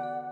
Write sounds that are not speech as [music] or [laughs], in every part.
う。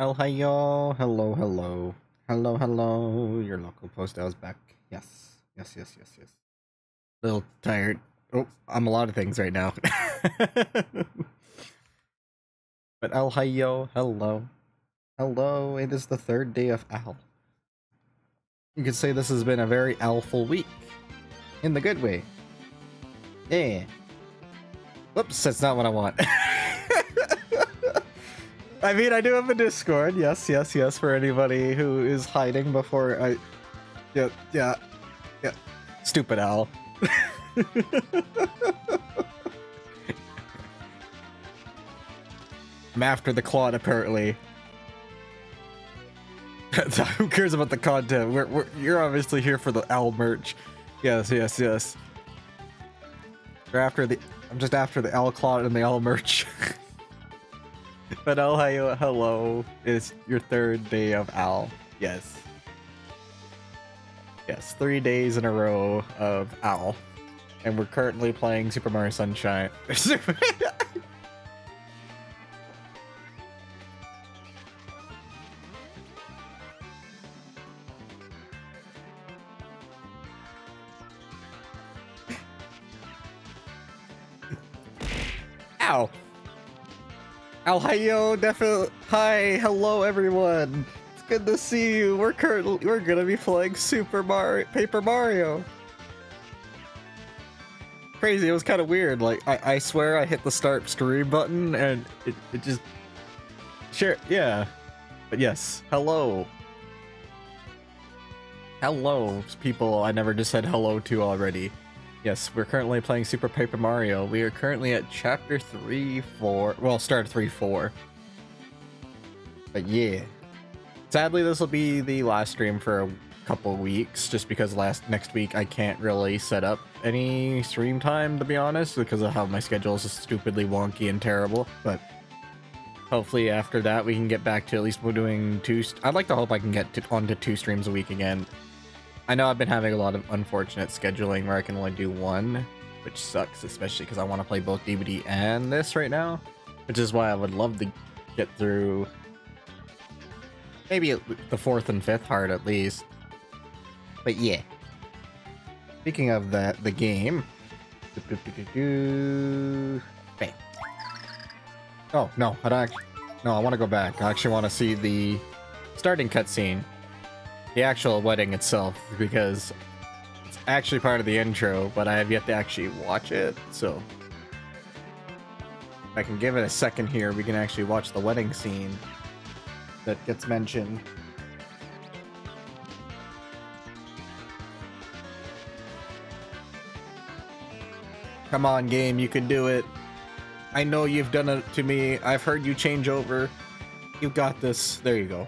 Oh, El Hayo, hello, hello. Hello, hello. Your local post is back. Yes, yes, yes, yes, yes. A Little tired. Oh, I'm a lot of things right now. [laughs] but oh, El Hayo, hello. Hello, it is the third day of Al. You could say this has been a very Alful week. In the good way. Yeah. Whoops, that's not what I want. [laughs] I mean, I do have a Discord. Yes, yes, yes. For anybody who is hiding before I, yeah, yeah, yeah. Stupid owl. [laughs] I'm after the Claude, apparently. [laughs] who cares about the content? We're, we're, you're obviously here for the owl merch. Yes, yes, yes. We're after the. I'm just after the owl Claude and the owl merch. [laughs] but oh, hello. It's your third day of Owl. Yes. Yes, three days in a row of Owl. And we're currently playing Super Mario Sunshine. [laughs] Al hiyo, definitely. Hi, hello everyone. It's good to see you. We're currently we're gonna be playing Super Mario, Paper Mario. Crazy. It was kind of weird. Like I, I swear I hit the start stream button and it, it just sure yeah. But yes, hello. Hello, people I never just said hello to already. Yes, we're currently playing Super Paper Mario. We are currently at chapter 3, 4, well, start 3, 4. But yeah. Sadly, this will be the last stream for a couple weeks, just because last next week I can't really set up any stream time, to be honest, because of how my schedule is stupidly wonky and terrible. But hopefully after that we can get back to at least we're doing two. I'd like to hope I can get to, onto two streams a week again. I know I've been having a lot of unfortunate scheduling where I can only do one, which sucks, especially because I want to play both DVD and this right now, which is why I would love to get through maybe the fourth and fifth heart at least. But yeah. Speaking of that, the game. Oh, no, I don't no, I want to go back. I actually want to see the starting cutscene the actual wedding itself because it's actually part of the intro, but I have yet to actually watch it, so if I can give it a second here, we can actually watch the wedding scene that gets mentioned. Come on, game, you can do it. I know you've done it to me. I've heard you change over. You got this. There you go.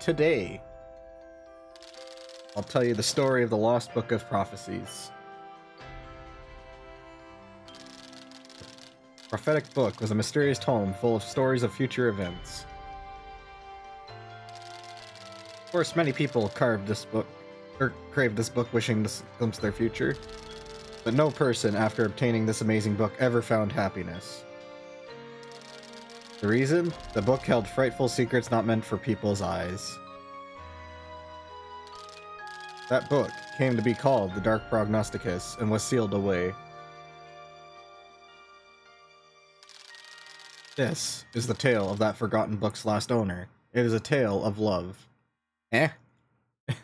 Today, I'll tell you the story of the Lost Book of Prophecies. Prophetic Book was a mysterious tome full of stories of future events. Of course, many people carved this book, or craved this book wishing to glimpse their future, but no person, after obtaining this amazing book, ever found happiness. The reason? The book held frightful secrets not meant for people's eyes. That book came to be called the Dark Prognosticus and was sealed away. This is the tale of that forgotten book's last owner. It is a tale of love. Eh? [laughs]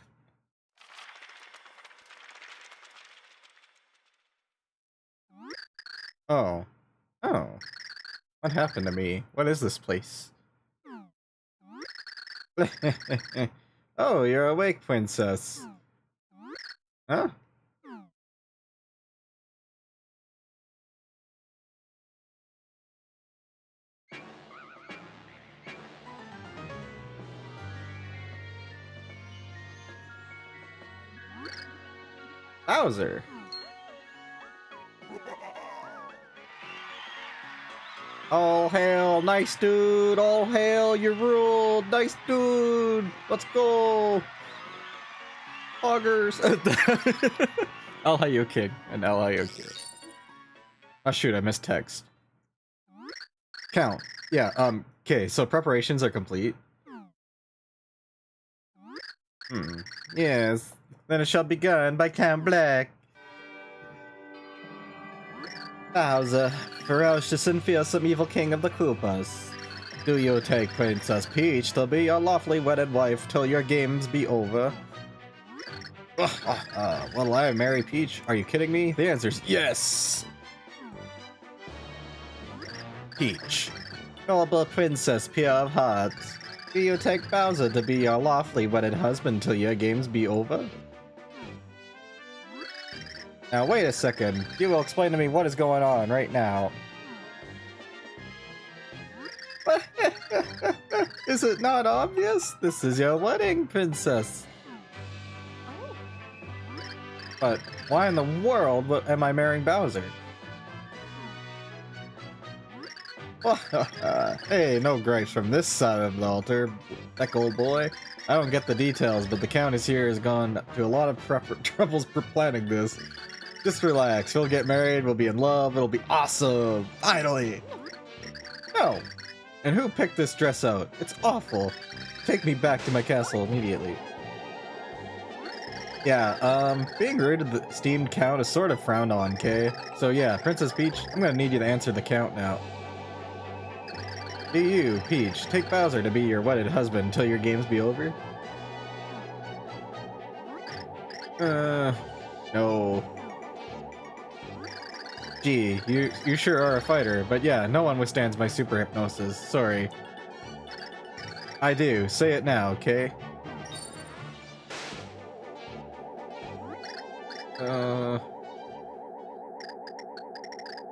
oh. Oh. What happened to me? What is this place? [laughs] oh, you're awake, princess. Huh? Bowser. All hail, nice dude. All hail, you ruled. Nice dude. Let's go. Hoggers. El Hayo King and El Hayo King. Oh shoot, I missed text. Count. yeah, um, okay, so preparations are complete. Hmm. Yes, then it shall be begun by Count Bleck. Bowser, ferocious and fearsome evil king of the Koopas. Do you take Princess Peach to be your lawfully wedded wife till your games be over? Uh, uh, uh, will I marry Peach? Are you kidding me? The answer's yes! Peach. Noble princess, pure of heart. Do you take Bowser to be your lawfully wedded husband till your games be over? Now wait a second. You will explain to me what is going on right now. [laughs] is it not obvious? This is your wedding, princess. But why in the world am I marrying Bowser? [laughs] hey, no gripes from this side of the altar, that old boy. I don't get the details, but the Countess here has gone to a lot of [laughs] troubles for planning this. Just relax, we'll get married, we'll be in love, it'll be awesome! Finally! No! And who picked this dress out? It's awful! Take me back to my castle immediately. Yeah, um, being rude to the esteemed count is sort of frowned on, okay? So yeah, Princess Peach, I'm gonna need you to answer the count now. Do you, Peach, take Bowser to be your wedded husband until your games be over? Uh, no. Gee, you, you sure are a fighter, but yeah, no one withstands my super hypnosis, sorry. I do, say it now, okay? Uh...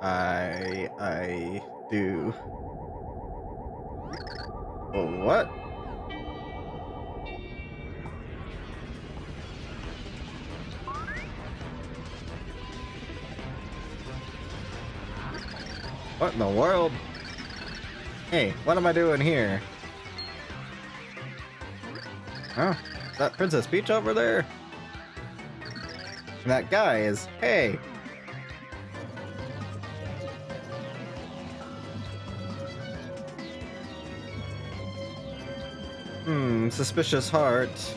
I... I... do... What? What in the world? Hey, what am I doing here? Huh? That Princess Peach over there? And that guy is... Hey! Hmm, suspicious heart.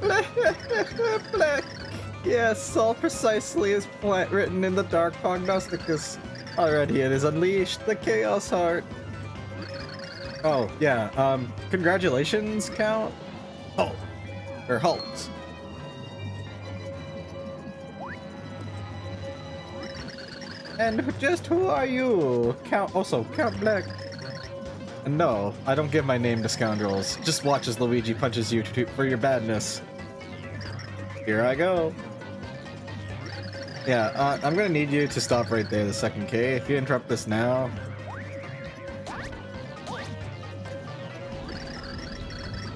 [laughs] Black. Yes, all precisely as written in the Dark Prognosticus. Already it is unleashed, the Chaos Heart. Oh, yeah, um, congratulations, Count. Halt. Or halt. And just who are you? Count, also, Count Bleck. No, I don't give my name to scoundrels. Just watch as Luigi punches you for your badness. Here I go. Yeah, uh, I'm gonna need you to stop right there the second K. If you interrupt this now...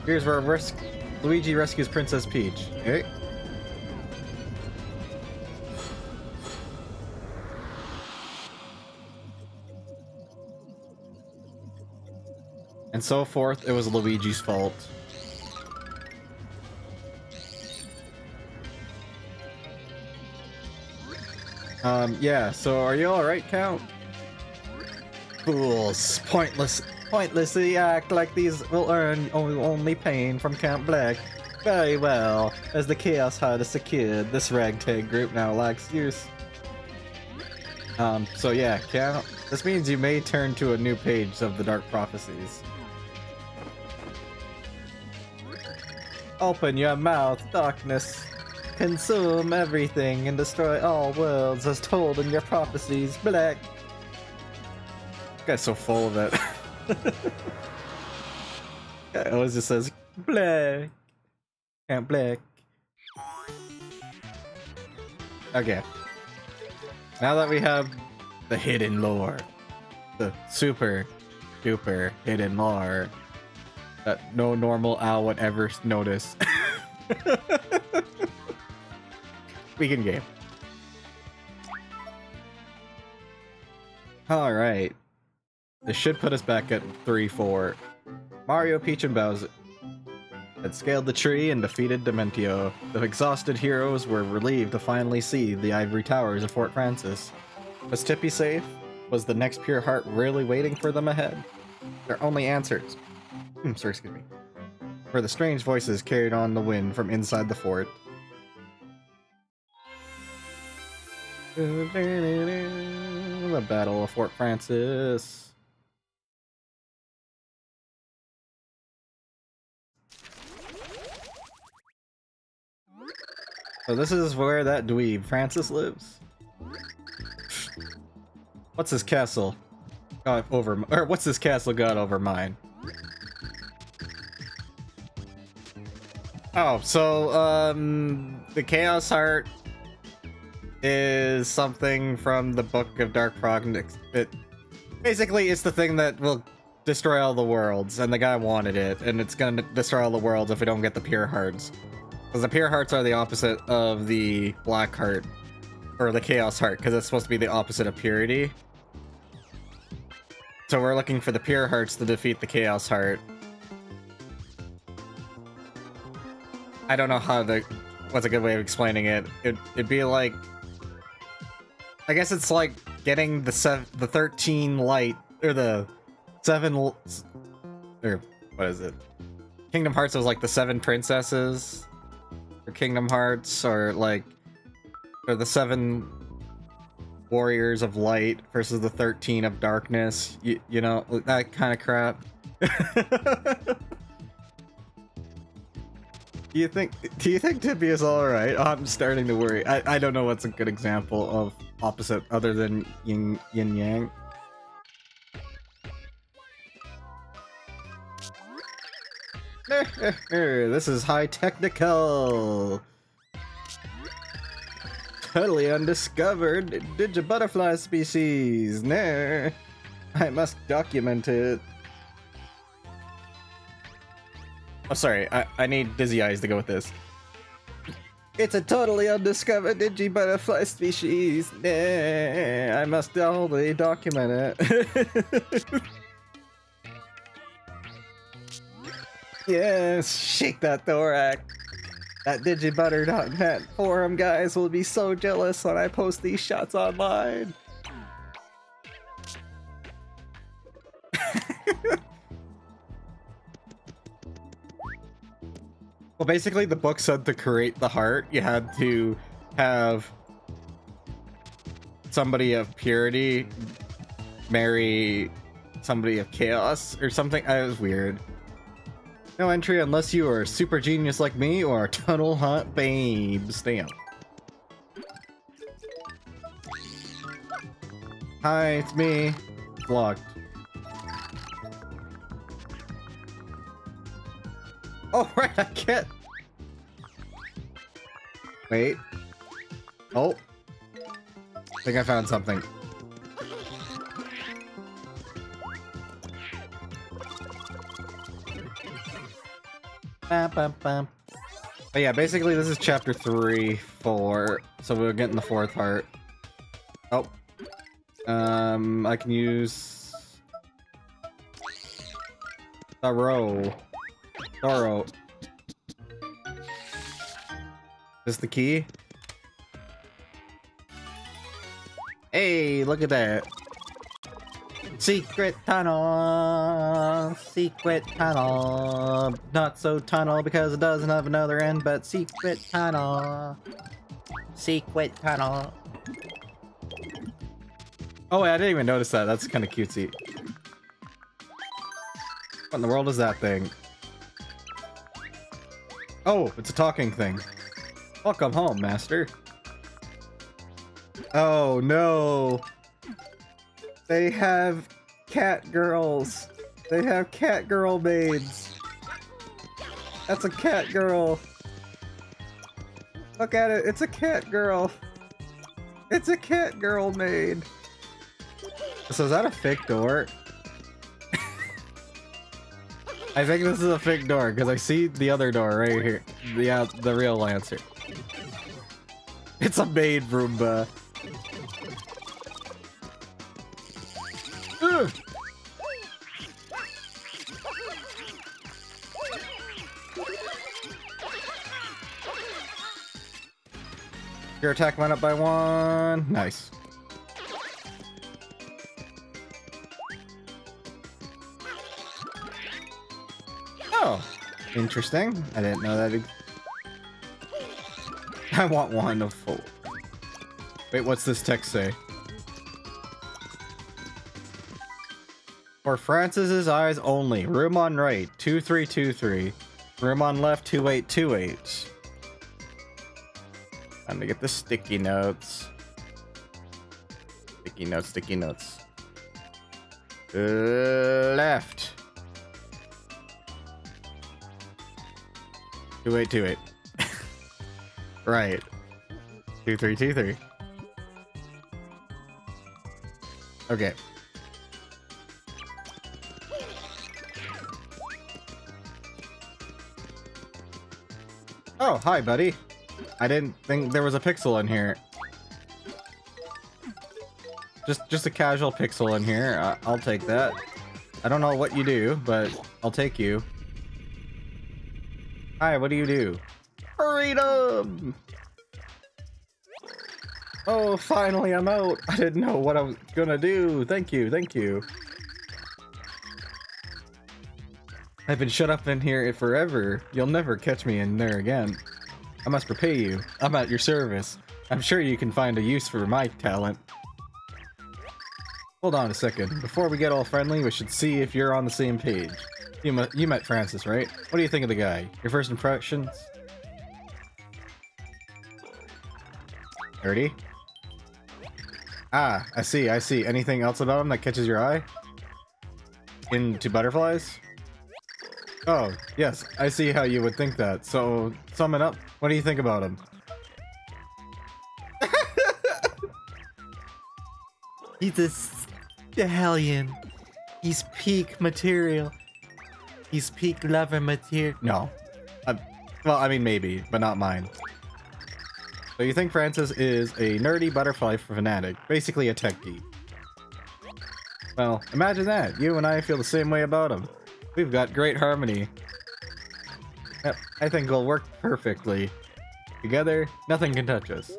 Here's where res Luigi rescues Princess Peach. Okay? and so forth, it was Luigi's fault. Um, yeah, so are you alright, Count? Fools, pointless, pointlessly act like these will earn only pain from Count Bleck. Very well, as the Chaos Heart is secured, this ragtag group now lacks use. Um, so yeah, Count, this means you may turn to a new page of the Dark Prophecies. Open your mouth, darkness. Consume everything and destroy all worlds as told in your prophecies, black. Guy's so full of it. [laughs] guy always just says, black. And black. Okay. Now that we have the hidden lore, the super duper hidden lore, that no normal owl would ever notice. [laughs] Weekend game. Alright. This should put us back at 3-4. Mario, Peach, and Bowser had scaled the tree and defeated Dimentio. The exhausted heroes were relieved to finally see the ivory towers of Fort Francis. Was Tippy safe? Was the next pure heart really waiting for them ahead? Their only answers. [clears throat] Sorry, excuse me. Were the strange voices carried on the wind from inside the fort. The Battle of Fort Francis. So this is where that dweeb Francis lives. What's his castle got over? Or what's this castle got over mine? Oh, so um, the Chaos Heart is something from the Book of Dark Prognostics. It basically it's the thing that will destroy all the worlds, and the guy wanted it, and it's gonna destroy all the worlds if we don't get the pure hearts. Because the pure hearts are the opposite of the black heart, or the chaos heart, because it's supposed to be the opposite of purity. So we're looking for the pure hearts to defeat the chaos heart. I don't know how the what's a good way of explaining it. it it'd be like I guess it's like getting the seven, the 13 light, or the 7, or what is it? Kingdom Hearts was like the 7 princesses, or Kingdom Hearts, or like, or the 7 warriors of light versus the 13 of darkness, you, you know, that kind of crap. [laughs] Do you think do you think Tippy is alright? Oh, I'm starting to worry. I, I don't know what's a good example of opposite other than yin yin yang. [laughs] this is high technical. Totally undiscovered digibutterfly species. Nah. I must document it. Oh, sorry. I, I need dizzy eyes to go with this. It's a totally undiscovered digibutterfly species. Nah, I must totally document it. [laughs] yes, shake that thorax. That digibutter.net forum guys will be so jealous when I post these shots online. Well, basically, the book said to create the heart, you had to have somebody of purity marry somebody of chaos or something. That was weird. No entry unless you are a super genius like me or a tunnel hunt babe. Damn. Hi, it's me. Locked. Oh, [laughs] right, I can't. Wait. Oh. I think I found something. But yeah, basically this is chapter 3, 4, so we're getting the fourth heart. Oh. Um, I can use... The row. Doro. Is the key? Hey, look at that. Secret tunnel, secret tunnel. Not so tunnel because it doesn't have another end, but secret tunnel. Secret tunnel. Oh, wait, I didn't even notice that. That's kind of cutesy. What in the world is that thing? Oh, it's a talking thing. Welcome home, master. Oh, no. They have cat girls. They have cat girl maids. That's a cat girl. Look at it. It's a cat girl. It's a cat girl maid. So is that a fake door? I think this is a fake door because I see the other door right here. Uh, the real answer. It's a maid Roomba. Ugh. Your attack went up by one. Nice. Interesting. I didn't know that. [laughs] I want one of. Wait, what's this text say? For Francis's eyes only. Room on right, 2323. Room on left, 2828. Time to get the sticky notes. Sticky notes, sticky notes. Uh, left. 2828. right. 2323. Okay. Oh, hi, buddy. I didn't think there was a pixel in here. Just just a casual pixel in here. Uh, I'll take that. I don't know what you do, but I'll take you. Hi, what do you do? Freedom! Oh, finally I'm out. I didn't know what I was gonna do. Thank you, thank you. I've been shut up in here forever. You'll never catch me in there again. I must repay you. I'm at your service. I'm sure you can find a use for my talent. Hold on a second. Before we get all friendly, we should see if you're on the same page. You, met, you met Francis, right? What do you think of the guy? Your first impressions? 30? Ah, I see, I see. Anything else about him that catches your eye? Into butterflies? Oh, yes, I see how you would think that. So, sum it up. What do you think about him? [laughs] He's a stallion. He's peak material. He's peak lover material. No. Uh, well, I mean, maybe, but not mine. So you think Francis is a nerdy butterfly fanatic, basically a tech geek. Well, imagine that. You and I feel the same way about him. We've got great harmony. I think we'll work perfectly. Together, nothing can touch us.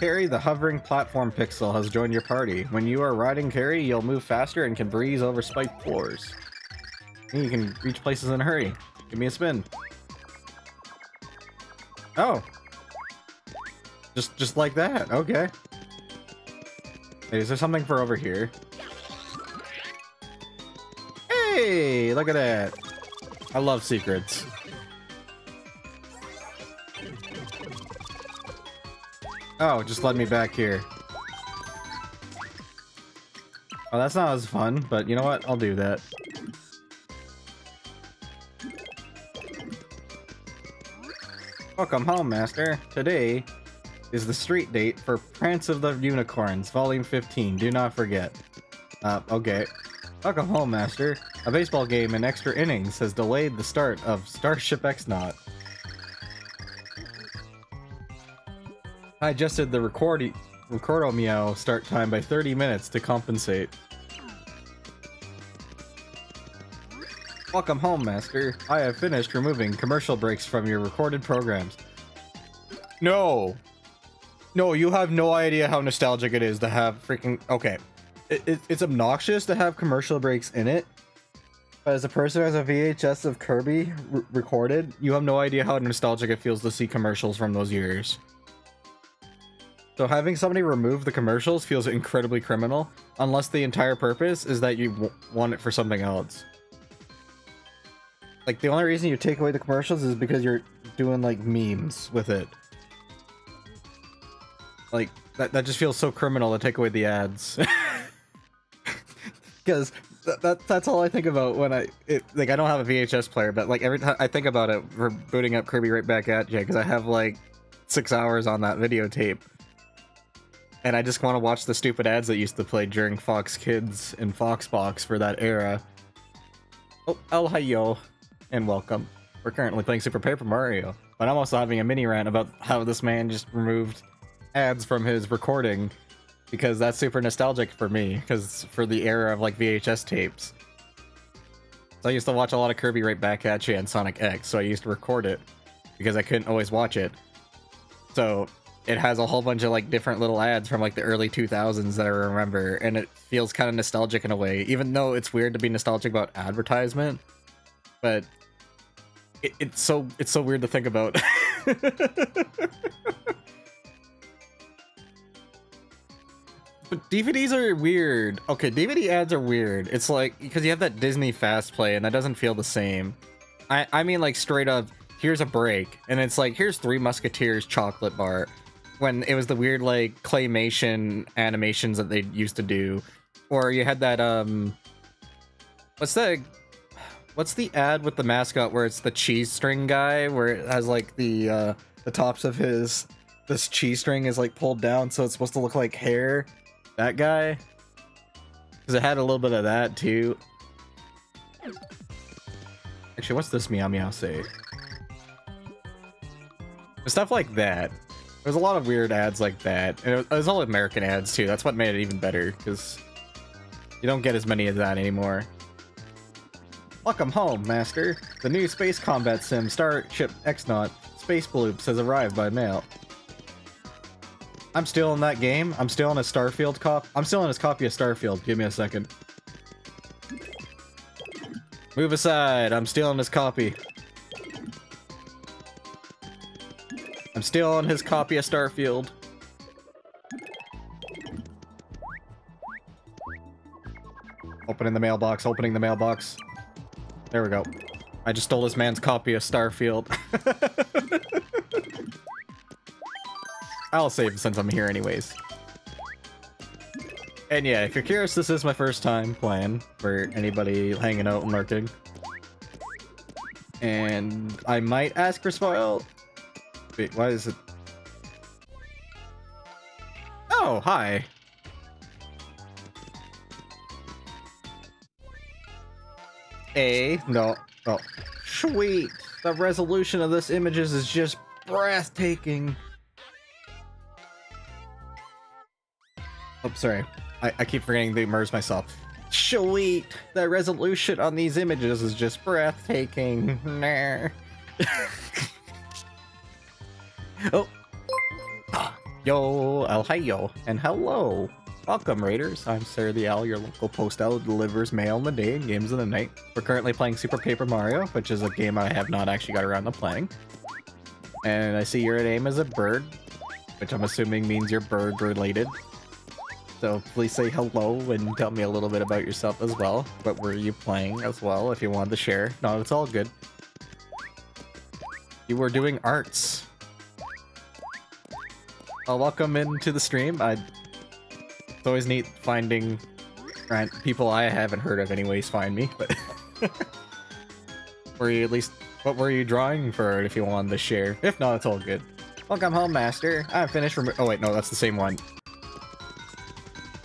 Carrie, the hovering platform pixel, has joined your party. When you are riding Carrie, you'll move faster and can breeze over spiked floors. You can reach places in a hurry. Give me a spin. Oh. Just just like that. Okay. Is there something for over here? Hey, look at that. I love secrets. Oh, just let me back here. Oh, that's not as fun, but you know what? I'll do that. Welcome home, Master. Today is the street date for Prance of the Unicorns, Volume 15. Do not forget. Uh, okay. Welcome home, Master. A baseball game in extra innings has delayed the start of Starship X-Naut. I adjusted the recordi Recordo Meow start time by 30 minutes to compensate. Welcome home, Master. I have finished removing commercial breaks from your recorded programs. No! No, you have no idea how nostalgic it is to have freaking... Okay. It, it, it's obnoxious to have commercial breaks in it. But as a person who has a VHS of Kirby recorded, you have no idea how nostalgic it feels to see commercials from those years. So having somebody remove the commercials feels incredibly criminal, unless the entire purpose is that you want it for something else. Like, the only reason you take away the commercials is because you're doing, like, memes with it. Like, that, that just feels so criminal to take away the ads. [laughs] Because that, that, that's all I think about when I, it, like, I don't have a VHS player, but, like, every time I think about it for booting up Kirby right back at you, because I have, like, six hours on that videotape. And I just want to watch the stupid ads that used to play during Fox Kids and Foxbox for that era. Oh, oh el hiyo and welcome. We're currently playing Super Paper Mario, but I'm also having a mini rant about how this man just removed ads from his recording because that's super nostalgic for me, because for the era of like VHS tapes. So I used to watch a lot of Kirby right back at you and Sonic X, so I used to record it because I couldn't always watch it. So it has a whole bunch of like different little ads from like the early 2000s that I remember, and it feels kind of nostalgic in a way, even though it's weird to be nostalgic about advertisement. But it, it's so it's so weird to think about. [laughs] But DVDs are weird. Okay, DVD ads are weird. It's like because you have that Disney Fast Play, and that doesn't feel the same. I I mean like straight up. Here's a break, and it's like here's Three Musketeers chocolate bar, when it was the weird like claymation animations that they used to do, or you had that um, what's the what's the ad with the mascot where it's the cheese string guy where it has like the uh the tops of his this cheese string is like pulled down so it's supposed to look like hair? That guy? Because it had a little bit of that too. Actually what's this meow meow say? Stuff like that there's a lot of weird ads like that and it was all american ads too that's what made it even better because you don't get as many of that anymore Welcome home, Master. The new space combat sim Starship X-Naut Space Bloops has arrived by mail. I'm still in that game. I'm still in a Starfield cop. I'm still in his copy of Starfield. Give me a second. Move aside. I'm still in his copy. I'm still on his copy of Starfield. Opening the mailbox, opening the mailbox. There we go. I just stole this man's copy of Starfield. [laughs] I'll save since I'm here anyways. And yeah, if you're curious, this is my first time playing for anybody hanging out and lurking. And I might ask for spoil. Wait, why is it? Oh, hi. A. No. Oh. Sweet. The resolution of this images is just breathtaking. Oh, sorry. I, I keep forgetting to immerse myself. Sweet. The resolution on these images is just breathtaking. Nah. [laughs] oh. Yo, oh, El Hayo, and hello. Welcome, Raiders. I'm Sarah the Owl, your local post owl delivers mail in the day and games in the night. We're currently playing Super Paper Mario, which is a game I have not actually got around to playing. And I see your name is a bird, which I'm assuming means you're bird related. So please say hello and tell me a little bit about yourself as well. What were you playing as well, if you wanted to share. No, it's all good. You were doing arts. Well, welcome into the stream. I it's always neat finding people I haven't heard of anyways find me, but [laughs] were you at least what were you drawing for if you wanted to share? If not, it's all good. Welcome home, master. I'm finished Oh wait, no, that's the same one.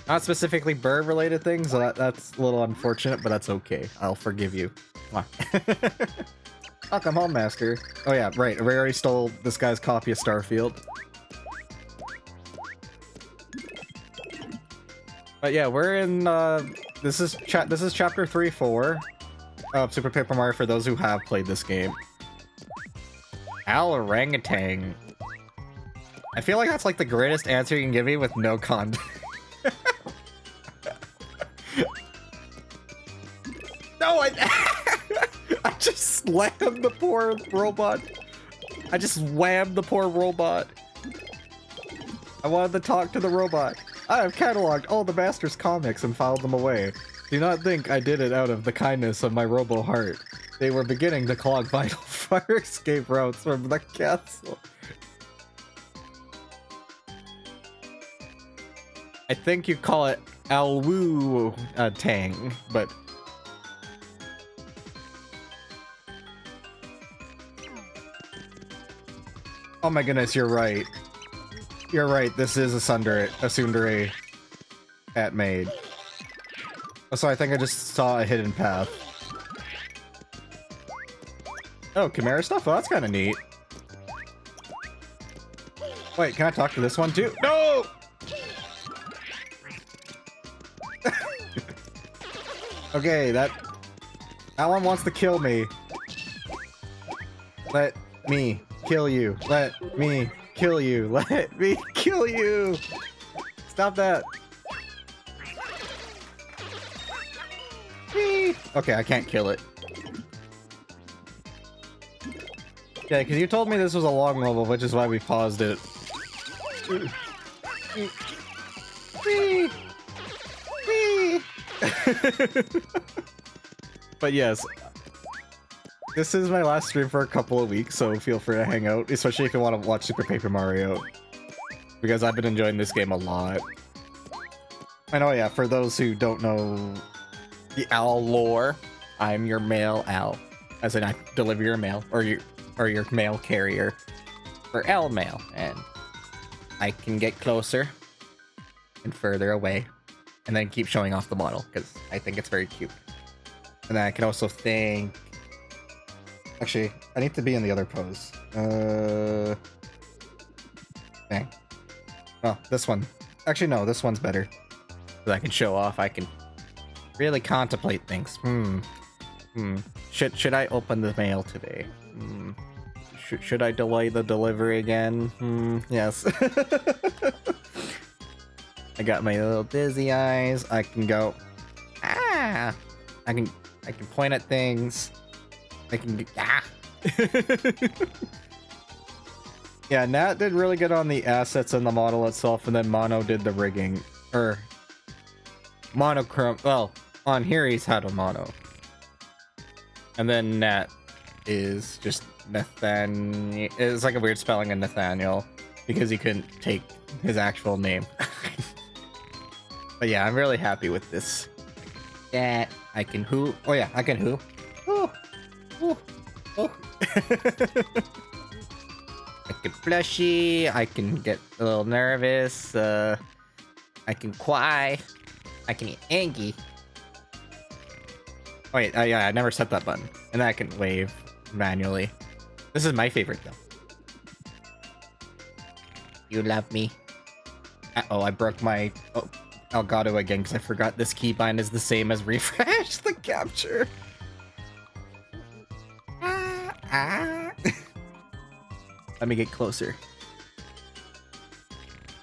Not specifically bird related things, so that, that's a little unfortunate, but that's okay. I'll forgive you. Come [laughs] Welcome home, master. Oh yeah, right. We already stole this guy's copy of Starfield. But yeah, we're in, uh, this is this is chapter 3-4 of Super Paper Mario for those who have played this game. Al orangutan. I feel like that's like the greatest answer you can give me with no context. [laughs] no, I, [laughs] I just slammed the poor robot. I just whammed the poor robot. I wanted to talk to the robot. I have cataloged all the Master's comics and filed them away. Do not think I did it out of the kindness of my robo heart. They were beginning to clog [laughs] vital fire escape routes from the castle. I think you call it Alwu uh, Tang, but... Oh my goodness, you're right. You're right, this is a Sundere, a Tsundere at Maid. Oh, so I think I just saw a hidden path. Oh, Chimera stuff? Oh, that's kind of neat. Wait, can I talk to this one too? No! [laughs] okay, that... That one wants to kill me. Let me kill you. Let me kill you. [laughs] Let me kill you. Stop that. Okay, I can't kill it. Yeah, because you told me this was a long level, which is why we paused it. [laughs] But yes, this is my last stream for a couple of weeks, so feel free to hang out, especially if you want to watch Super Paper Mario. Because I've been enjoying this game a lot. And oh yeah, for those who don't know the owl lore, I'm your mail owl. As in, I deliver your mail, or your, or your mail carrier for owl mail. And I can get closer and further away, and then keep showing off the model, because I think it's very cute. And then I can also think Actually, I need to be in the other pose. Uh, dang. Oh, this one. Actually, no, this one's better. So I can show off. I can really contemplate things. Hmm. Hmm. Should should I open the mail today? Hmm. Should should I delay the delivery again? Hmm. Yes. [laughs] I got my little dizzy eyes. I can go. Ah. I can I can point at things. I can get, ah. [laughs] yeah, Nat did really good on the assets and the model itself, and then Mono did the rigging. Or monochrome. Well, on here he's had a mono, and then Nat is just Nathan. It's like a weird spelling of Nathaniel because he couldn't take his actual name. [laughs] but yeah, I'm really happy with this. That I can who? Oh yeah, I can who? Oh, oh, oh. [laughs] I can plushy. I can get a little nervous. Uh, I can cry. I can get angry. Wait, uh, yeah, I never set that button. And I can wave manually. This is my favorite though. You love me. Uh oh, I broke my oh, Elgato again because I forgot this keybind is the same as refresh [laughs] the capture. Ah. [laughs] Let me get closer.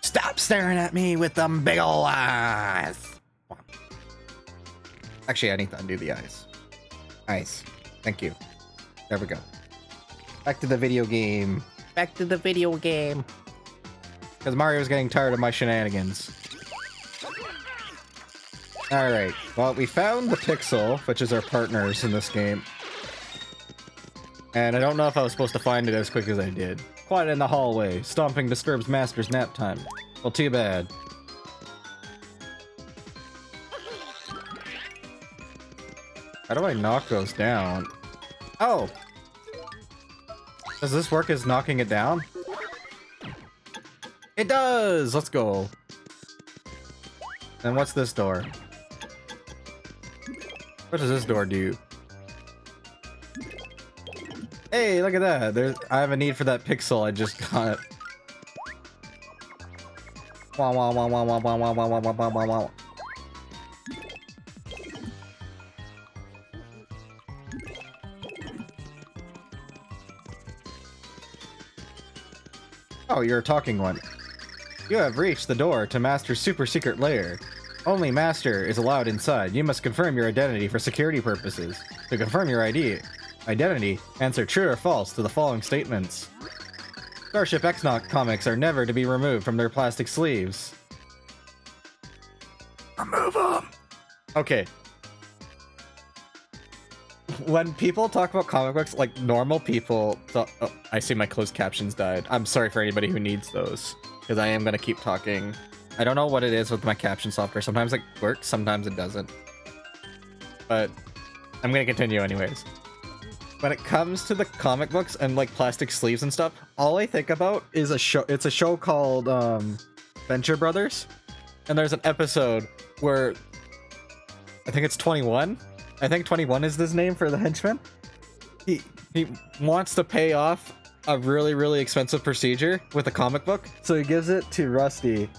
Stop staring at me with them big ol' eyes. Actually, I need to undo the eyes. Eyes. Thank you. There we go. Back to the video game. Back to the video game. Because Mario's getting tired of my shenanigans. Alright, well, we found the Pixl, which is our partners in this game. And I don't know if I was supposed to find it as quick as I did. Quiet in the hallway. Stomping disturbs Master's nap time. Well, too bad. How do I knock those down? Oh! Does this work as knocking it down? It does! Let's go. And what's this door? What does this door do? Hey, look at that. There's I have a need for that Pixl. I just got it. Oh, you're a talking one. You have reached the door to Master's super secret lair. Only Master is allowed inside. You must confirm your identity for security purposes. To confirm your ID, identity, answer true or false to the following statements. Starship X-Knock comics are never to be removed from their plastic sleeves. Remove them! Okay. When people talk about comic books, like normal people, th- oh, I see my closed captions died. I'm sorry for anybody who needs those, because I am going to keep talking. I don't know what it is with my caption software. Sometimes it works, sometimes it doesn't. But I'm going to continue anyways when it comes to the comic books and like plastic sleeves and stuff, all I think about is a show. It's a show called um, Venture Brothers, and there's an episode where I think it's 21. I think 21 is his name for the henchman. He he wants to pay off a really really expensive procedure with a comic book, so he gives it to Rusty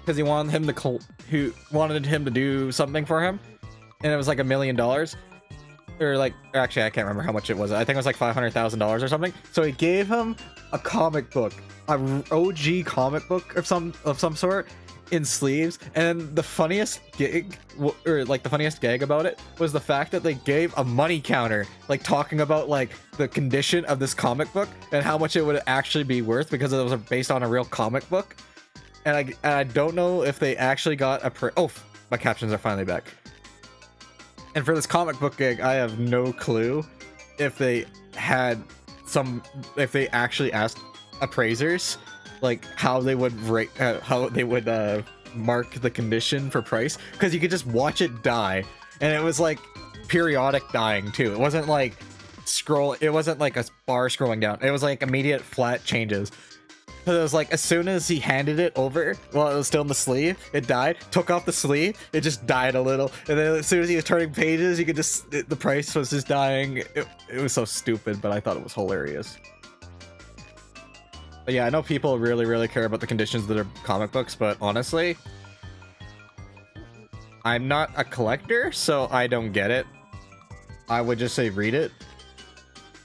because he wanted him to who wanted him to do something for him, and it was like a million dollars or like actually I can't remember how much it was. I think it was like five hundred thousand dollars or something. So he gave him a comic book, a OG comic book of some of some sort in sleeves. And the funniest gig, or like the funniest gag about it, was the fact that they gave a money counter, like talking about like the condition of this comic book and how much it would actually be worth because it was based on a real comic book. And I and I don't know if they actually got a pre- oh my captions are finally back. And for this comic book gig, I have no clue if they had some if they actually asked appraisers like how they would rate uh, how they would uh mark the condition for price. Because you could just watch it die. And it was like periodic dying too. It wasn't like scroll it wasn't like a bar scrolling down. It was like immediate flat changes so it was like as soon as he handed it over while it was still in the sleeve it died took off the sleeve it just died a little and then as soon as he was turning pages you could just it, the price was just dying it, it was so stupid but i thought it was hilarious but yeah, I know people really, really care about the conditions that are comic books, but honestly, I'm not a collector, so I don't get it. I would just say read it.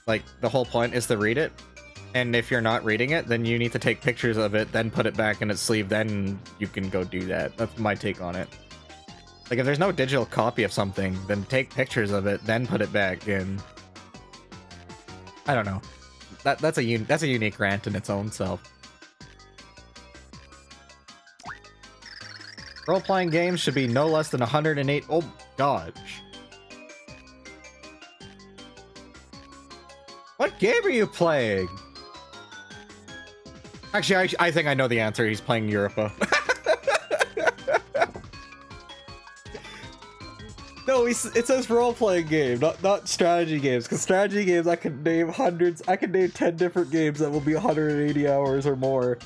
Like, the whole point is to read it. And if you're not reading it, then you need to take pictures of it, then put it back in its sleeve, then you can go do that. That's my take on it. Like, if there's no digital copy of something, then take pictures of it, then put it back in. I don't know that that's a that's a unique rant in its own self. Role-playing games should be no less than 108. Oh gosh. What game are you playing? Actually, I, I think I know the answer. He's playing Europa. [laughs] No, it says role-playing game, not not strategy games. Because strategy games, I can name hundreds. I can name ten different games that will be 180 hours or more.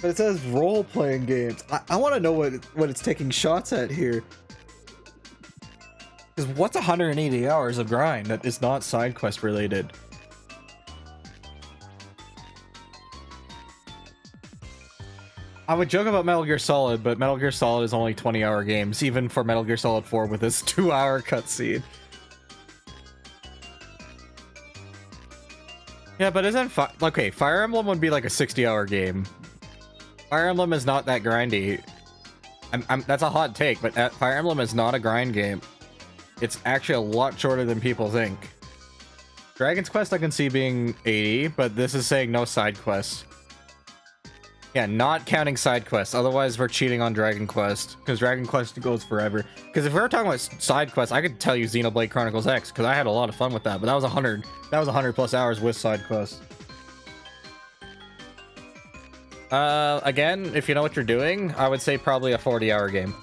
But it says role-playing games. I, I want to know what what it's taking shots at here. Because what's 180 hours of grind that is not side quest related? I would joke about Metal Gear Solid, but Metal Gear Solid is only 20 hour games, even for Metal Gear Solid 4 with this [laughs] two hour cutscene. Yeah, but isn't Fi okay? Fire Emblem would be like a 60 hour game. Fire Emblem is not that grindy. I'm, I'm, that's a hot take, but uh, Fire Emblem is not a grind game. It's actually a lot shorter than people think. Dragon's Quest I can see being 80, but this is saying no side quests. Yeah, not counting side quests. Otherwise, we're cheating on Dragon Quest because Dragon Quest goes forever. Because if we were talking about side quests, I could tell you Xenoblade Chronicles X because I had a lot of fun with that. But that was a hundred. That was a hundred plus hours with side quests. Uh, again, if you know what you're doing, I would say probably a 40 hour game.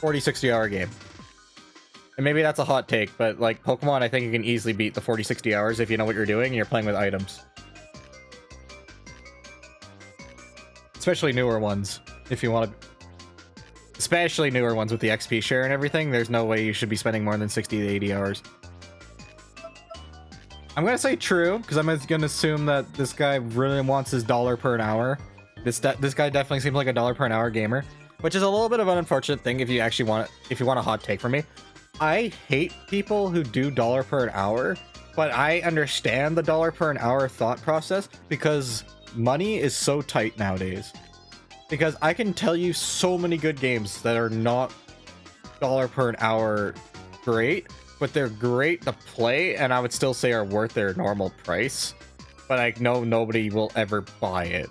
40, 60 hour game. And maybe that's a hot take, but like Pokemon, I think you can easily beat the 40, 60 hours if you know what you're doing and you're playing with items. Especially newer ones, if you want to... Especially newer ones with the XP share and everything, there's no way you should be spending more than 60 to 80 hours. I'm gonna say true, because I'm gonna assume that this guy really wants his dollar per an hour. This this guy definitely seems like a dollar per an hour gamer, which is a little bit of an unfortunate thing if you actually want if you want a hot take from me. I hate people who do dollar per an hour, but I understand the dollar per an hour thought process because money is so tight nowadays. Because I can tell you so many good games that are not dollar per an hour great, but they're great to play, and I would still say are worth their normal price. But I know nobody will ever buy it.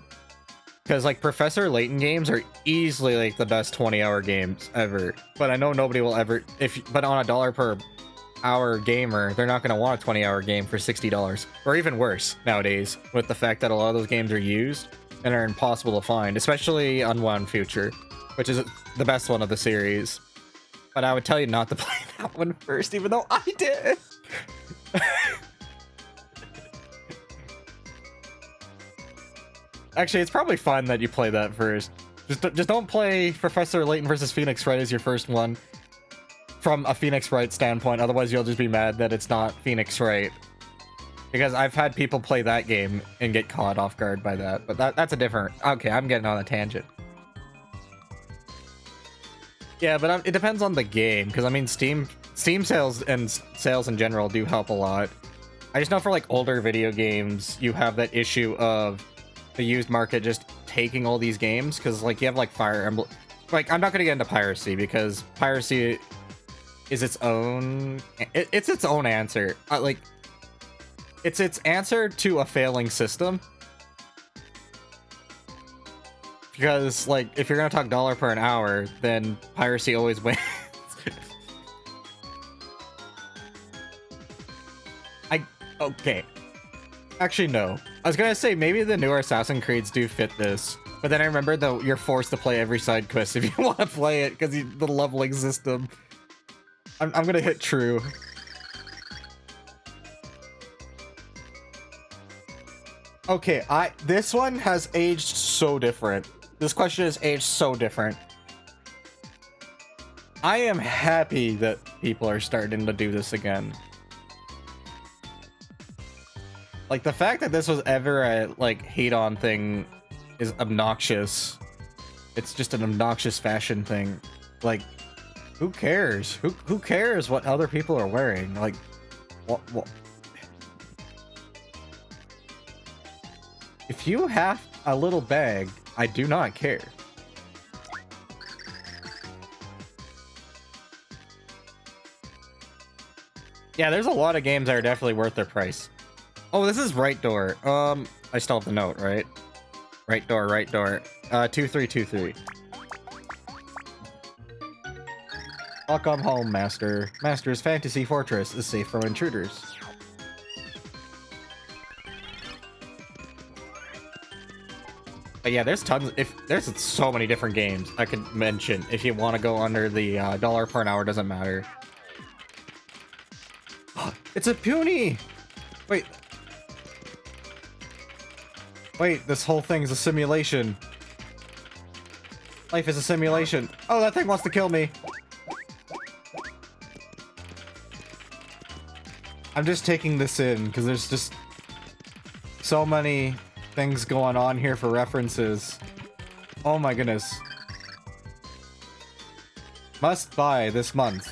Because like Professor Layton games are easily like the best 20 hour games ever. But I know nobody will ever if but on a dollar per hour gamer, they're not going to want a 20 hour game for $60 or even worse nowadays with the fact that a lot of those games are used and are impossible to find, especially Unwound Future, which is the best one of the series. But I would tell you not to [laughs] play that one first, even though I did. [laughs] Actually, it's probably fun that you play that first. Just, just don't play Professor Layton versus Phoenix Wright as your first one from a Phoenix Wright standpoint, otherwise you'll just be mad that it's not Phoenix Wright. Because I've had people play that game and get caught off guard by that, but that, that's a different... Okay, I'm getting on a tangent. Yeah, but um, it depends on the game because I mean, Steam Steam sales and sales in general do help a lot. I just know for like older video games, you have that issue of the used market just taking all these games because like you have like Fire Emblem. Like I'm not gonna get into piracy because piracy is its own. It, it's its own answer. Uh, like it's its answer to a failing system. Because like if you're gonna talk dollar per an hour, then piracy always [laughs] wins. I okay. Actually, no. I was gonna say maybe the newer assassin Creeds do fit this, but then I remembered that you're forced to play every side quest if you [laughs] want to play it because the leveling system. I'm, I'm gonna hit true. Okay, I this one has aged so different. This question is aged so different. I am happy that people are starting to do this again. Like the fact that this was ever a like hate on thing is obnoxious. It's just an obnoxious fashion thing. Like who cares? Who who cares what other people are wearing? Like what what If you have a little bag, I do not care. Yeah, there's a lot of games that are definitely worth their price. Oh, this is right door. Um, I still have the note, right? Right door, right door. Uh, 2323. Welcome home, Master. Master's Fantasy Fortress is safe from intruders. But yeah, there's tons. If there's so many different games I could mention. If you want to go under the uh, dollar per an hour, doesn't matter. [gasps] it's a Puni. Wait. Wait, this whole thing's a simulation. Life is a simulation. Oh, that thing wants to kill me. I'm just taking this in because there's just so many things going on here for references. Oh my goodness. Must buy this month.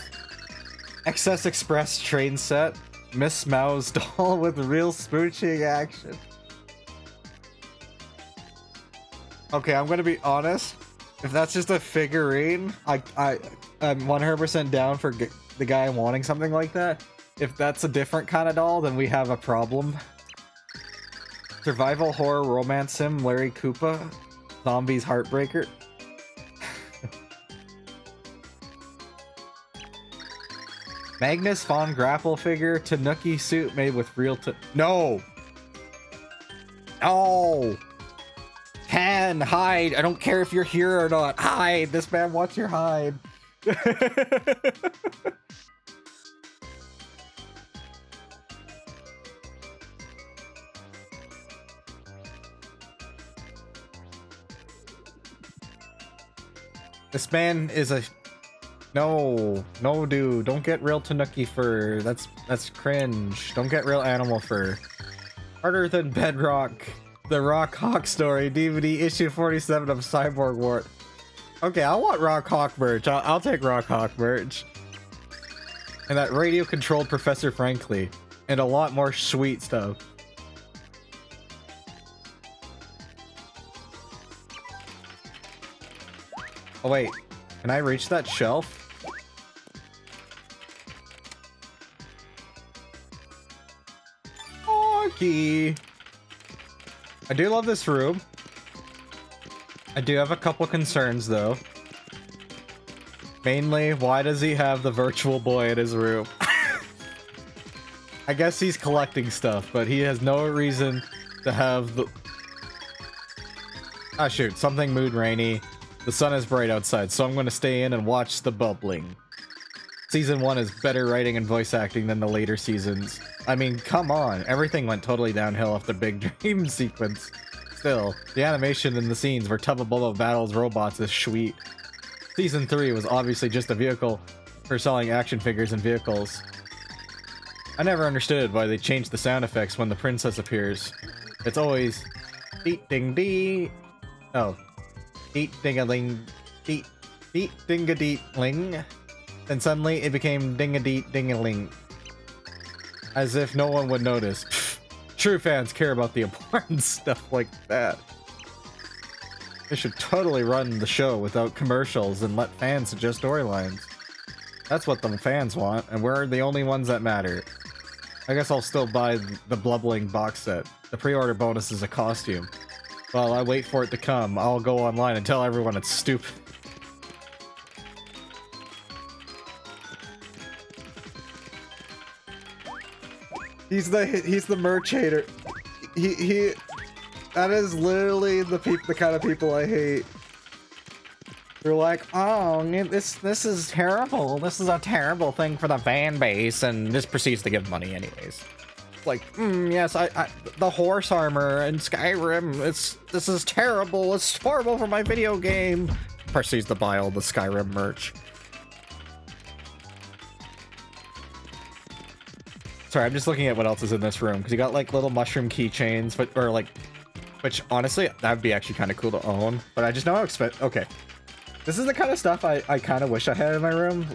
Excess Express train set. Miss Mowz [laughs] doll with real smooching action. Okay, I'm gonna be honest. If that's just a figurine, I I I'm 100% down for the guy wanting something like that. If that's a different kind of doll, then we have a problem. Survival horror romance sim Larry Koopa, Zombies Heartbreaker. [laughs] Magnus Von Grapple figure, Tanuki suit made with real t- No! No! Can hide! I don't care if you're here or not. Hide! This man wants your hide. [laughs] This man is a no, no, dude. Don't get real Tanuki fur. That's that's cringe. Don't get real animal fur. Harder than Bedrock. The Rawk Hawk story DVD issue 47 of Cyborg War. Okay, I want Rawk Hawk merch. I'll, I'll take Rawk Hawk merch. And that radio controlled Professor Frankly. And a lot more sweet stuff. Oh wait, can I reach that shelf? Okay. I do love this room. I do have a couple concerns though. Mainly, why does he have the virtual boy in his room? [laughs] I guess he's collecting stuff, but he has no reason to have the... Ah shoot, something mood rainy. The sun is bright outside, so I'm gonna stay in and watch the bubbling. Season 1 is better writing and voice acting than the later seasons. I mean, come on, everything went totally downhill after the Big [laughs] Dream sequence. Still, the animation in the scenes where Tubba Blubba battles robots is sweet. Season 3 was obviously just a vehicle for selling action figures and vehicles. I never understood why they changed the sound effects when the princess appears. It's always deet ding dee. Oh. Deet ding a ling deet deet ling. Then suddenly it became ding a deet ding a ling. As if no one would notice. True fans care about the [laughs] important stuff like that. They should totally run the show without commercials and let fans suggest storylines. That's what the fans want, and we're the only ones that matter. I guess I'll still buy the Blubbling box set. The pre-order bonus is a costume. While I wait for it to come, I'll go online and tell everyone it's stupid. He's the he's the merch hater. He he that is literally the peop the kind of people I hate. They're like, oh, this this is terrible. This is a terrible thing for the fan base, and this proceeds to give money anyways. Like, mm, yes, I, I the horse armor and Skyrim. It's this is terrible. It's horrible for my video game. Proceeds to buy all the Skyrim merch. Sorry, I'm just looking at what else is in this room because you got like little mushroom keychains, but or like, which honestly that'd be actually kind of cool to own. But I just know how expensive. Okay, this is the kind of stuff I I kind of wish I had in my room,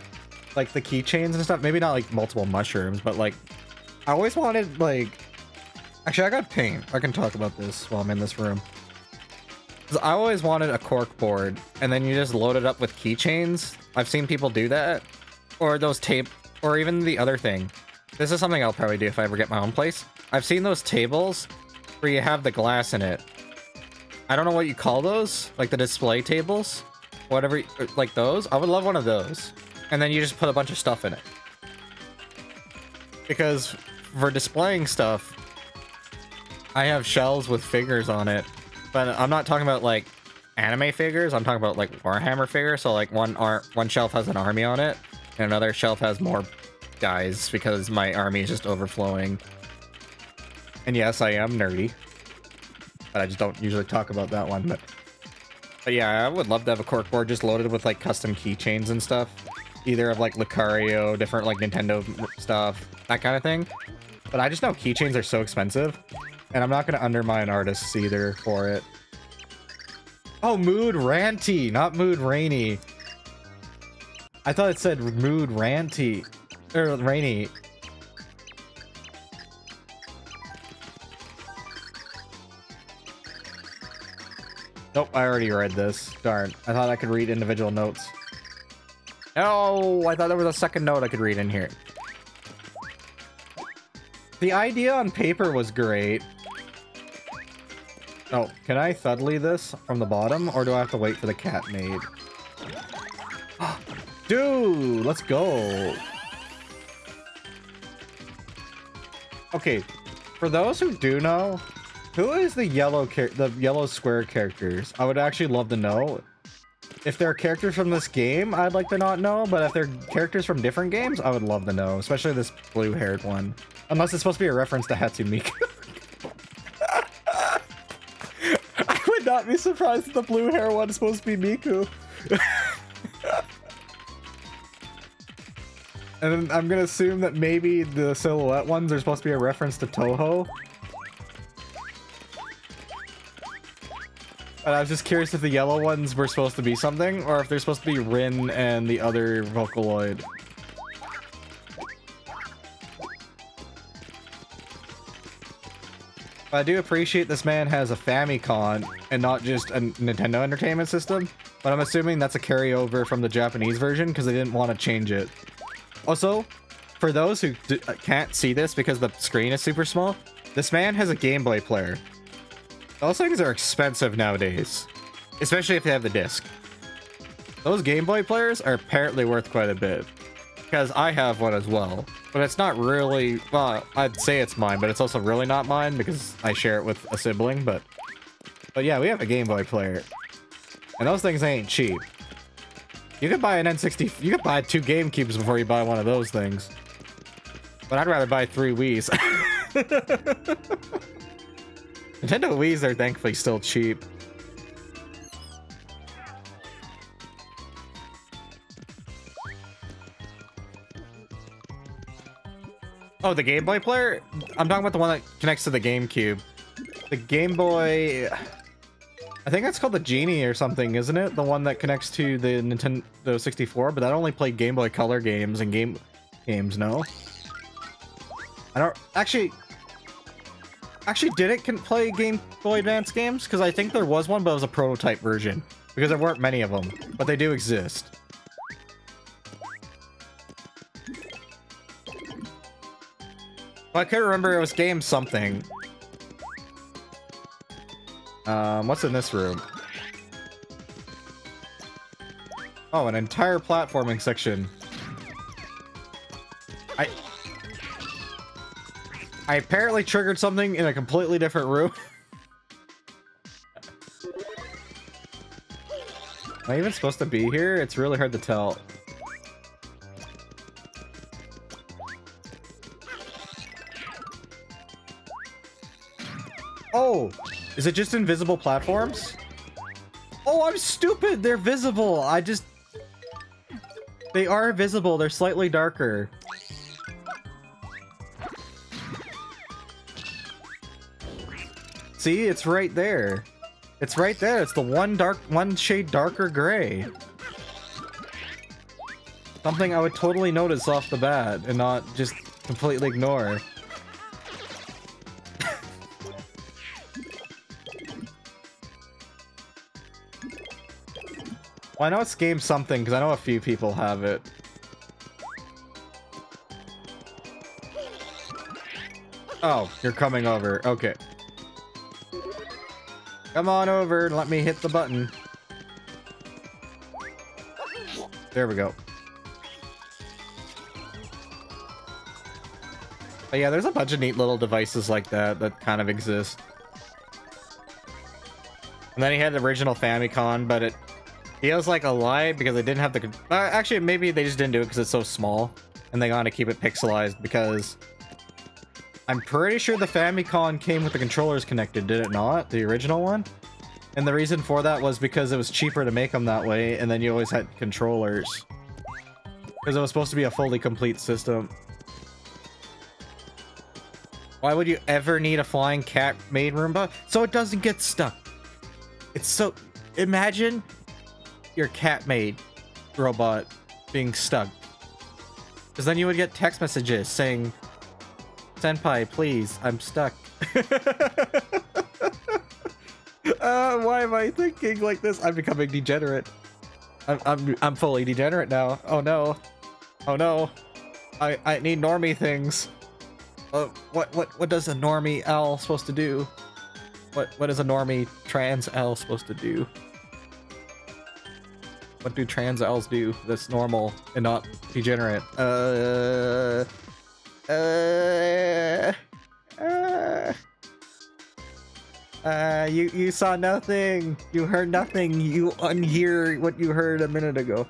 like the keychains and stuff. Maybe not like multiple mushrooms, but like I always wanted like. Actually, I got paint. I can talk about this while I'm in this room. I always wanted a cork board, and then you just load it up with keychains. I've seen people do that, or those tape, or even the other thing. This is something I'll probably do if I ever get my own place. I've seen those tables where you have the glass in it. I don't know what you call those, like the display tables, whatever, like those. I would love one of those. And then you just put a bunch of stuff in it. Because for displaying stuff, I have shelves with figures on it, but I'm not talking about like anime figures. I'm talking about like Warhammer figures. So like one ar one shelf has an army on it, and another shelf has more guys because my army is just overflowing. And yes, I am nerdy. But I just don't usually talk about that one. But, but yeah, I would love to have a corkboard just loaded with like custom keychains and stuff. Either of like Lucario, different like Nintendo stuff, that kind of thing. But I just know keychains are so expensive. And I'm not going to undermine artists either for it. Oh, Mood Ranty, not Mood Rainy. I thought it said Mood Ranty. Or Rainy. Nope, I already read this. Darn. I thought I could read individual notes. Oh, I thought there was a second note I could read in here. The idea on paper was great. Oh, can I Thudley this from the bottom, or do I have to wait for the cat maid? [gasps] Dude, let's go. Okay, for those who do know, who is the yellow the yellow square characters? I would actually love to know. If they're characters from this game, I'd like to not know, but if they're characters from different games, I would love to know, especially this blue-haired one. Unless it's supposed to be a reference to Hatsune Miku. [laughs] I would not be surprised if the blue hair one is supposed to be Miku. [laughs] And then I'm gonna assume that maybe the silhouette ones are supposed to be a reference to Touhou. But I was just curious if the yellow ones were supposed to be something, or if they're supposed to be Rin and the other Vocaloid. I do appreciate this man has a Famicom and not just a Nintendo Entertainment System, but I'm assuming that's a carryover from the Japanese version because they didn't want to change it. Also, for those who uh, can't see this because the screen is super small, this man has a Game Boy player. Those things are expensive nowadays, especially if they have the disc. Those Game Boy players are apparently worth quite a bit, because I have one as well. But it's not really, well, I'd say it's mine, but it's also really not mine because I share it with a sibling, but... But yeah, we have a Game Boy player. And those things ain't cheap. You could buy an N60. You could buy two GameCubes before you buy one of those things. But I'd rather buy three Wii's. [laughs] Nintendo Wii's are thankfully still cheap. Oh, the Game Boy player? I'm talking about the one that connects to the GameCube. The Game Boy... I think that's called the Genie or something, isn't it? The one that connects to the Nintendo 64, but that only played Game Boy Color games and game games, no? I don't actually actually did it can play Game Boy Advance games? Because I think there was one, but it was a prototype version. Because there weren't many of them, but they do exist. I couldn't remember it was game something. Um, what's in this room? Oh, an entire platforming section. I... I apparently triggered something in a completely different room. [laughs] Am I even supposed to be here? It's really hard to tell. Is it just invisible platforms? Oh, I'm stupid! They're visible! I just... They are visible, they're slightly darker. See, it's right there. It's right there. It's the one dark, one shade darker gray. Something I would totally notice off the bat and not just completely ignore. Well, I know it's game something because I know a few people have it. Oh, you're coming over. Okay. Come on over and let me hit the button. There we go. But yeah, there's a bunch of neat little devices like that that kind of exist. And then he had the original Famicom, but it feels like a lie because they didn't have the... Uh, actually, maybe they just didn't do it because it's so small. And they got to keep it pixelized because I'm pretty sure the Famicom came with the controllers connected, did it not? The original one? And the reason for that was because it was cheaper to make them that way, and then you always had controllers. Because it was supposed to be a fully complete system. Why would you ever need a flying cat made Roomba? So it doesn't get stuck. It's so... Imagine your cat made robot being stuck. Because then you would get text messages saying, Senpai, please, I'm stuck. [laughs] uh, why am I thinking like this? I'm becoming degenerate. I'm, I'm, I'm fully degenerate now. Oh no. Oh no. I, I need normie things. Uh, what, what, what does a normie L supposed to do? What, what is a normie trans L supposed to do? What do trans L's do that's normal and not degenerate? Uh... Uh, uh, uh, you you saw nothing. You heard nothing. You unhear what you heard a minute ago.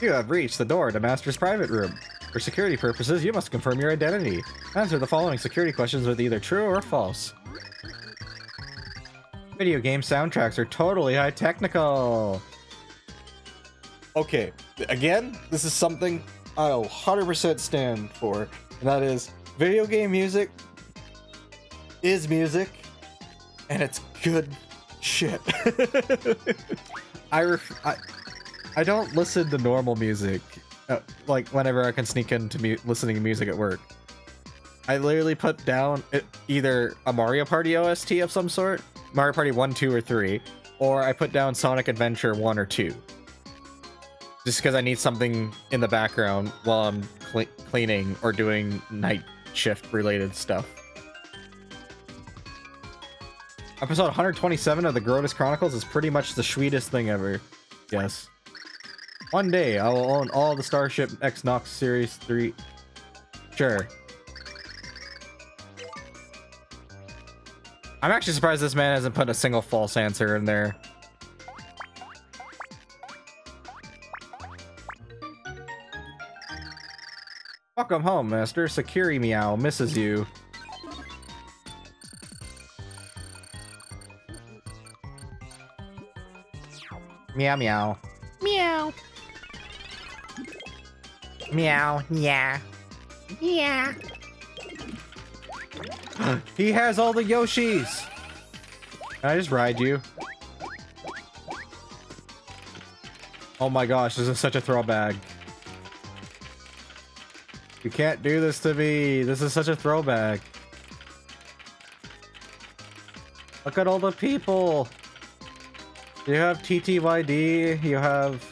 You have reached the door to Master's private room. For security purposes, you must confirm your identity. Answer the following security questions with either true or false. Video game soundtracks are totally high technical okay, again, this is something I'll 100% stand for, and that is video game music is music, and it's good shit. [laughs] I, ref- I I don't listen to normal music, uh, like whenever I can sneak into mu- listening to music at work. I literally put down either a Mario Party OST of some sort, Mario Party 1, 2, or 3, or I put down Sonic Adventure 1 or 2 just because I need something in the background while I'm cl cleaning or doing night shift related stuff. Episode 127 of the Grodus Chronicles is pretty much the sweetest thing ever. Yes. One day, I will own all the Starship X-Nox Series 3. Sure. I'm actually surprised this man hasn't put a single false answer in there. Welcome home, Master. Sakiri Meow misses you. Meow meow. Meow. Meow. Yeah. Yeah. He has all the Yoshis! Can I just ride you? Oh my gosh, this is such a throwback. You can't do this to me. This is such a throwback. Look at all the people. You have TTYD, you have...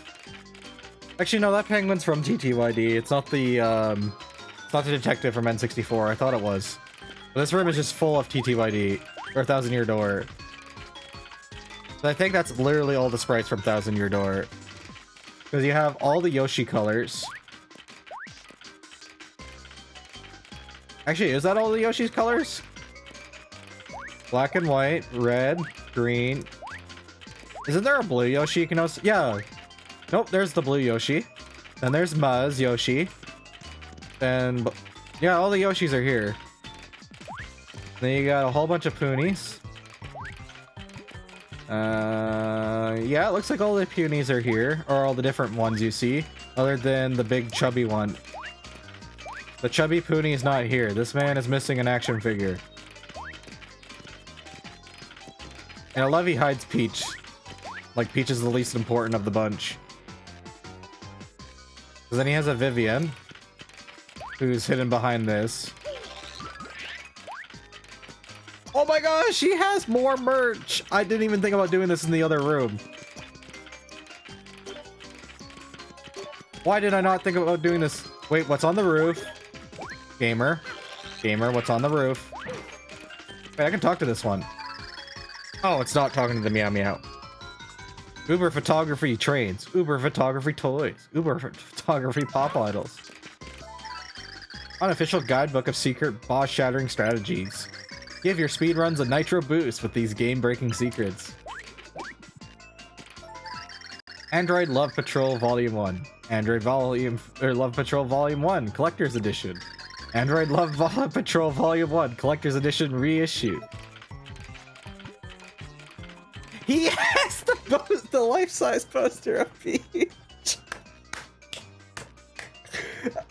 Actually, no, that penguin's from TTYD. It's not the, um... It's not the detective from N64. I thought it was. This room is just full of TTYD. Or Thousand Year Door. I think that's literally all the sprites from Thousand Year Door. Because you have all the Yoshi colors. Actually, is that all the Yoshi's colors? Black and white, red, green. Isn't there a blue Yoshi you can also... Yeah. Nope, there's the blue Yoshi. Then there's Muzz Yoshi. Then... Yeah, all the Yoshis are here. Then you got a whole bunch of Punies. Uh, yeah, it looks like all the Punies are here, or all the different ones you see, other than the big chubby one. The chubby Puni is not here. This man is missing an action figure. And I love he hides Peach. Like, Peach is the least important of the bunch. Then he has a Vivian, who's hidden behind this. Oh my gosh, she has more merch! I didn't even think about doing this in the other room. Why did I not think about doing this? Wait, what's on the roof? Gamer. Gamer, what's on the roof? Wait, I can talk to this one. Oh, it's not talking to the Meow Meow. Uber photography trains. Uber photography toys. Uber photography pop idols. Unofficial guidebook of secret boss shattering strategies. Give your speedruns a nitro boost with these game-breaking secrets. Android Love Patrol Volume 1. Android Volume or Love Patrol Volume 1 Collector's Edition. Android Love [laughs] Vol Patrol Volume 1 Collector's Edition reissue. He [laughs] has the the life-size poster of [laughs] Peach.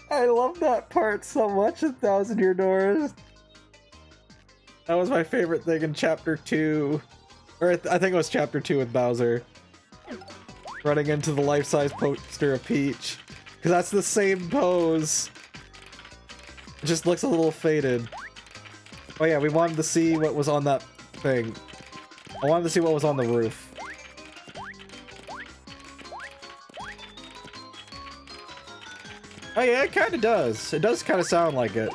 I love that part so much in Thousand Year Doors. That was my favorite thing in chapter two. Or I, th I think it was chapter two with Bowser. Running into the life-size poster of Peach. Because that's the same pose. It just looks a little faded. Oh yeah, we wanted to see what was on that thing. I wanted to see what was on the roof. Oh yeah, it kind of does. It does kind of sound like it.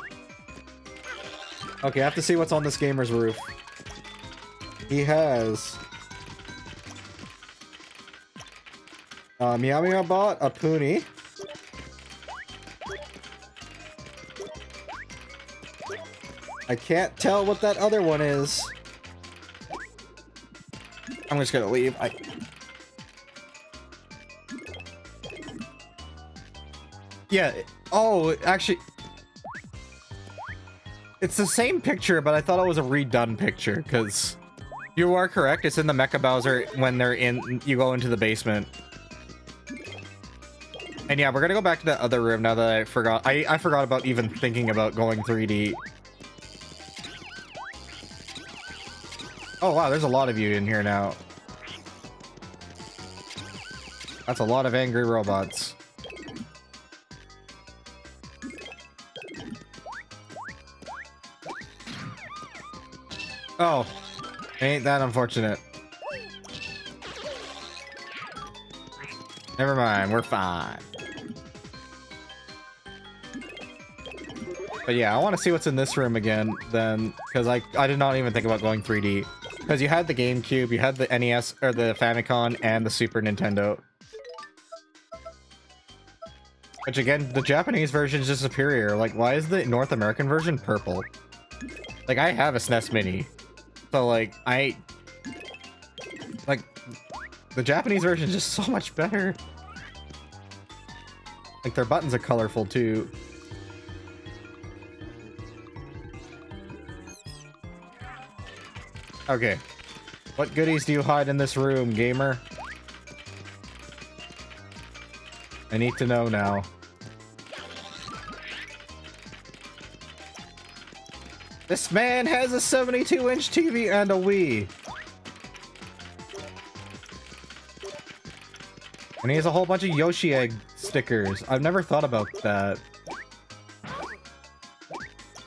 Okay, I have to see what's on this gamer's roof. He has... Uh, Meow Meow Bot, a Puni. I can't tell what that other one is. I'm just gonna leave. I... Yeah, oh, actually... It's the same picture, but I thought it was a redone picture, because... You are correct, it's in the Mecha Bowser when they're in... You go into the basement. And yeah, we're gonna go back to that other room now that I forgot. I, I forgot about even thinking about going 3D. Oh wow, there's a lot of you in here now. That's a lot of angry robots. Oh, ain't that unfortunate. Never mind, we're fine. But yeah, I want to see what's in this room again, then, because I, I did not even think about going 3D. Because you had the GameCube, you had the NES, or the Famicom, and the Super Nintendo. Which again, the Japanese version is just superior. Like, why is the North American version purple? Like, I have a SNES Mini. So, like, I... Like, the Japanese version is just so much better. Like, their buttons are colorful, too. Okay. What goodies do you hide in this room, gamer? I need to know now. This man has a 72 inch TV and a Wii. And he has a whole bunch of Yoshi egg stickers. I've never thought about that.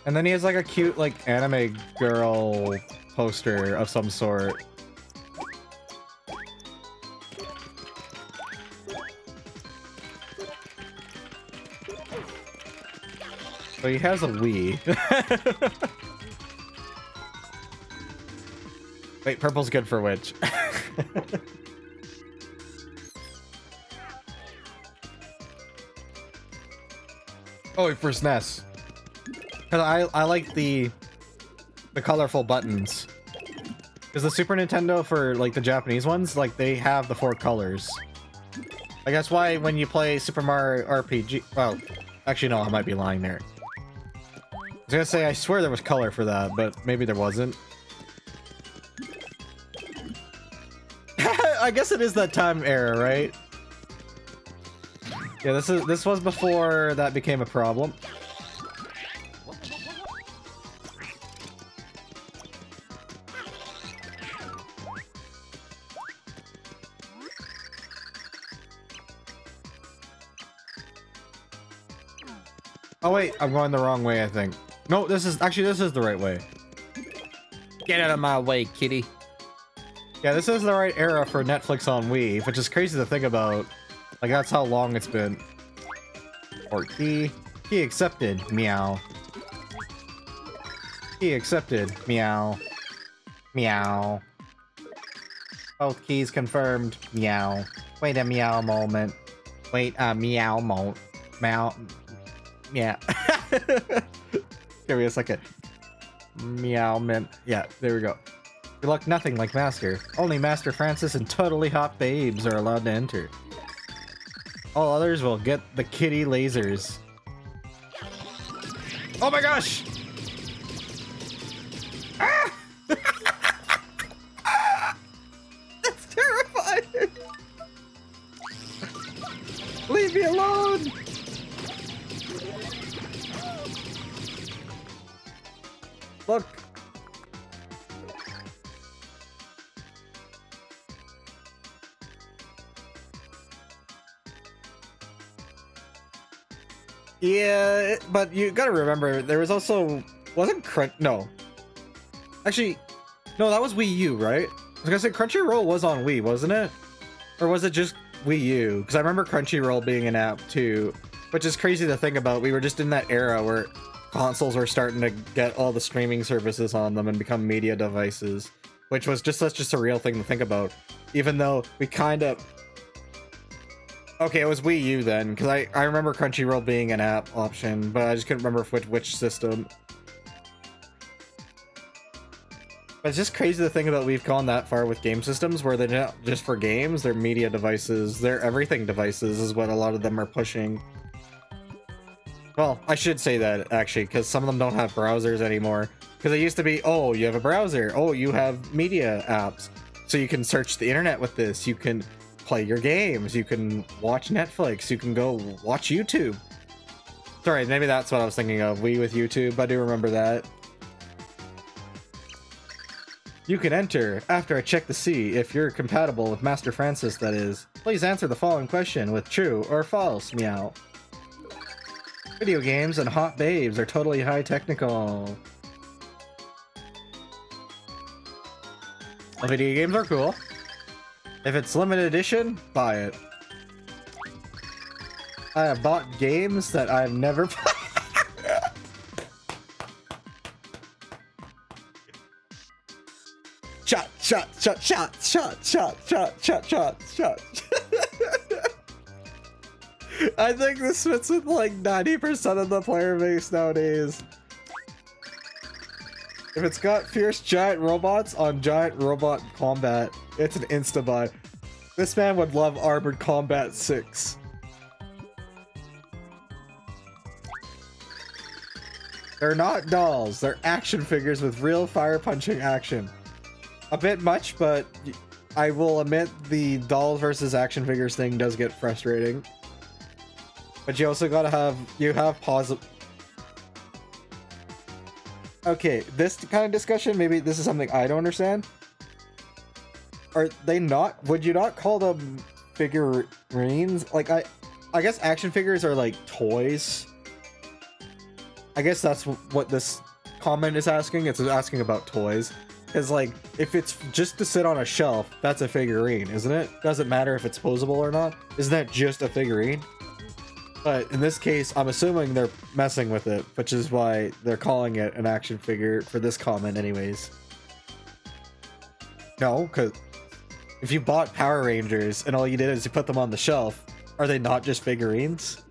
And then he has like a cute like anime girl poster of some sort. So he has a Wii. [laughs] Wait, purple's good for which? [laughs] oh, for SNES. Cause I I like the the colorful buttons. Because the Super Nintendo for like the Japanese ones, like they have the four colors. Like that's why when you play Super Mario RPG, well, actually no, I might be lying there. I was gonna say, I swear there was color for that, but maybe there wasn't. I guess it is that time error, right? Yeah, this is this was before that became a problem. Oh wait, I'm going the wrong way, I think. No, this is actually this is the right way. Get out of my way, kitty. Yeah, this is the right era for Netflix on Wii, which is crazy to think about. Like that's how long it's been. Or key. Key accepted. Meow. Key accepted. Meow. Meow. Both keys confirmed. Meow. Wait a meow moment. Wait a meow moment. Meow. Yeah. [laughs] Give me a second. Meow mint. Yeah, there we go. Luck nothing like Master. Only Master Francis and totally hot babes are allowed to enter. All others will get the kitty lasers. Oh my gosh! Ah! [laughs] That's terrifying! Leave me alone! Look! Yeah, but you gotta remember, there was also... Wasn't Crunch... No. Actually, no, that was Wii U, right? I was gonna say Crunchyroll was on Wii, wasn't it? Or was it just Wii U? Because I remember Crunchyroll being an app too, which is crazy to think about. We were just in that era where consoles were starting to get all the streaming services on them and become media devices, which was just such a surreal thing to think about. Even though we kind of Okay, it was Wii U then, because I, I remember Crunchyroll being an app option, but I just couldn't remember which, which system. But it's just crazy to think about we've gone that far with game systems where they're not just for games, they're media devices, they're everything devices is what a lot of them are pushing. Well, I should say that actually, because some of them don't have browsers anymore. Because it used to be, oh, you have a browser, oh, you have media apps, so you can search the internet with this, you can play your games, you can watch Netflix, you can go watch YouTube. Sorry, maybe that's what I was thinking of. We with YouTube, I do remember that. You can enter after I check to see if you're compatible with Master Francis, that is. Please answer the following question with true or false, meow. Video games and hot babes are totally high technical. Video games are cool. If it's limited edition, buy it. I have bought games that I've never [laughs] Shot, shot, shot, shot, shot, shot, shot, shot, shot, shot. [laughs] I think this fits with like 90% of the player base nowadays. If it's got fierce giant robots on giant robot combat, it's an insta buy. This man would love Armored Core 6. They're not dolls, they're action figures with real fire punching action. A bit much, but I will admit the dolls versus action figures thing does get frustrating. But you also gotta have, you have. Okay, this kind of discussion, maybe this is something I don't understand. Are they not? Would you not call them figurines? Like I, I guess action figures are like toys. I guess that's what this comment is asking. It's asking about toys. Is like if it's just to sit on a shelf, that's a figurine, isn't it? Doesn't matter if it's posable or not. Isn't that just a figurine? But in this case, I'm assuming they're messing with it, which is why they're calling it an action figure for this comment, anyways. No, because if you bought Power Rangers and all you did is you put them on the shelf, are they not just figurines?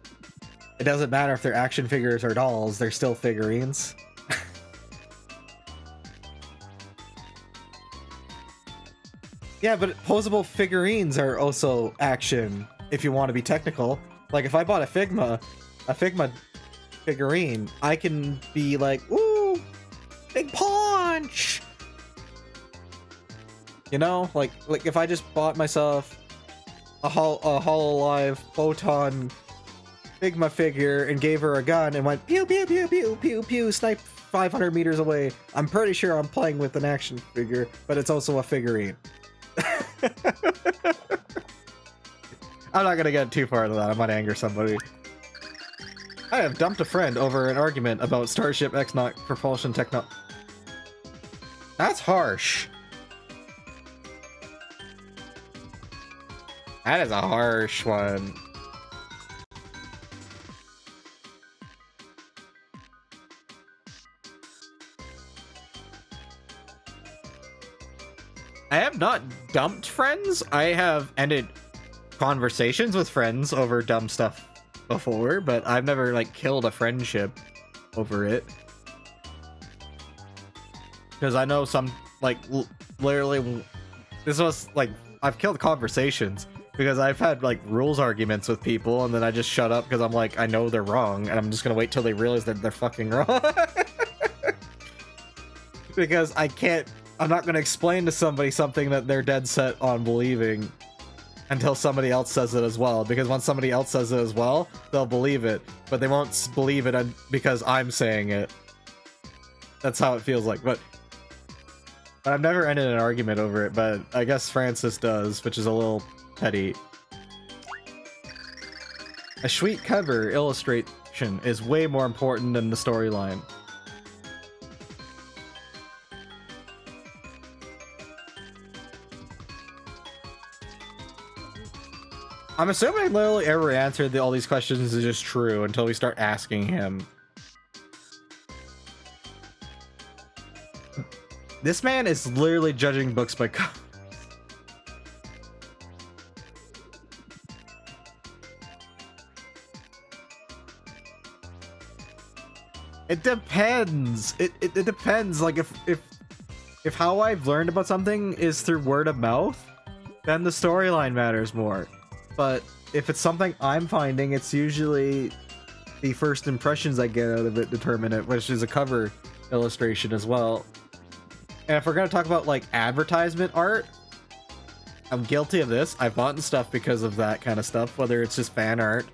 It doesn't matter if they're action figures or dolls, they're still figurines. [laughs] yeah, but posable figurines are also action if you want to be technical. Like if I bought a Figma, a Figma figurine, I can be like, ooh, big punch. You know, like like if I just bought myself a hol a Hololive photon Figma figure and gave her a gun and went pew pew pew pew pew pew snipe 500 meters away. I'm pretty sure I'm playing with an action figure, but it's also a figurine. [laughs] I'm not gonna get too far into that. I might anger somebody. I have dumped a friend over an argument about Starship X-Naut propulsion techno- That's harsh. That is a harsh one. I have not dumped friends. I have ended conversations with friends over dumb stuff before, but I've never like killed a friendship over it. Because I know some like literally this was like I've killed conversations because I've had like rules arguments with people and then I just shut up because I'm like I know they're wrong and I'm just gonna wait till they realize that they're fucking wrong. [laughs] because I can't I'm not gonna explain to somebody something that they're dead set on believing until somebody else says it as well. Because once somebody else says it as well, they'll believe it, but they won't believe it because I'm saying it. That's how it feels like. But, but I've never ended an argument over it. But I guess Francis does, which is a little petty. A sweet cover illustration is way more important than the storyline. I'm assuming literally every answer to all these questions is just true until we start asking him. This man is literally judging books by cover. It depends. It, it it depends. Like if if if how I've learned about something is through word of mouth, then the storyline matters more. But if it's something I'm finding, it's usually the first impressions I get out of it determine it, which is a cover illustration as well. And if we're gonna talk about like advertisement art, I'm guilty of this. I've bought stuff because of that kind of stuff, whether it's just fan art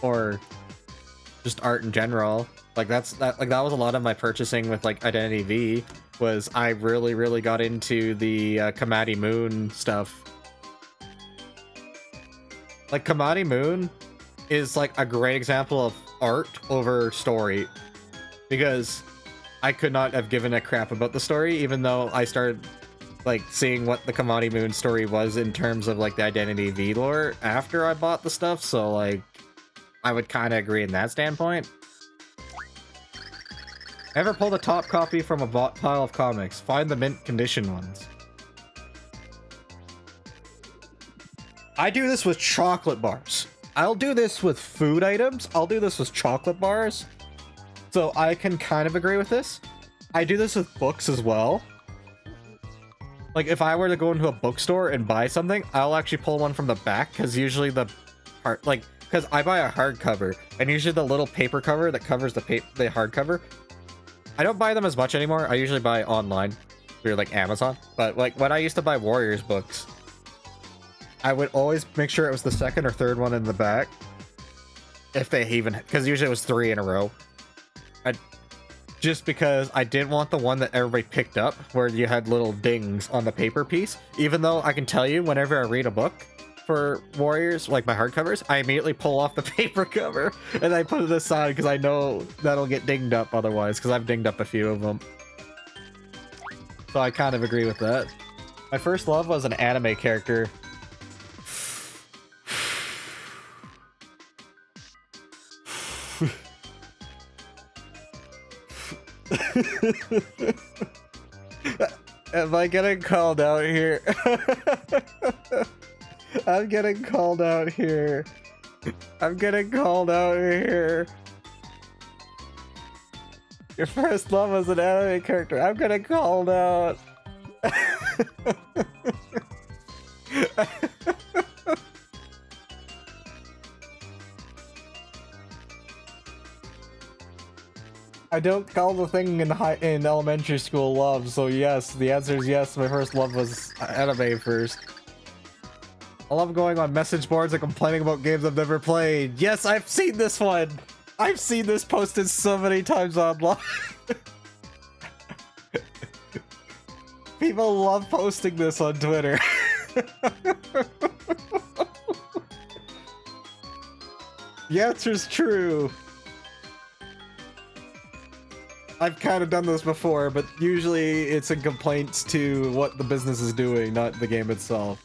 or just art in general. Like that's that like that was a lot of my purchasing with like Identity V was I really really got into the uh, Kamadi Moon stuff. Like Kamadi Moon is like a great example of art over story because I could not have given a crap about the story even though I started like seeing what the Kamadi Moon story was in terms of like the Identity V lore after I bought the stuff so like I would kind of agree in that standpoint. Ever pull the top copy from a bought pile of comics? Find the mint condition ones. I do this with chocolate bars. I'll do this with food items. I'll do this with chocolate bars. So I can kind of agree with this. I do this with books as well. Like if I were to go into a bookstore and buy something, I'll actually pull one from the back because usually the part like because I buy a hardcover and usually the little paper cover that covers the pa- the hardcover. I don't buy them as much anymore. I usually buy online through like Amazon. But like when I used to buy Warriors books, I would always make sure it was the second or third one in the back. If they even, because usually it was three in a row. I'd, just because I didn't want the one that everybody picked up where you had little dings on the paper piece. Even though I can tell you, whenever I read a book for Warriors, like my hardcovers, I immediately pull off the [laughs] paper cover and I put it aside because I know that'll get dinged up otherwise, because I've dinged up a few of them. So I kind of agree with that. My first love was an anime character. [laughs] Am I getting called out here? [laughs] I'm getting called out here. I'm getting called out here. Your first love was an anime character. I'm getting called out. [laughs] I don't call the thing in high in elementary school love, so yes, the answer is yes. My first love was anime first. I love going on message boards and complaining about games I've never played. Yes, I've seen this one. I've seen this posted so many times online. [laughs] People love posting this on Twitter. [laughs] the answer's true. I've kind of done this before, but usually it's in complaints to what the business is doing, not the game itself.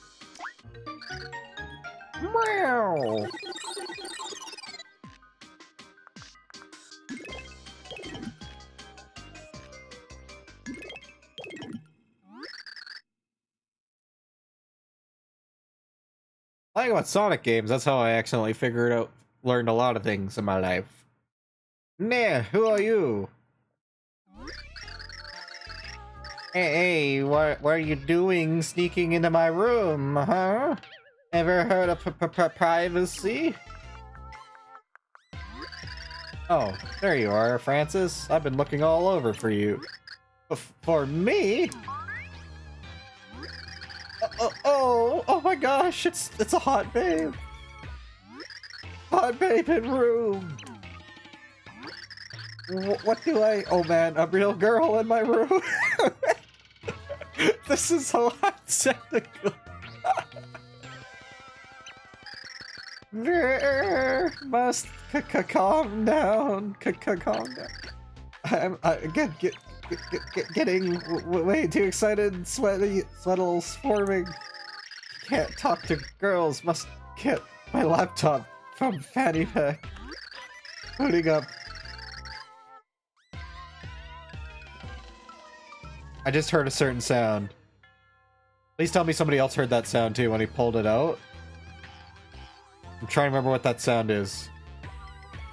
Meow. I think about Sonic games, that's how I accidentally figured out, learned a lot of things in my life. Nah, who are you? Hey, hey, what, what are you doing sneaking into my room, huh? Ever heard of p -p privacy? Oh, there you are, Francis. I've been looking all over for you. For me? Oh, oh, oh, my gosh, it's it's a hot babe. Hot babe in room. What do I? Oh man, a real girl in my room. [laughs] this is so hypothetical. Must c -c calm down. Calm down. I'm I, get, get, get, get getting way too excited. Sweaty sweatles forming. Can't talk to girls. Must get my laptop from fanny pack. Booting up. I just heard a certain sound. Please tell me somebody else heard that sound too when he pulled it out. I'm trying to remember what that sound is.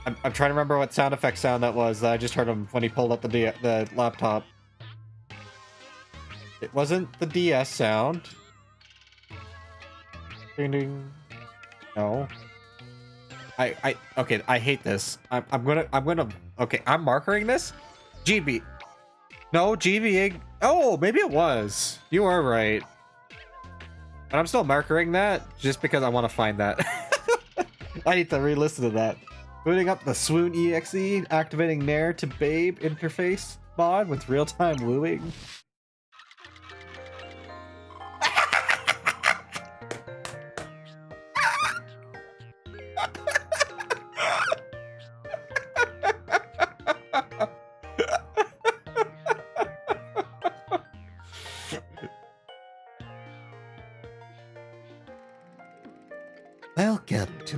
I'm, I'm trying to remember what sound effect sound that was that I just heard him when he pulled up the D the laptop. It wasn't the DS sound. Ding ding. No. I I okay. I hate this. I'm I'm gonna I'm gonna okay. I'm markering this. GB. No GBA. Oh, maybe it was. You are right. But I'm still markering that just because I want to find that. [laughs] I need to re-listen to that. Booting up the Swoon EXE, activating Nair to Babe interface mod with real-time wooing.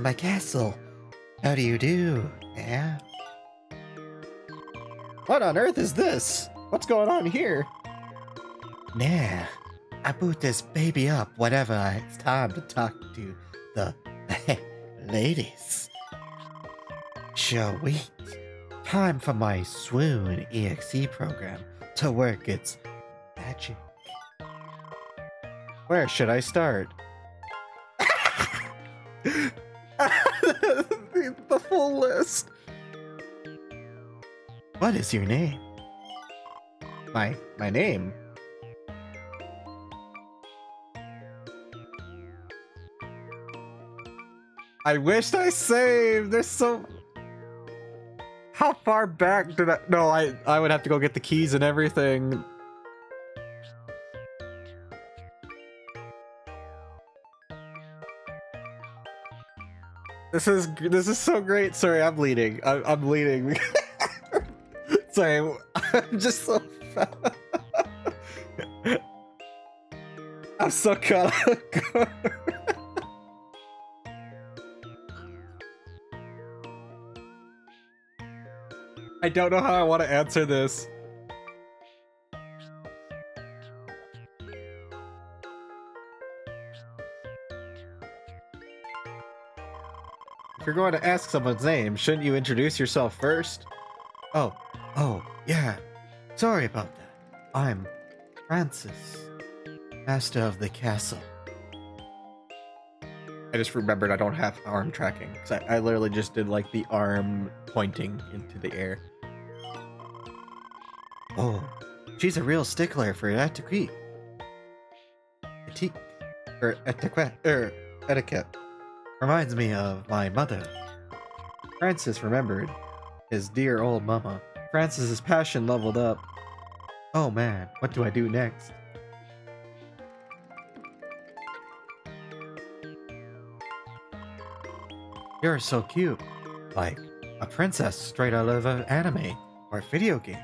My castle. How do you do? Yeah? What on earth is this? What's going on here? Nah, I boot this baby up whenever it's time to talk to the [laughs] ladies. Sweet. Time for my Swoon EXE program to work its magic. Where should I start? [laughs] the, [laughs] the full list. What is your name? My my name. I wished I saved. There's so How far back did I? No, I I would have to go get the keys and everything. This is this is so great. Sorry, I'm bleeding. I'm, [laughs] I'm bleeding. Sorry, I'm just so. [laughs] I'm so caught. [laughs] I don't know how I want to answer this. You're going to ask someone's name, shouldn't you introduce yourself first? Oh, oh, yeah. Sorry about that. I'm Francis, master of the castle. I just remembered I don't have arm tracking. Cause I, I literally just did like the arm pointing into the air. Oh, she's a real stickler for etiquette. Etiquette. Or etiquette. Er, etiquette. Reminds me of my mother. Francis remembered his dear old mama. Francis's passion leveled up. Oh man, what do I do next? You're so cute. Like a princess straight out of an anime or video game.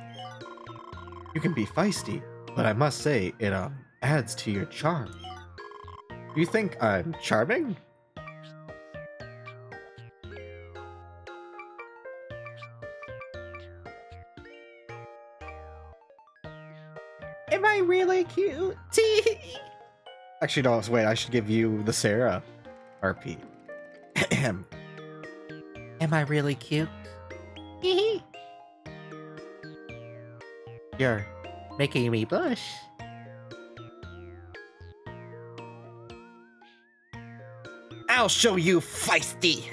You can be feisty, but I must say it um adds to your charm. You think I'm charming? Really cute? [laughs] Actually, no, wait, I should give you the Sarah RP. Am I really cute? [laughs] You're making me blush. I'll show you feisty.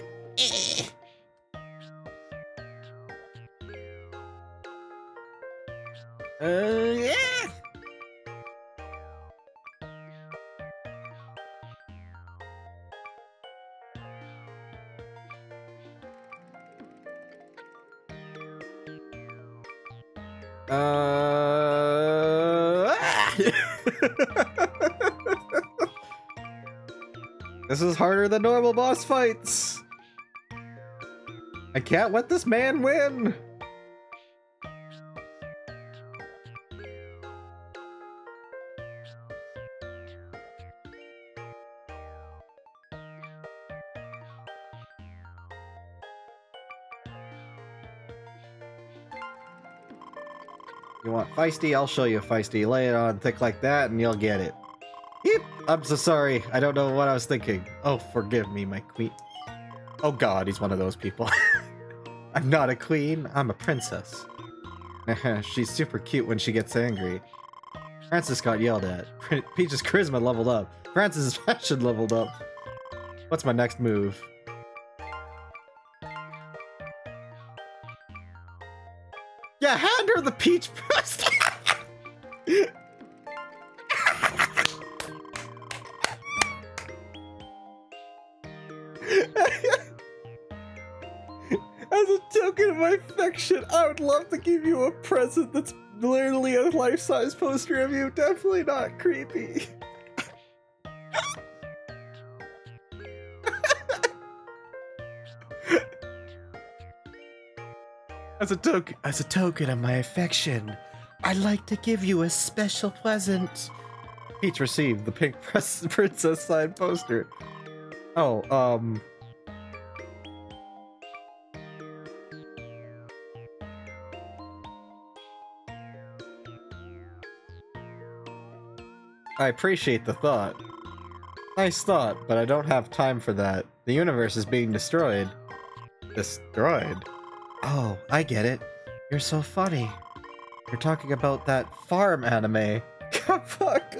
This is harder than normal boss fights. I can't let this man win. You want feisty? I'll show you feisty. Lay it on thick like that and you'll get it. I'm so sorry. I don't know what I was thinking. Oh, forgive me, my queen. Oh god, he's one of those people. [laughs] I'm not a queen, I'm a princess. [laughs] She's super cute when she gets angry. Francis got yelled at. Peach's charisma leveled up. Francis's [laughs] fashion leveled up. What's my next move? Yeah, hand her the peach. To give you a present that's literally a life-size poster of you. Definitely not creepy. [laughs] As a token, as a token of my affection, I'd like to give you a special present. Peach received the pink [laughs] princess signed poster. Oh, um. I appreciate the thought. Nice thought, but I don't have time for that. The universe is being destroyed. Destroyed? Oh, I get it. You're so funny. You're talking about that farm anime. [laughs] Fuck.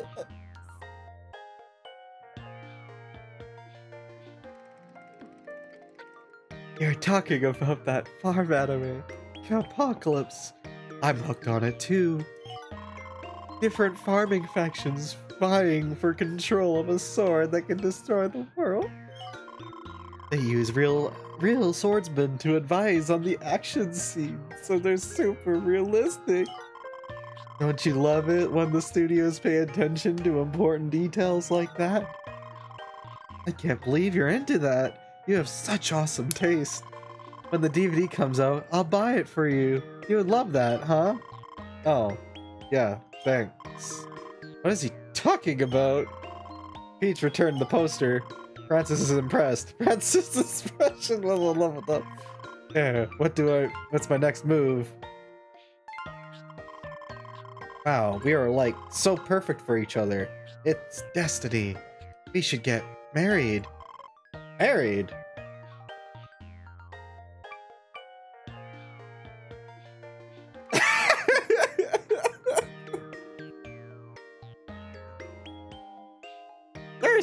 You're talking about that farm anime. Apocalypse. I'm hooked on it too. Different farming factions vying for control of a sword that can destroy the world. They use real real swordsmen to advise on the action scenes, so they're super realistic. Don't you love it when the studios pay attention to important details like that? I can't believe you're into that. You have such awesome taste. When the DVD comes out, I'll buy it for you. You would love that, huh? Oh, yeah, thanks. What is he talking about? Peach returned the poster. Francis is impressed. [laughs] Francis' expression level leveled up. Yeah, what do I... What's my next move? Wow, we are like so perfect for each other. It's destiny. We should get married. Married?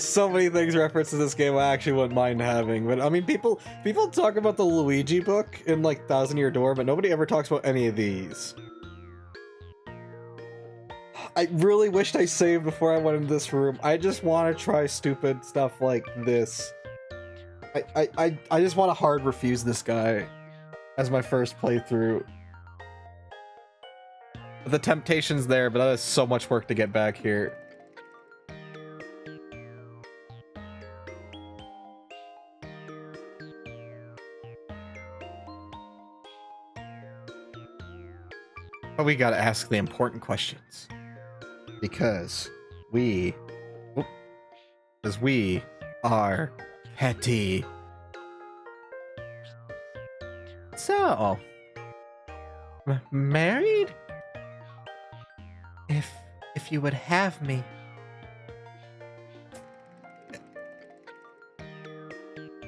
So many things referenced to this game I actually wouldn't mind having, but I mean, people people talk about the Luigi book in like Thousand Year Door, but nobody ever talks about any of these. I really wished I saved before I went into this room. I just want to try stupid stuff like this. I, I, I, I just want to hard refuse this guy as my first playthrough. The temptation's there, but that is so much work to get back here. But we gotta ask the important questions. Because we... Because we are petty. So... Married? If... if you would have me.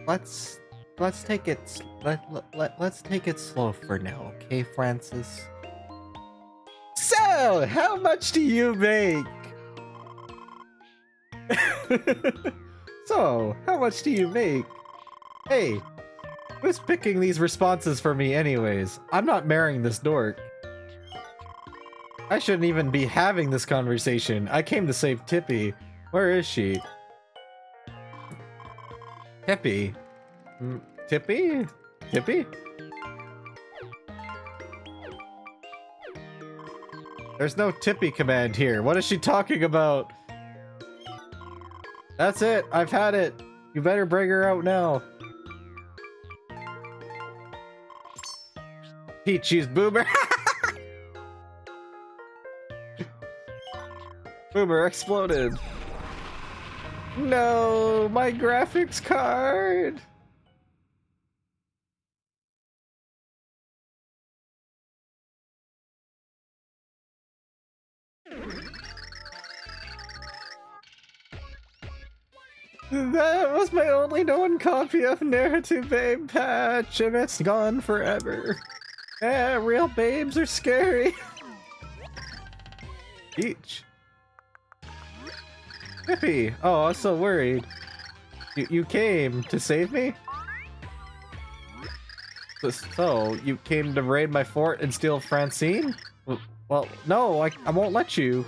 Let's... let's take it... Let, let, let's take it slow for now, okay, Francis? So, how much do you make? [laughs] so, how much do you make? Hey, who's picking these responses for me anyways? I'm not marrying this dork. I shouldn't even be having this conversation. I came to save Tippy. Where is she? Tippy? Mm, Tippy? Tippy? There's no Tippy command here. What is she talking about? That's it. I've had it. You better bring her out now. Peachy's Boomer. [laughs] Boomer exploded. No, my graphics card. That was my only known copy of Narrative Babe patch, and it's gone forever. Yeah, real babes are scary. Peach. Tippy. Oh, I was so worried. You, you came to save me? So, you came to raid my fort and steal Francine? Well, no, I, I won't let you.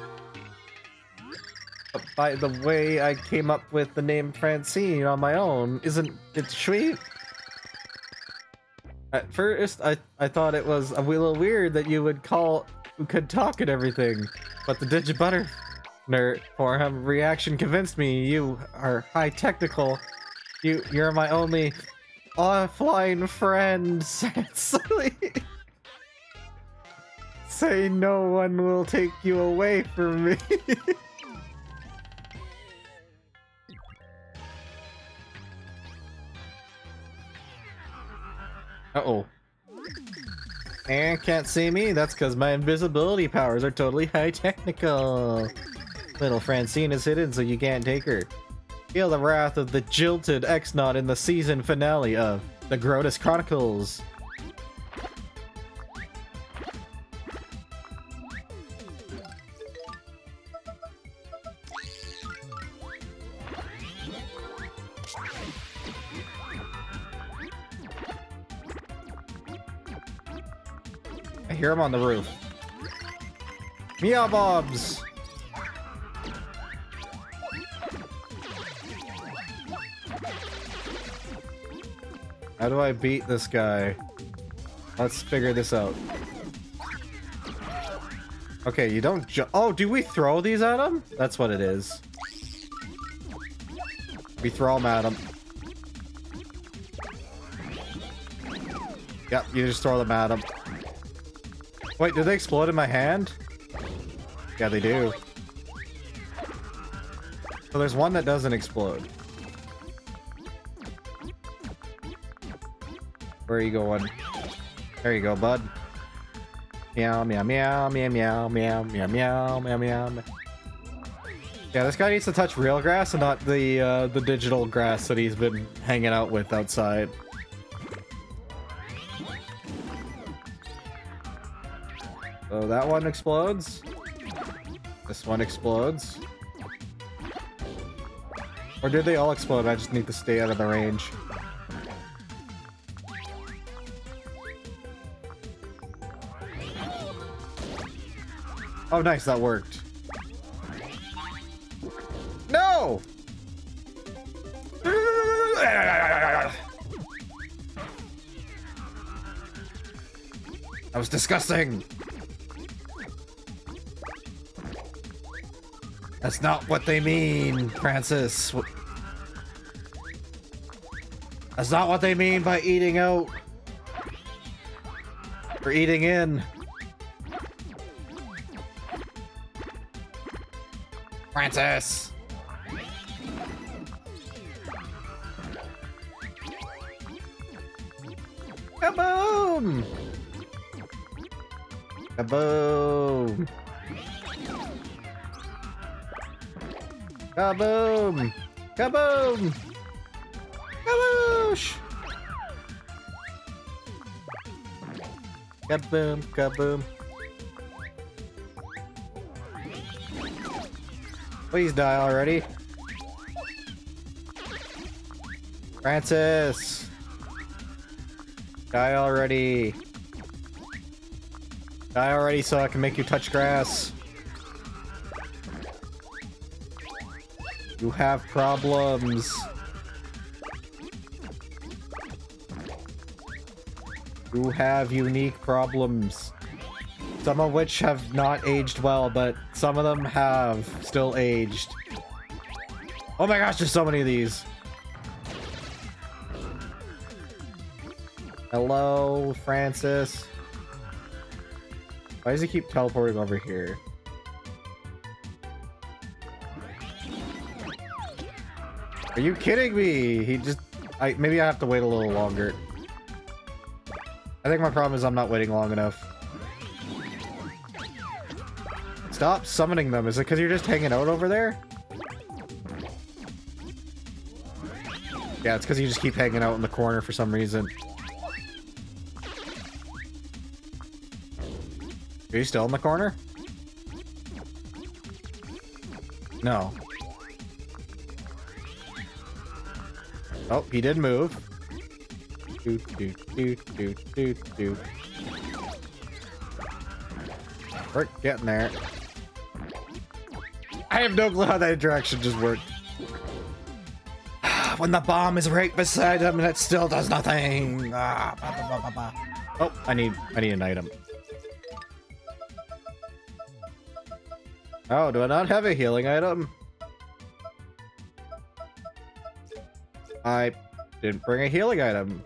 By the way, I came up with the name Francine on my own. Isn't it sweet? At first, I, I thought it was a little weird that you would call, could talk and everything, but the Digibutter nerd forum reaction convinced me you are high technical. You, you're my only offline friend. [laughs] Say no one will take you away from me. [laughs] Uh-oh. And can't see me? That's because my invisibility powers are totally [laughs] high technical. Little Francine is hidden so you can't take her. Feel the wrath of the jilted X-Naut in the season finale of The Grodus Chronicles. Hear him on the roof. Meow Bobs! How do I beat this guy? Let's figure this out. Okay, you don't Oh, do we throw these at him? That's what it is. We throw them at him. Yep, you just throw them at him. Wait, did they explode in my hand? Yeah, they do. So there's one that doesn't explode. Where are you going? There you go, bud. Meow, meow, meow, meow, meow, meow, meow, meow, meow, meow. Yeah, this guy needs to touch real grass and not the uh, the digital grass that he's been hanging out with outside. That one explodes. This one explodes. Or did they all explode? I just need to stay out of the range. Oh, nice, that worked. No! That was disgusting! That's not what they mean, Francis. That's not what they mean by eating out. Or eating in. Francis! Kaboom! Kaboom! Kaboom! Kaboom! Kaboosh! Kaboom, kaboom. Please die already. Francis! Die already. Die already so I can make you touch grass. You have problems. You have unique problems. Some of which have not aged well, but some of them have still aged. Oh my gosh, there's so many of these. Hello, Francis. Why does he keep teleporting over here? Are you kidding me? He just... I Maybe I have to wait a little longer. I think my problem is I'm not waiting long enough. Stop summoning them. Is it because you're just hanging out over there? Yeah, it's because you just keep hanging out in the corner for some reason. Are you still in the corner? No. Oh, he did move. Doot, doot, doot, doot, doot, doot. We're getting there. I have no clue how that interaction just worked. [sighs] when the bomb is right beside him and it still does nothing. Ah, bah, bah, bah. Oh, I need I need an item. Oh, do I not have a healing item? I didn't bring a healing item.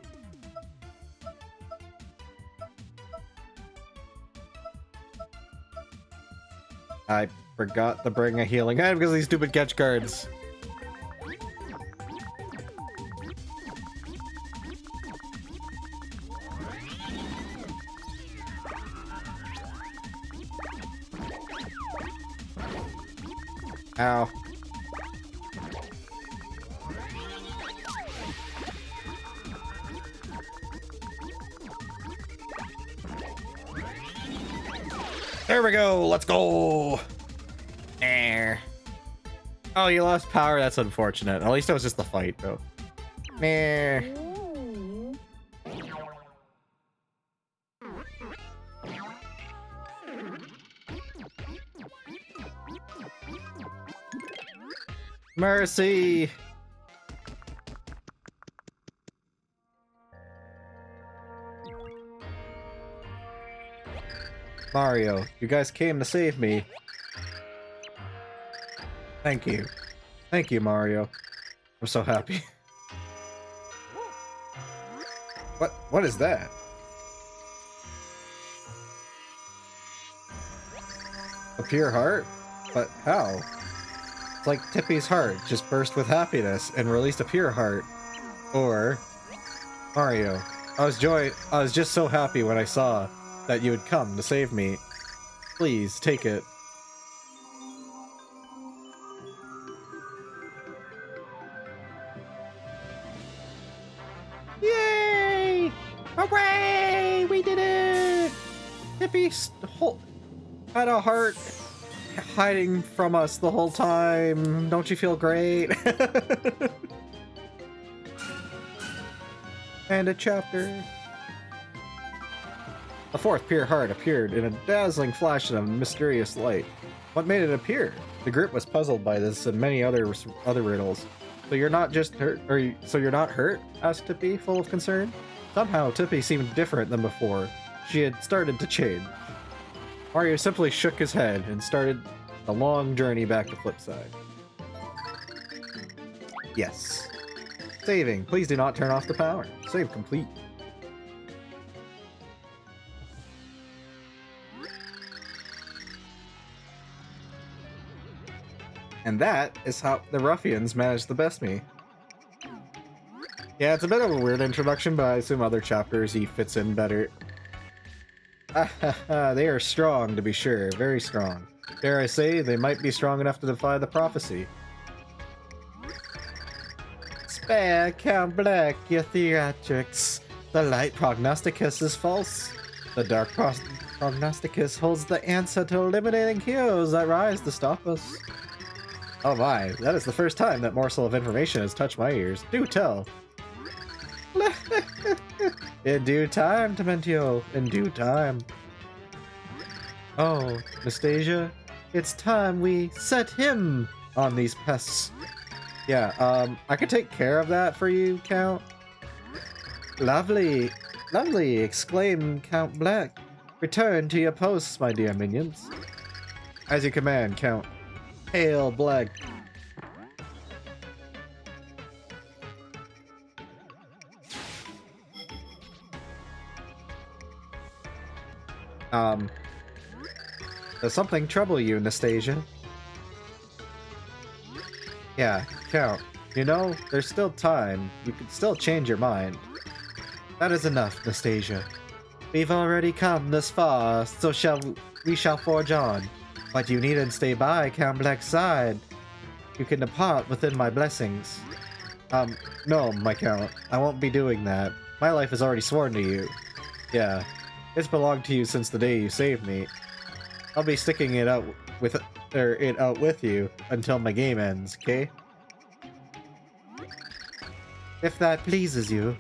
I forgot to bring a healing item because of these stupid catch cards. Ow. There we go. Let's go. There. Oh, you lost power. That's unfortunate. At least it was just the fight, though. Meh. Mercy. Mario, you guys came to save me. Thank you. Thank you, Mario. I'm so happy. What what is that? A pure heart? But how? It's like Tippy's heart just burst with happiness and released a pure heart. Or Mario. I was joy I was just so happy when I saw that you would come to save me. Please take it. Yay! Hooray! We did it! Tippy whole had a heart hiding from us the whole time. Don't you feel great? [laughs] and a chapter. Fourth pure heart appeared in a dazzling flash of mysterious light. What made it appear? The group was puzzled by this and many other other riddles. So you're not just hurt, or you, so you're not hurt? asked Tippy, full of concern. Somehow Tippy seemed different than before. She had started to change. Mario simply shook his head and started a long journey back to Flipside. Yes. Saving. Please do not turn off the power. Save complete. And that is how the ruffians managed the best me. Yeah, it's a bit of a weird introduction, but I assume other chapters he fits in better. [laughs] they are strong, to be sure. Very strong. Dare I say, they might be strong enough to defy the prophecy. Spare Count Bleck, your theatrics. The light prognosticus is false. The dark pro prognosticus holds the answer to eliminating heroes that rise to stop us. Oh my, that is the first time that morsel of information has touched my ears. Do tell. [laughs] in due time, Dimentio. In due time. Oh, Nastasia, it's time we set him on these pests. Yeah, um, I can take care of that for you, Count. Lovely, lovely, exclaimed Count Bleck. Return to your posts, my dear minions. As you command, Count. Hail Bleck. Um, does something trouble you, Nastasia? Yeah, Count. You know, there's still time. You can still change your mind. That is enough, Nastasia. We've already come this far, so shall we shall forge on. But you needn't stay by Count Bleck's side. You can depart within my blessings. Um, no, my Count. I won't be doing that. My life is already sworn to you. Yeah, it's belonged to you since the day you saved me. I'll be sticking it out with or it out with you until my game ends, okay? If that pleases you.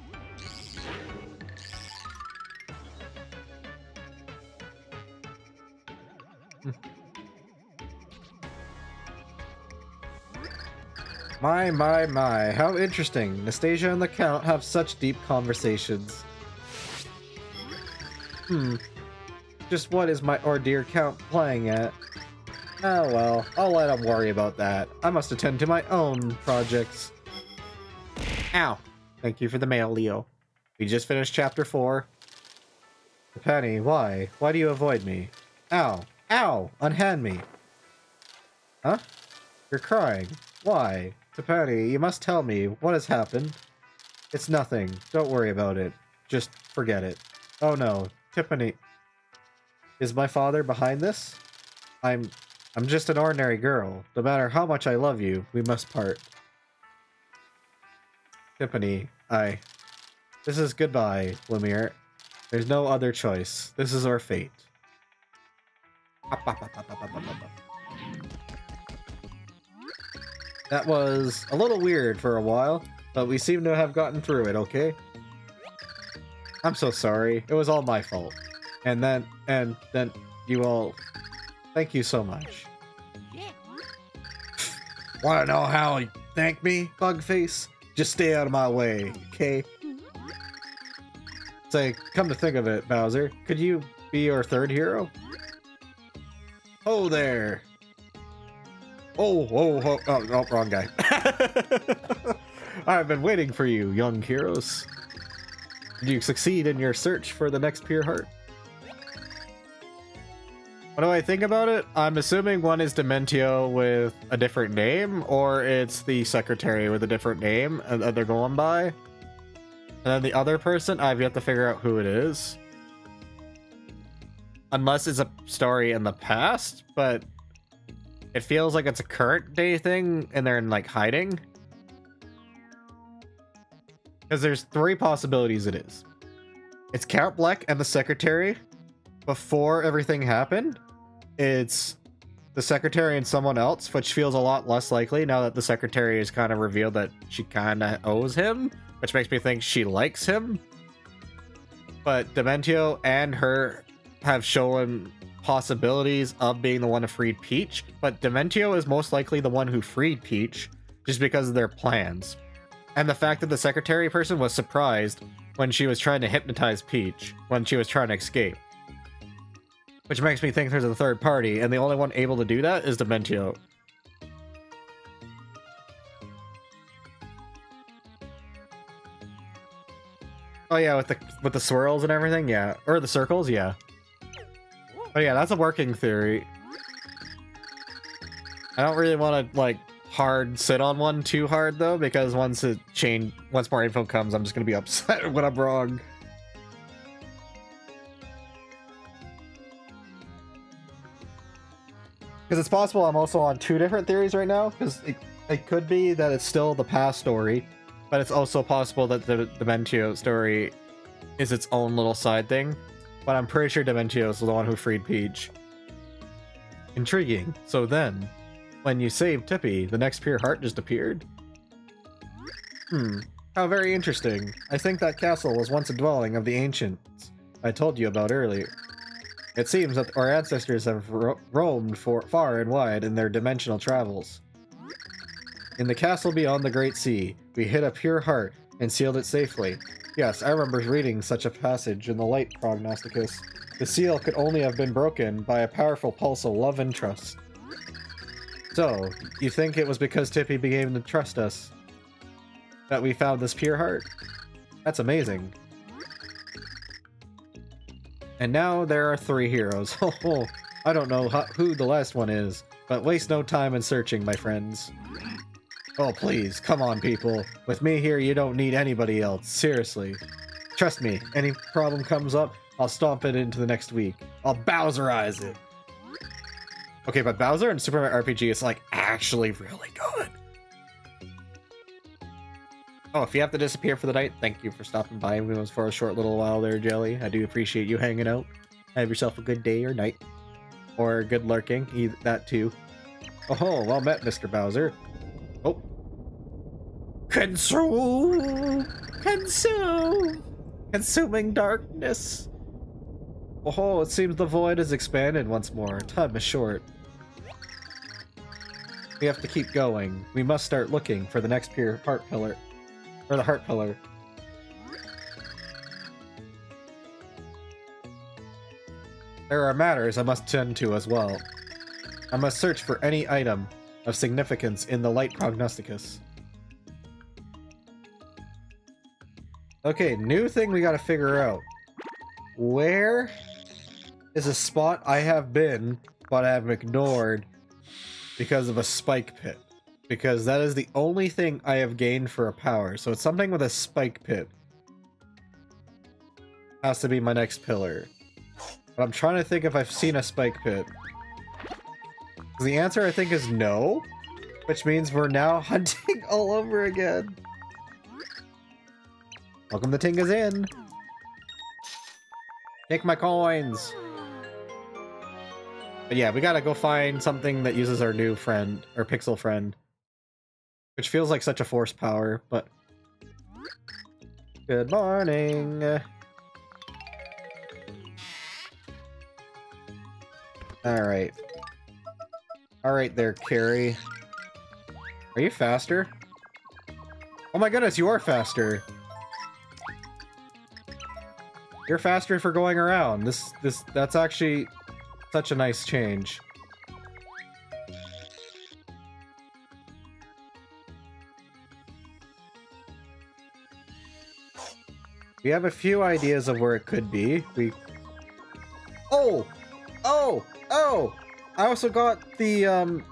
My, my, my, how interesting. Nastasia and the Count have such deep conversations. Hmm. Just what is my ordeer Count playing at? Oh well, I'll let him worry about that. I must attend to my own projects. Ow. Thank you for the mail, Leo. We just finished chapter 4. Penny, why? Why do you avoid me? Ow. Ow! Unhand me! Huh? You're crying. Why? Timpani, you must tell me. What has happened? It's nothing. Don't worry about it. Just forget it. Oh no. Timpani... Is my father behind this? I'm... I'm just an ordinary girl. No matter how much I love you, we must part. Timpani, I... This is goodbye, Blumiere. There's no other choice. This is our fate. That was a little weird for a while, but we seem to have gotten through it, okay? I'm so sorry. It was all my fault. And then, and then you all, thank you so much. Wanna know how he thanked me, Bugface? Just stay out of my way, okay? Say, come to think of it, Bowser, could you be our third hero? Oh there. Oh, oh, oh, oh, oh wrong guy. [laughs] I've been waiting for you, young heroes. Did you succeed in your search for the next pure heart? What do I think about it? I'm assuming one is Dimentio with a different name, or it's the secretary with a different name that they're going by. And then the other person, I've yet to figure out who it is. Unless it's a story in the past, but it feels like it's a current day thing and they're in like hiding. Because there's three possibilities it is. It's Count Bleck and the secretary before everything happened it's the secretary and someone else, which feels a lot less likely now that the secretary has kind of revealed that she kind of owes him, which makes me think she likes him. But Dimentio and her have shown possibilities of being the one who freed Peach, but Dimentio is most likely the one who freed Peach just because of their plans. And the fact that the secretary person was surprised when she was trying to hypnotize Peach when she was trying to escape. Which makes me think there's a third party, and the only one able to do that is Dimentio. Oh yeah, with the with the swirls and everything, yeah. Or the circles, yeah. Oh yeah, that's a working theory. I don't really want to like hard sit on one too hard though, because once it change once more info comes, I'm just gonna be [laughs] upset when I'm wrong. Because it's possible I'm also on two different theories right now, because it, it could be that it's still the past story, but it's also possible that the Dimentio story is its own little side thing. But I'm pretty sure Dimentio is the one who freed Peach. Intriguing. So then, when you saved Tippy, the next pure heart just appeared? Hmm. How very interesting. I think that castle was once a dwelling of the ancients I told you about earlier. It seems that our ancestors have ro roamed for far and wide in their dimensional travels. In the castle beyond the Great Sea, we hid a pure heart and sealed it safely. Yes, I remember reading such a passage in the Light Prognosticus. The seal could only have been broken by a powerful pulse of love and trust. So, you think it was because Tippy began to trust us that we found this pure heart? That's amazing. And now there are three heroes. [laughs] Oh, I don't know who the last one is, but waste no time in searching, my friends. Oh, please, come on, people. With me here, you don't need anybody else. Seriously. Trust me, any problem comes up, I'll stomp it into the next week. I'll Bowserize it. Okay, but Bowser and Super Mario RPG is, like, actually really good. Oh, if you have to disappear for the night, thank you for stopping by for a short little while there, Jelly. I do appreciate you hanging out. Have yourself a good day or night. Or good lurking, that too. Oh, well met, Mr. Bowser. Consume! Consume! Consuming darkness! Oh, it seems the void has expanded once more. Time is short. We have to keep going. We must start looking for the next pure heart pillar. Or the heart pillar. There are matters I must tend to as well. I must search for any item of significance in the Light Prognosticus. Okay, new thing we gotta figure out. Where is a spot I have been, but I have ignored because of a spike pit? because that is the only thing I have gained for a power. So it's something with a spike pit. Has to be my next pillar. But I'm trying to think if I've seen a spike pit. The answer I think is no, which means we're now [laughs] hunting all over again. Welcome to Tinga's Inn. Take my coins. But yeah, we gotta go find something that uses our new friend, our Pixl friend. Which feels like such a force power, but... Good morning! Alright. Alright there, Carrie. Are you faster? Oh my goodness, you are faster! You're faster for going around. This, this, that's actually such a nice change. We have a few ideas of where it could be. We... Oh! Oh! Oh! I also got the, um,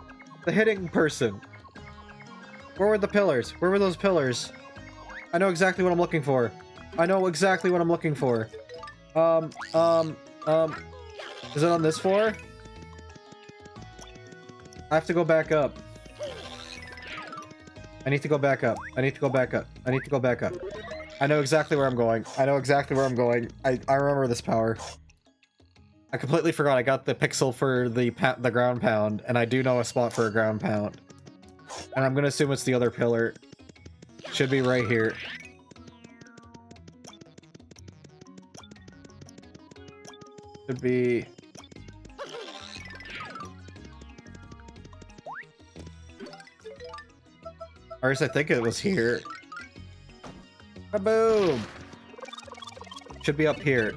the hitting person. Where were the pillars? Where were those pillars? I know exactly what I'm looking for. I know exactly what I'm looking for. Um, um, um, is it on this floor? I have to go back up. I need to go back up. I need to go back up. I need to go back up. I know exactly where I'm going. I know exactly where I'm going. I, I remember this power. I completely forgot I got the Pixl for the the ground pound, and I do know a spot for a ground pound. And I'm gonna assume it's the other pillar. Should be right here. Should be... Or at I think it was here. Boom! Should be up here.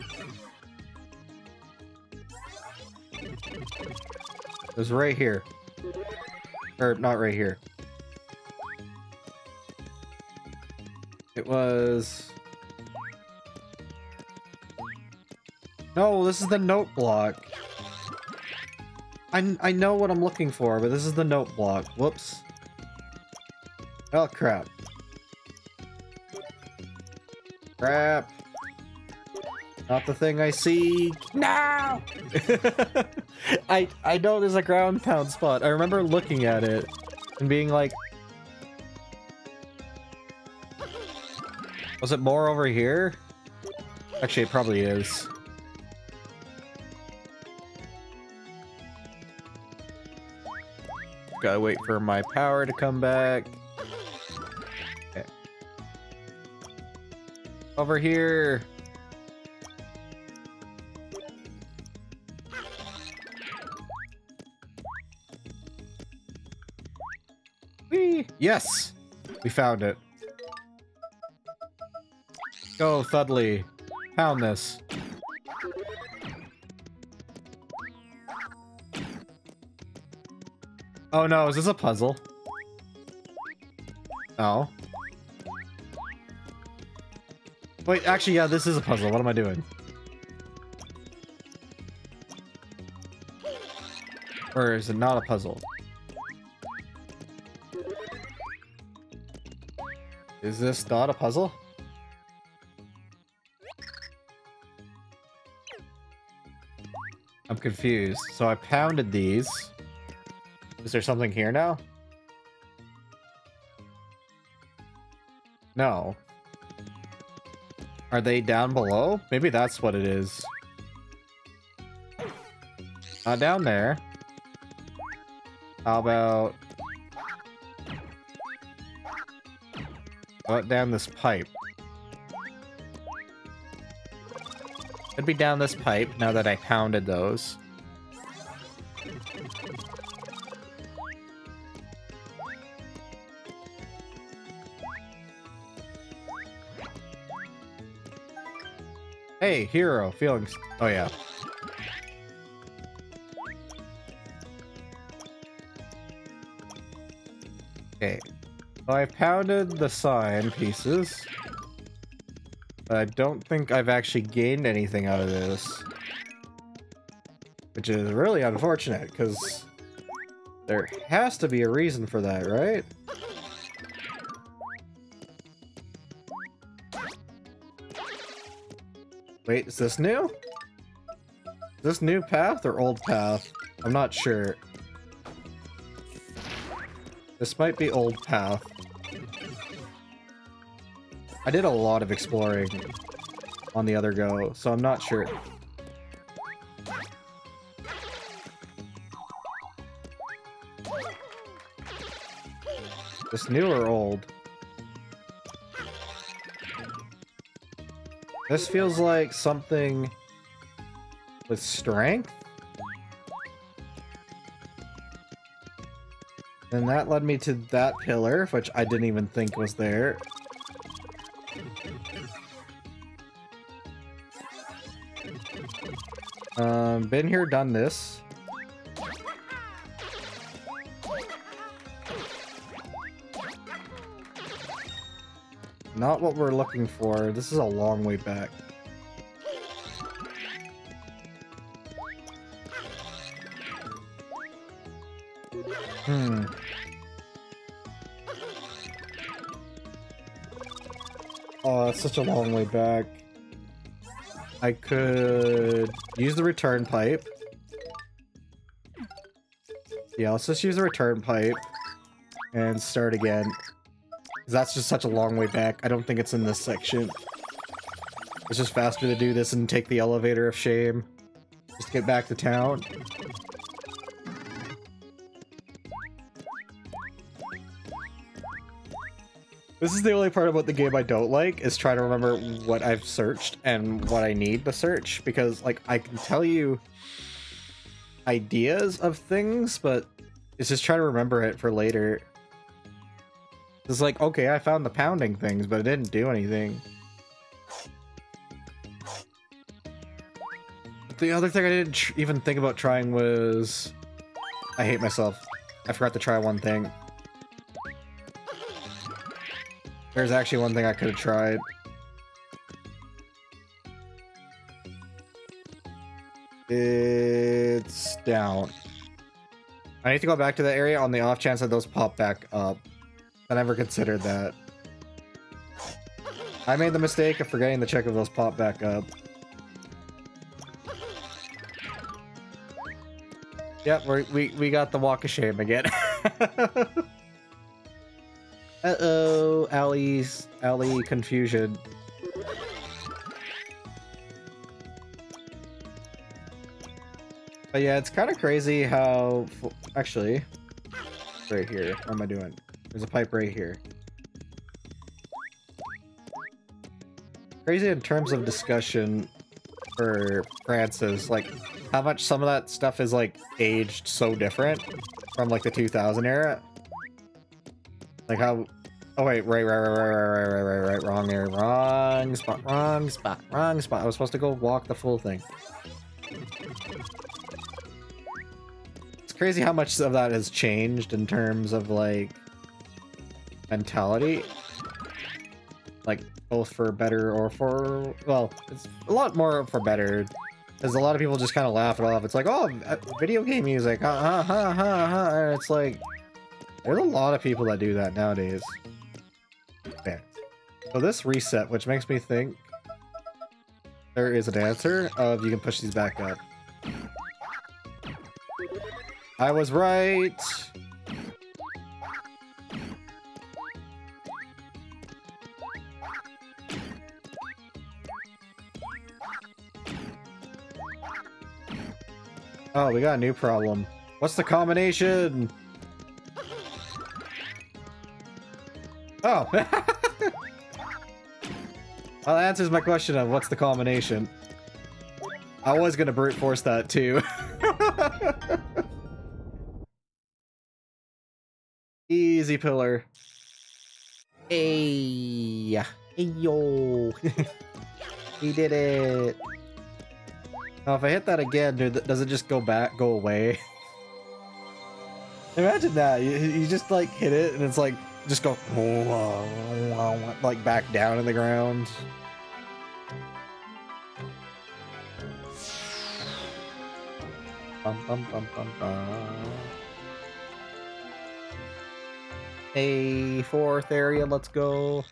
It was right here. Or not right here. It was... No, this is the note block. I, I know what I'm looking for, but this is the note block. Whoops. Oh, crap. Crap. Not the thing I see. No! [laughs] I I know there's a ground pound spot. I remember looking at it and being like, was it more over here? Actually, it probably is. Gotta wait for my power to come back. Okay. Over here. Whee! Yes! We found it. Go, Thudley. Pound this. Oh no, is this a puzzle? Oh. Wait, actually, yeah, this is a puzzle. What am I doing? Or is it not a puzzle? Is this not a puzzle? I'm confused. So I pounded these. Is there something here now? No. Are they down below? Maybe that's what it is. Not down there. How about... Down this pipe? Could be down this pipe now that I pounded those. Hey, hero, feelings. Oh, yeah. Okay. So I pounded the sign pieces. But I don't think I've actually gained anything out of this. Which is really unfortunate, because there has to be a reason for that, right? Wait, is this new? Is this new path or old path? I'm not sure. This might be old path. I did a lot of exploring on the other go, so I'm not sure. This new or old? This feels like something with strength? And that led me to that pillar, which I didn't even think was there. Um, been here, done this. Not what we're looking for. This is a long way back. Hmm. Oh, it's such a long way back. I could use the return pipe. Yeah, let's just use the return pipe and start again. That's just such a long way back. I don't think it's in this section. It's just faster to do this and take the elevator of shame. Just get back to town. This is the only part about the game I don't like, is trying to remember what I've searched and what I need to search, because, like, I can tell you ideas of things, but it's just trying to remember it for later. It's like, okay, I found the pounding things, but it didn't do anything. The other thing I didn't even think about trying was... I hate myself. I forgot to try one thing. There's actually one thing I could have tried. It's down. I need to go back to that area on the off chance that those pop back up. I never considered that. I made the mistake of forgetting to check if those pop back up. Yep, we we got the walk of shame again. [laughs] Uh-oh, Allie's Allie confusion. But yeah, it's kind of crazy how actually right here. What am I doing? There's a pipe right here. Crazy in terms of discussion for Francis, like how much some of that stuff is like aged so different from like the 2000 era. Like how Oh wait, right, right, right, right, right, right, right, right, wrong area, wrong spot, wrong spot, wrong spot. I was supposed to go walk the full thing. It's crazy how much of that has changed in terms of like mentality. Like both for better or for well, it's a lot more for better. Because a lot of people just kind of laugh it off. It's like, oh, uh, video game music, ha ha ha ha ha. And it's like, there's a lot of people that do that nowadays. There. So this reset, which makes me think there is an answer of you can push these back up. I was right! Oh, we got a new problem. What's the combination? Oh! [laughs] well, that answers my question of what's the combination. I was gonna brute force that too. [laughs] Easy pillar. Hey, hey yo, [laughs] he did it. Now, if I hit that again, dude, does it just go back, go away? [laughs] Imagine that. You, you just like hit it, and it's like just go [laughs] like back down in the ground. Bum, bum, bum, bum, bum. A fourth area, let's go.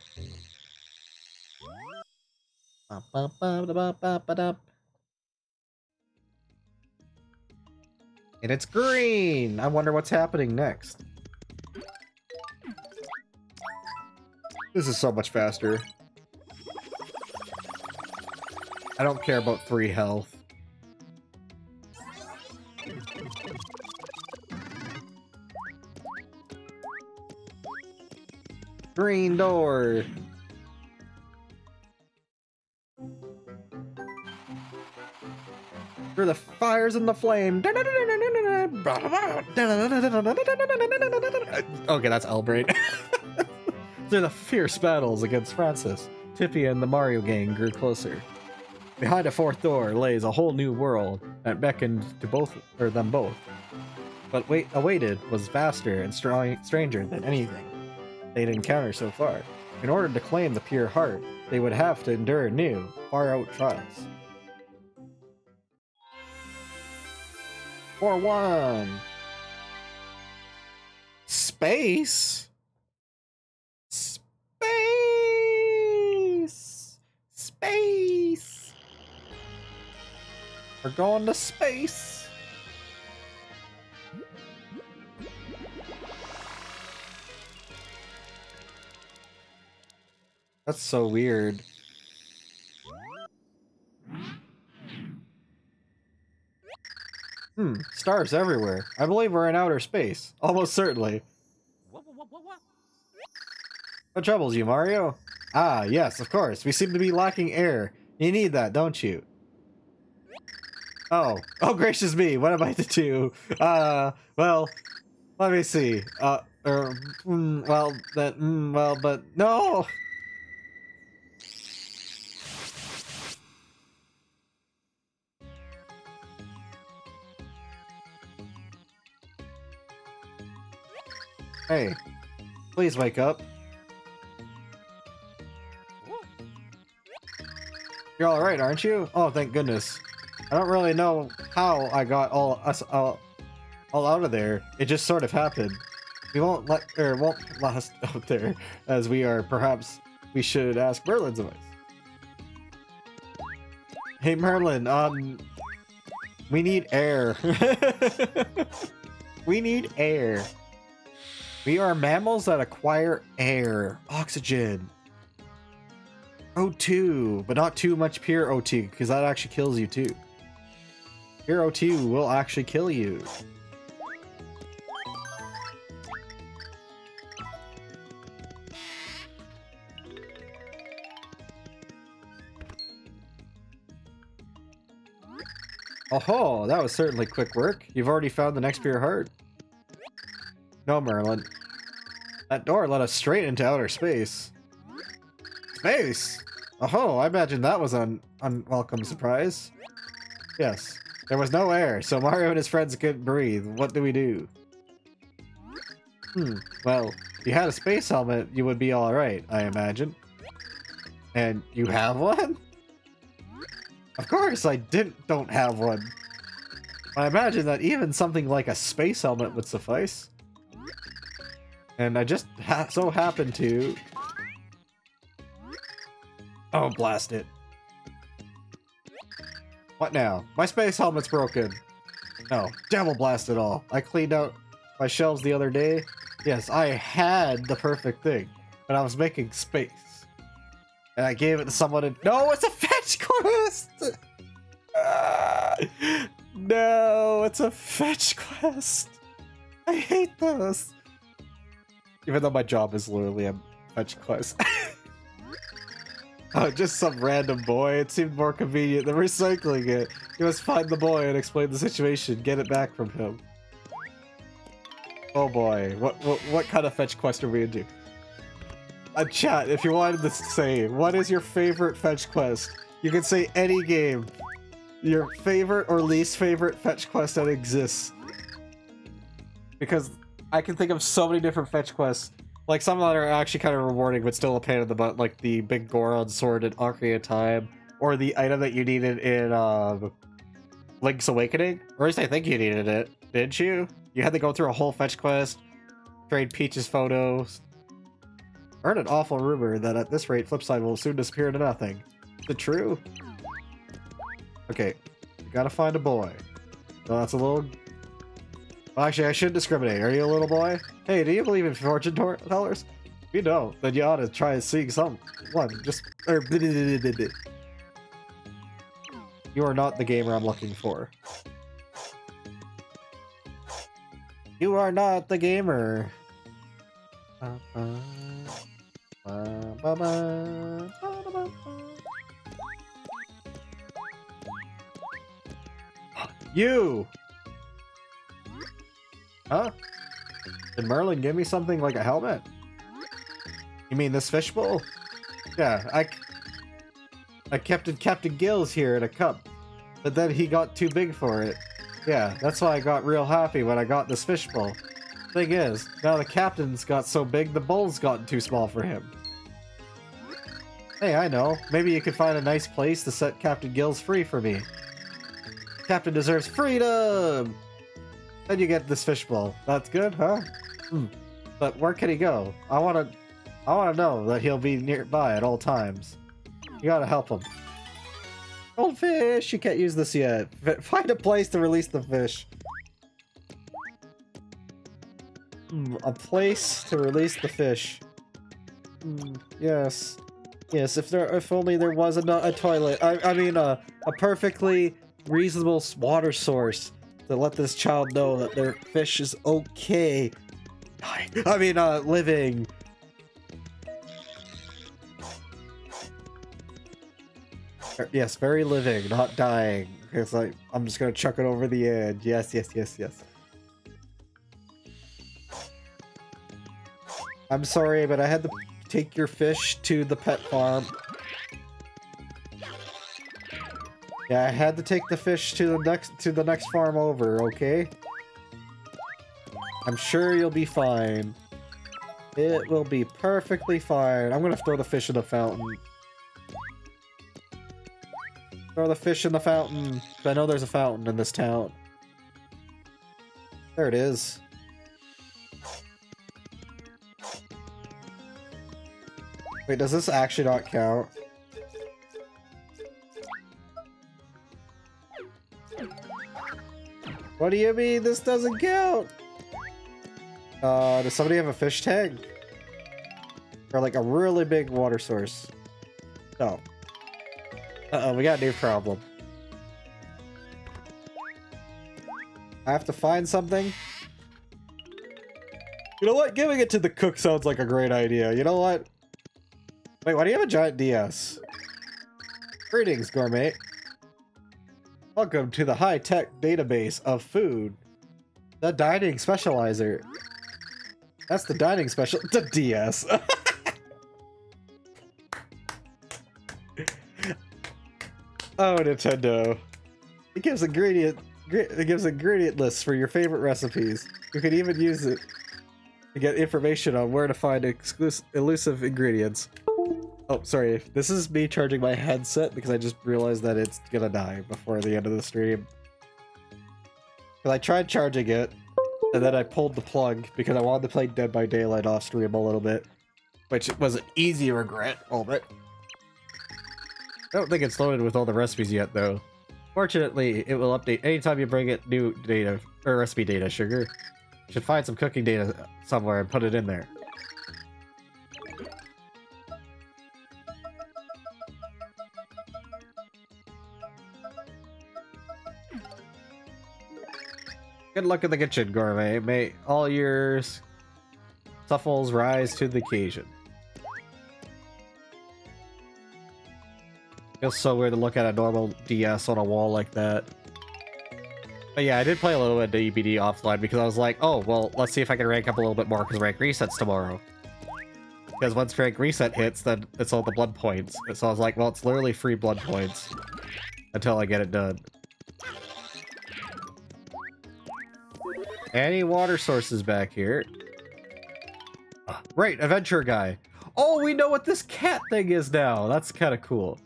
And it's green! I wonder what's happening next. This is so much faster. I don't care about free health. Green door. Through the fires and the flame. Okay, that's Elbrain. [laughs] Through the fierce battles against Francis, Tippy and the Mario gang grew closer. Behind a fourth door lays a whole new world that beckoned to both or them both. But wait awaited was vaster and stranger than anything they'd encountered so far. In order to claim the pure heart, they would have to endure new, far out trials. For one. Space? Space! Space! We're going to space! That's so weird. Hmm, stars everywhere. I believe we're in outer space. Almost certainly. What troubles you, Mario? Ah, yes, of course. We seem to be lacking air. You need that, don't you? Oh. Oh, gracious me. What am I to do? Uh, well, let me see. Uh, er, mm, well, that, mm, well, but, no! Hey, please wake up. You're all right, aren't you? Oh, thank goodness. I don't really know how I got all us all, all out of there. It just sort of happened. We won't let or won't last [laughs] out there, as we are perhaps we should ask Merlon's advice. Hey Merlon, um, we need air. [laughs] we need air. We are mammals that acquire air, oxygen, O2, but not too much pure O2, because that actually kills you too. Pure O2 will actually kill you. Oh, that was certainly quick work. You've already found the next pure heart. No, Merlon. That door led us straight into outer space. Space? Oh, I imagine that was an unwelcome surprise. Yes, there was no air, so Mario and his friends couldn't breathe. What do we do? Hmm, well, if you had a space helmet, you would be alright, I imagine. And you have one? Of course, I didn't don't have one. I imagine that even something like a space helmet would suffice. And I just ha so happened to... Oh, blast it. What now? My space helmet's broken. No, devil blast it all. I cleaned out my shelves the other day. Yes, I had the perfect thing, but I was making space. And I gave it to someone and- No, it's a fetch quest! Ah, [laughs] no, it's a fetch quest. I hate those. Even though my job is literally a fetch quest. [laughs] oh, just some random boy. It seemed more convenient than recycling it. You must find the boy and explain the situation. Get it back from him. Oh boy, what what, what kind of fetch quest are we do? A chat, if you wanted to say, what is your favorite fetch quest? You can say any game. Your favorite or least favorite fetch quest that exists. Because I can think of so many different fetch quests. Like some that are actually kind of rewarding, but still a pain in the butt, like the big Goron sword in Ocarina of Time, or the item that you needed in uh, Link's Awakening. Or at least I think you needed it, didn't you? You had to go through a whole fetch quest, trade Peach's photos. I heard an awful rumor that at this rate Flipside will soon disappear into nothing. Is it true? Okay, you gotta find a boy. That's a little well, actually, I shouldn't discriminate. Are you a little boy? Hey, do you believe in fortune tellers? If you don't, then you ought to try seeing some one. Just er, or you are not the gamer I'm looking for. You are not the gamer. You! Huh? Did Merlon give me something like a helmet? You mean this fishbowl? Yeah, I... I kept Captain Gills here in a cup, but then he got too big for it. Yeah, that's why I got real happy when I got this fishbowl. Thing is, now the captain's got so big, the bowl's gotten too small for him. Hey, I know. Maybe you could find a nice place to set Captain Gills free for me. Captain deserves freedom! Then you get this fishbowl. That's good, huh? Hmm. But where can he go? I wanna... I wanna know that he'll be nearby at all times. You gotta help him. Goldfish! You can't use this yet. Find a place to release the fish. Hmm, a place to release the fish. Hmm, yes. Yes, if there, if only there was a, a toilet. I, I mean, a, a perfectly reasonable water source to let this child know that their fish is okay. [laughs] I mean, uh, living. Er, yes, very living, not dying. It's like, I'm just gonna chuck it over the edge. Yes, yes, yes, yes. I'm sorry, but I had to take your fish to the pet farm. Yeah, I had to take the fish to the next to the next farm over, okay? I'm sure you'll be fine. It will be perfectly fine. I'm gonna throw the fish in the fountain. Throw the fish in the fountain. I know there's a fountain in this town. There it is. Wait, does this actually not count? What do you mean this doesn't count? Uh, does somebody have a fish tank? Or like a really big water source? No. Uh-oh, we got a new problem. I have to find something? You know what? Giving it to the cook sounds like a great idea. You know what? Wait, why do you have a giant DS? Greetings, gourmet. Welcome to the high-tech database of food. The dining specializer. That's the dining special- the DS. [laughs] oh, Nintendo. It gives ingredient- it gives ingredient lists for your favorite recipes. You can even use it to get information on where to find exclusive elusive ingredients. Oh, sorry. This is me charging my headset because I just realized that it's gonna die before the end of the stream. Because I tried charging it, and then I pulled the plug because I wanted to play Dead by Daylight off stream a little bit. Which was an easy regret, all but. I don't think it's loaded with all the recipes yet, though. Fortunately, it will update anytime you bring it new data, or recipe data, sugar. Should find some cooking data somewhere and put it in there. Good luck in the kitchen, gourmet. May all your suffles rise to the occasion. Feels so weird to look at a normal DS on a wall like that. But yeah, I did play a little bit of DBD offline because I was like, oh, well, let's see if I can rank up a little bit more because rank resets tomorrow. Because once rank reset hits, then it's all the blood points. So I was like, well, it's literally free blood points until I get it done. Any water sources back here? Uh, right, adventure guy. Oh, we know what this cat thing is now. That's kind of cool.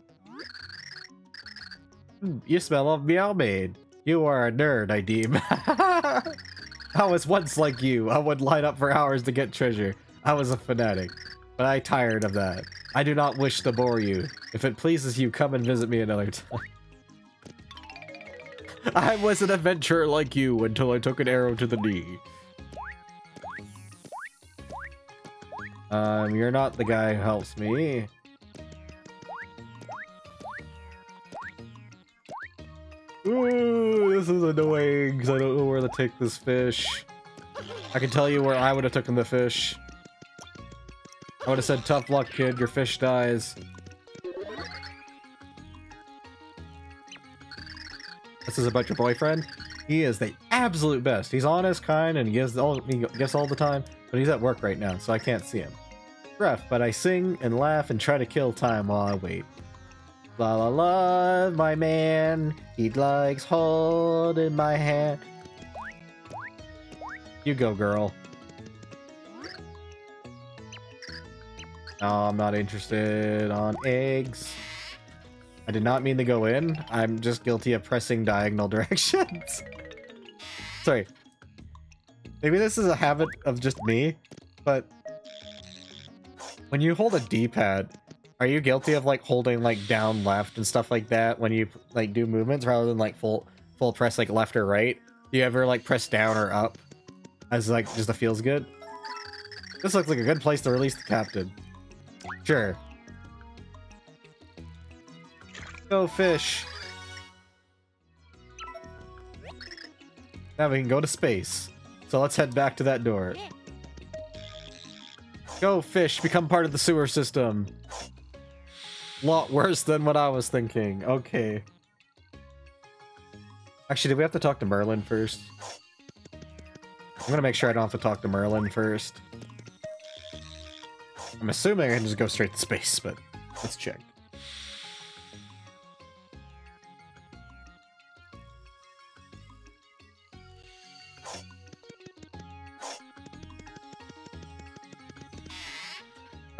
Hmm, you smell of meow maid. You are a nerd, I deem. [laughs] I was once like you. I would line up for hours to get treasure. I was a fanatic, but I tired of that. I do not wish to bore you. If it pleases you, come and visit me another [laughs] time. [laughs] I was an adventurer like you until I took an arrow to the knee. Um, you're not the guy who helps me. Ooh, this is annoying because I don't know where to take this fish. I can tell you where I would have taken the fish. I would have said, tough luck, kid, your fish dies. Is about your boyfriend. He is the absolute best. He's honest, kind, and he gives all he gifts all the time. But he's at work right now, so I can't see him. Rough, but I sing and laugh and try to kill time while I wait. La la la, my man. He likes holding my hand. You go, girl. No, I'm not interested on eggs. I did not mean to go in. I'm just guilty of pressing diagonal [laughs] directions. Sorry. Maybe this is a habit of just me, but when you hold a D-pad, are you guilty of like holding like down left and stuff like that when you like do movements rather than like full full press like left or right? Do you ever like press down or up as like just a feels good? This looks like a good place to release the captain. Sure. Go fish. Now we can go to space. So let's head back to that door. Go fish, become part of the sewer system. Lot worse than what I was thinking. Okay. Actually, do we have to talk to Merlon first? I'm gonna make sure I don't have to talk to Merlon first. I'm assuming I can just go straight to space, but let's check.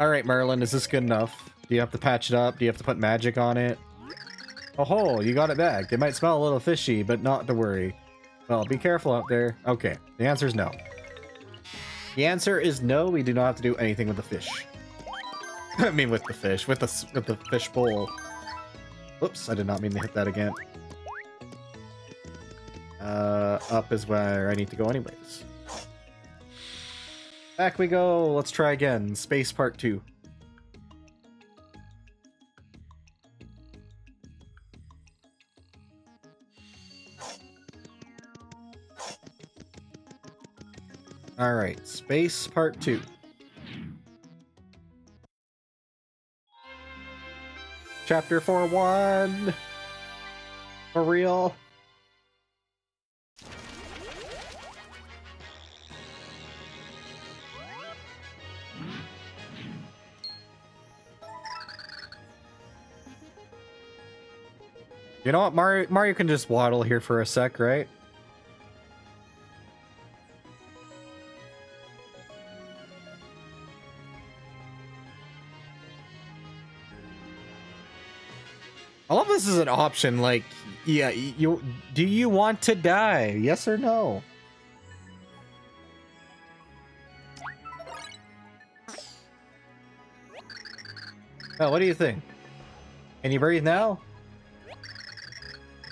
Alright, Merlon, is this good enough? Do you have to patch it up? Do you have to put magic on it? Oh ho, you got it back. It might smell a little fishy, but not to worry. Well, be careful out there. Okay, the answer is no. The answer is no, we do not have to do anything with the fish. [laughs] I mean with the fish, with the, with the fish bowl. Oops, I did not mean to hit that again. Uh, up is where I need to go anyways. Back we go, let's try again. Space part two. Alright, space part two. Chapter 4 1. For real. You know what, Mario, Mario can just waddle here for a sec, right? I love this is an option. Like, yeah, you do you want to die? Yes or no? Oh, what do you think? Can you breathe now?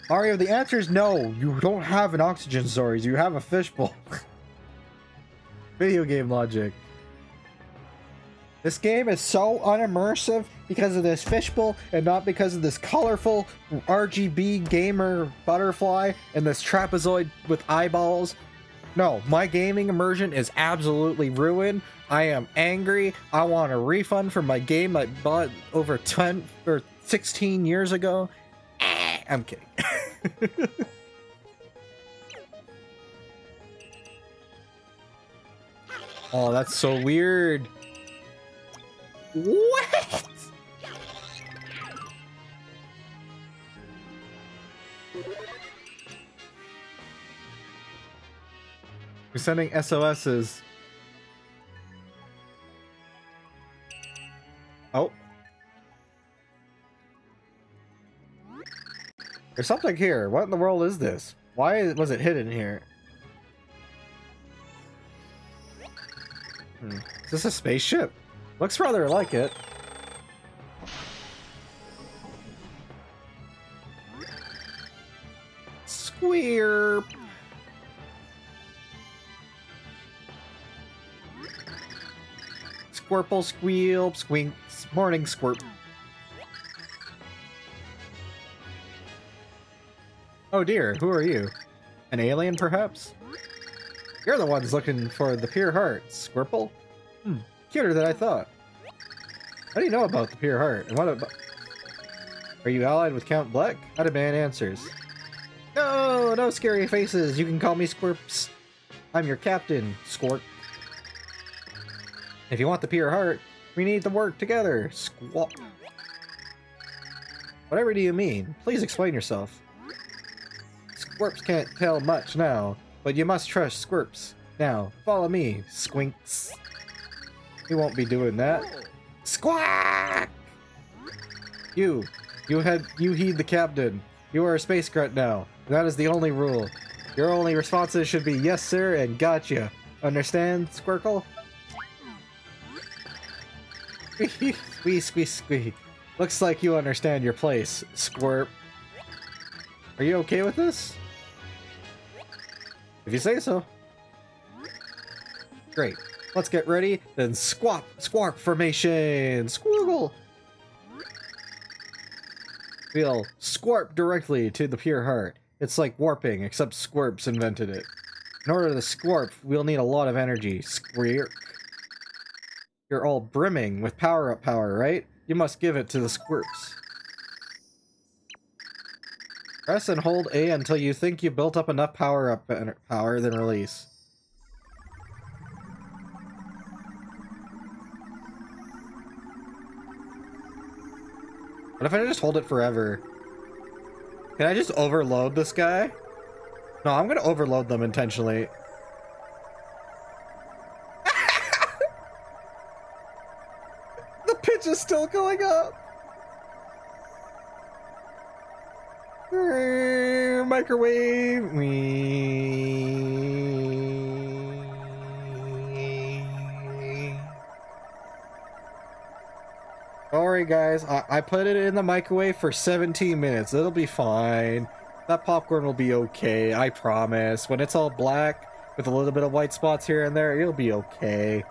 Mario, the answer is no. You don't have an oxygen source. You have a fishbowl. [laughs] Video game logic. This game is so unimmersive because of this fishbowl and not because of this colorful RGB gamer butterfly and this trapezoid with eyeballs. No, my gaming immersion is absolutely ruined. I am angry. I want a refund for my game I bought over 10 or 16 years ago. I'm kidding. [laughs] oh, that's so weird. What? We're sending SOSs. There's something here. What in the world is this? Why was it hidden here? Hmm. Is this a spaceship? Looks rather like it. Squeer. Squirple squeal, squink, morning squirt. Oh dear, who are you? An alien, perhaps? You're the ones looking for the pure heart, Squirple? Hmm, cuter than I thought. How do you know about the pure heart? And what about... Are you allied with Count Bleck? How do man answers? No, no scary faces. You can call me Squirps. I'm your captain, Squirt. If you want the pure heart, we need to work together, Squawk. Whatever do you mean? Please explain yourself. Squirps can't tell much now, but you must trust Squirps. Now, follow me, Squinks. He won't be doing that. Squawk! You, you had, you heed the captain. You are a space grunt now. That is the only rule. Your only responses should be yes, sir, and gotcha. Understand, Squircle? [laughs] squee, squee, squee. Looks like you understand your place, Squirt. Are you okay with this? If you say so. Great. Let's get ready, then squawk, squawk formation, squiggle. We'll squarp directly to the pure heart. It's like warping, except Squirps invented it. In order to squarp, we'll need a lot of energy. Squirp. You're all brimming with power-up power, right? You must give it to the Squirps. Press and hold A until you think you built up enough power-up power, then release. What if I just hold it forever? Can I just overload this guy? No, I'm gonna overload them intentionally. [laughs] the pitch is still going up. Microwave. Alright guys, I, I put it in the microwave for 17 minutes. It'll be fine. That popcorn will be okay, I promise. When it's all black, with a little bit of white spots here and there, it'll be okay.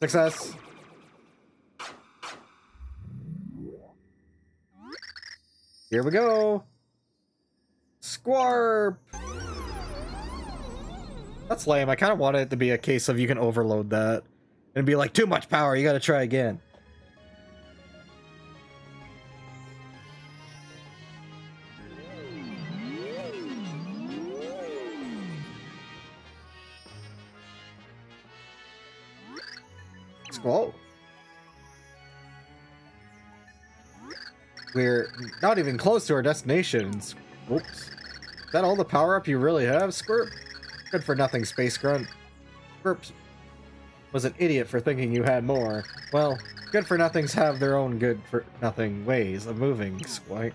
Success! Here we go! Squarp! That's lame. I kind of wanted it to be a case of you can overload that. And be like, too much power, you gotta try again. Squall. We're not even close to our destinations. Oops. Is that all the power-up you really have, Squirt? Good for nothing, Space Grunt. Squirps was an idiot for thinking you had more. Well, good for nothings have their own good for nothing ways of moving, Squite.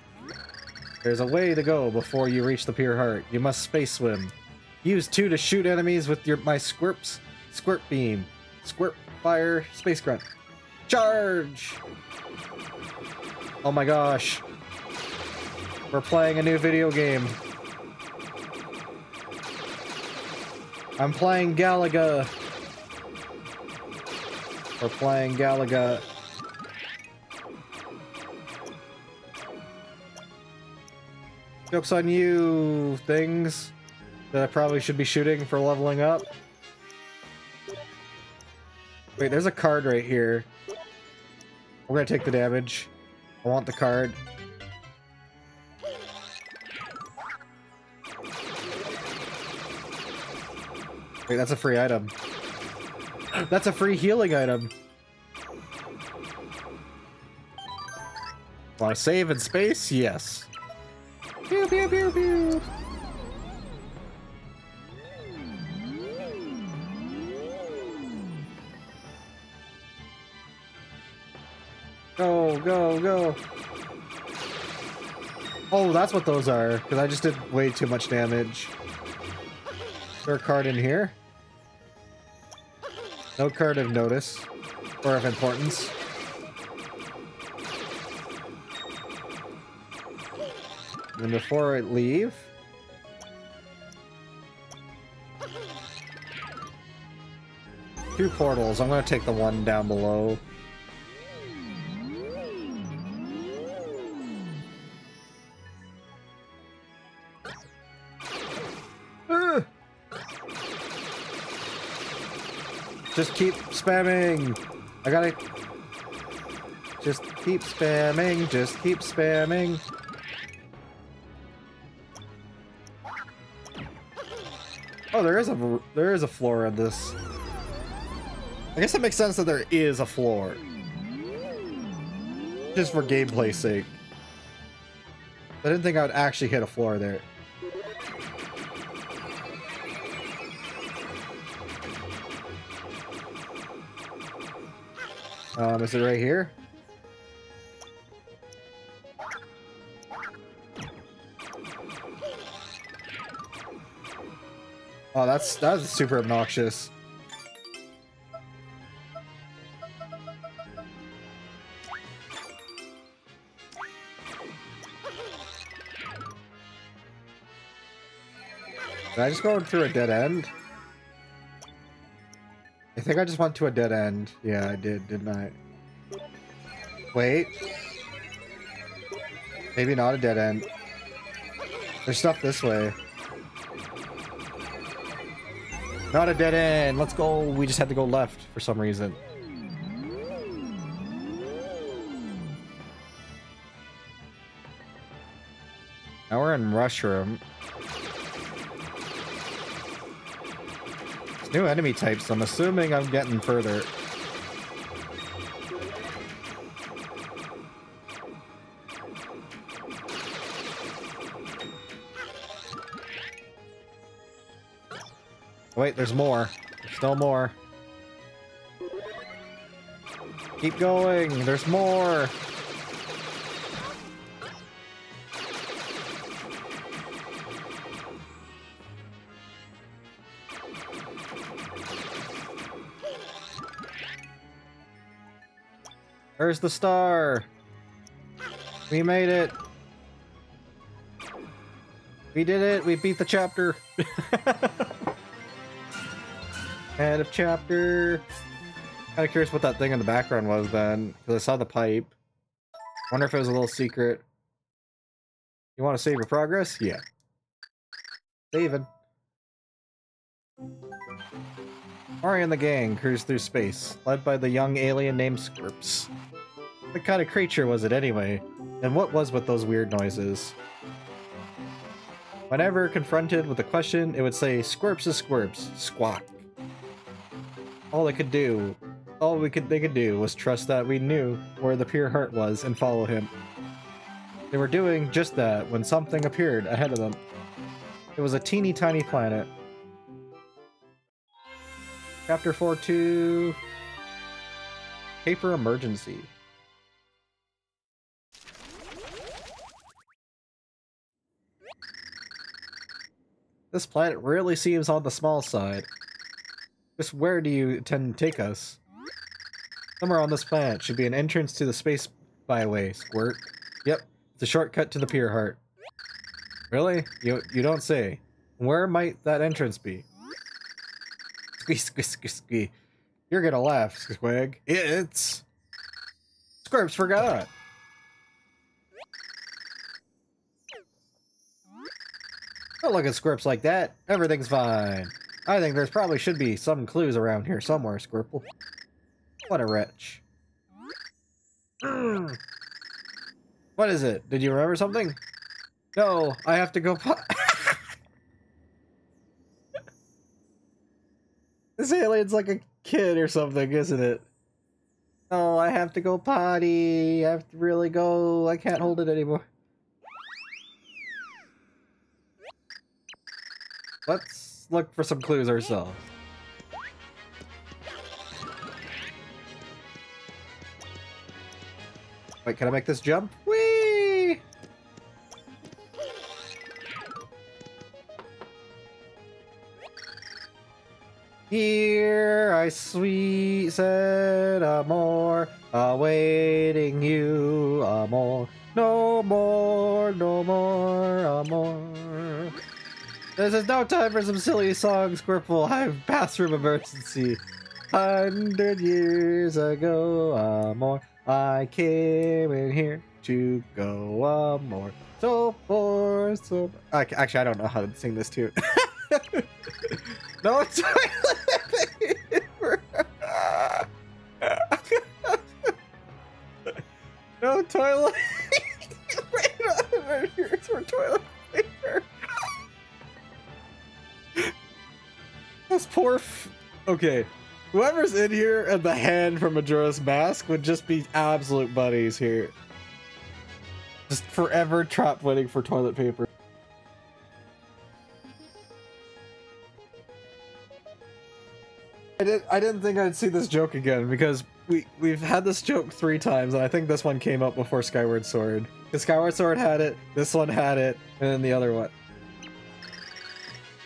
There's a way to go before you reach the pure heart. You must space swim. Use two to shoot enemies with your my squirps. Squirt beam. Squirt fire space grunt. Charge! Oh my gosh. We're playing a new video game. I'm playing Galaga. We're playing Galaga. Joke's on you, things that I probably should be shooting for leveling up. Wait, there's a card right here. We're gonna take the damage. I want the card. Wait, that's a free item. That's a free healing item. Want to save in space? Yes. Pew, pew, pew, pew. Go, go, go. Oh, that's what those are, because I just did way too much damage. Is there a card in here? No card of notice or of importance. And before I leave, two portals. I'm going to take the one down below. Just keep spamming. I gotta... Just keep spamming. Just keep spamming. Oh, there is a there is a floor in this. I guess it makes sense that there is a floor. Just for gameplay sake. I didn't think I would actually hit a floor there. Um, is it right here? Oh, that's that's super obnoxious. Did I just go through a dead end? I think I just went to a dead end. Yeah, I did, didn't I? Wait. Maybe not a dead end. There's stuff this way. Not a dead end. Let's go. We just had to go left for some reason. Now we're in Rush Room. New enemy types. I'm assuming I'm getting further. Wait, there's more. Still more. Keep going. There's more. There's the star. We made it. We did it. We beat the chapter. [laughs] Head of chapter. Kind of curious what that thing in the background was then, because I saw the pipe. Wonder if it was a little secret. You want to save your progress? Yeah. Saving. Mario and the gang cruise through space, led by the young alien named Squirps. What kind of creature was it anyway? And what was with those weird noises? Whenever confronted with a question, it would say, Squirps is Squirps, squawk. All they could do, all we could they could do was trust that we knew where the pure heart was and follow him. They were doing just that when something appeared ahead of them. It was a teeny tiny planet. Chapter 4 2 Paper Emergency. This planet really seems on the small side. Just where do you intend to take us? Somewhere on this planet should be an entrance to the space byway, Squirt. Yep, it's a shortcut to the Pure Heart. Really? You you don't say. Where might that entrance be? Squee, squee, squee, squee. You're gonna laugh, Squig. It's... Squirps forgot. Don't look at Squirps like that. Everything's fine. I think there's probably should be some clues around here somewhere, Squirple. What a wretch. Mm. What is it? Did you remember something? No, I have to go [laughs] This alien's like a kid or something, isn't it? Oh, I have to go potty. I have to really go. I can't hold it anymore. Let's look for some clues ourselves. Wait, can I make this jump? Whee! Here I sweet said amor, awaiting you amor. No more, no more amor. This is no time for some silly songs, Squirple. I have bathroom emergency. Hundred years ago, amor, I came in here to go amor. So forth, so. I, actually, I don't know how to sing this tune. [laughs] no toilet [laughs] no toilet. [laughs] Here's for toilet this poor. Okay, whoever's in here and the hand from Majora's Mask would just be absolute buddies here. Just forever trap waiting for toilet paper. I didn't I didn't think I'd see this joke again because we we've had this joke three times, and I think this one came up before Skyward Sword. The Skyward Sword had it, this one had it, and then the other one.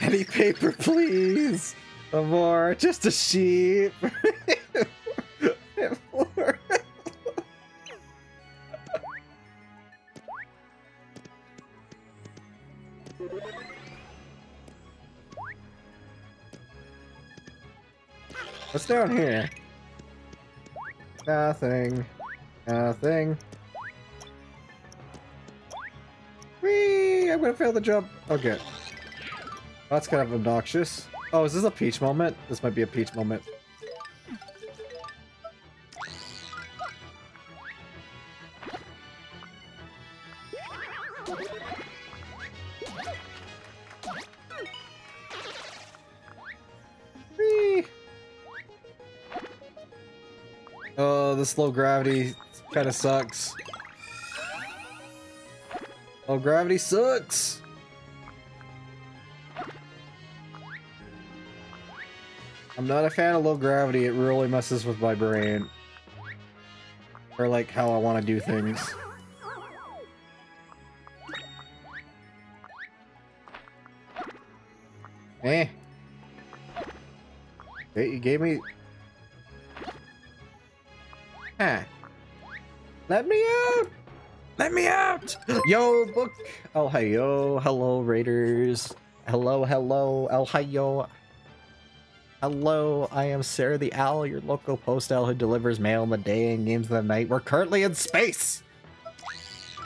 Any paper, please. More. Just a sheep. [laughs] What's down here? Nothing. Nothing. Whee! I'm gonna fail the jump. Okay. That's kind of obnoxious. Oh, is this a Peach moment? This might be a Peach moment. Whee! Oh, this low gravity kind of sucks. Low gravity sucks! I'm not a fan of low gravity, it really messes with my brain. Or like how I want to do things. Eh. Hey, you gave me... Huh. Let me out! Let me out! [gasps] Yo, book! Oh, hey, yo. Hello, Raiders. Hello, hello. El Hayo. Hello, I am Sarah the Owl, your local post owl who delivers mail in the day and games in the night. We're currently in space!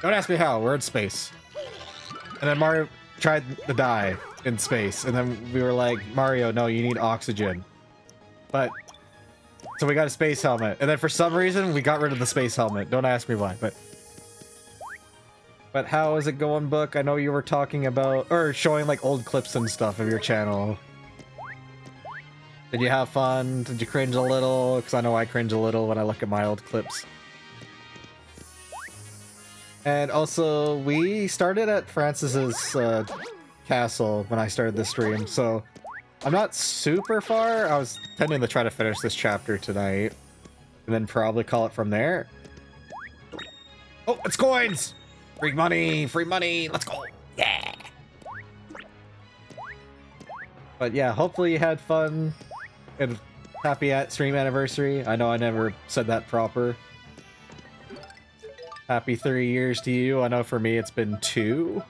Don't ask me how, we're in space. And then Mario tried to die in space, and then we were like, Mario, no, you need oxygen. But, so we got a space helmet, and then for some reason, we got rid of the space helmet. Don't ask me why, but... But how is it going, Book? I know you were talking about, or showing like old clips and stuff of your channel. Did you have fun? Did you cringe a little? Because I know I cringe a little when I look at my old clips. And also, we started at Francis's uh, castle when I started the stream, so I'm not super far. I was tending to try to finish this chapter tonight, and then probably call it from there. Oh, it's coins! Free money! Free money! Let's go! Yeah! But yeah, hopefully you had fun and happy at stream anniversary. I know I never said that proper. Happy three years to you. I know for me it's been two.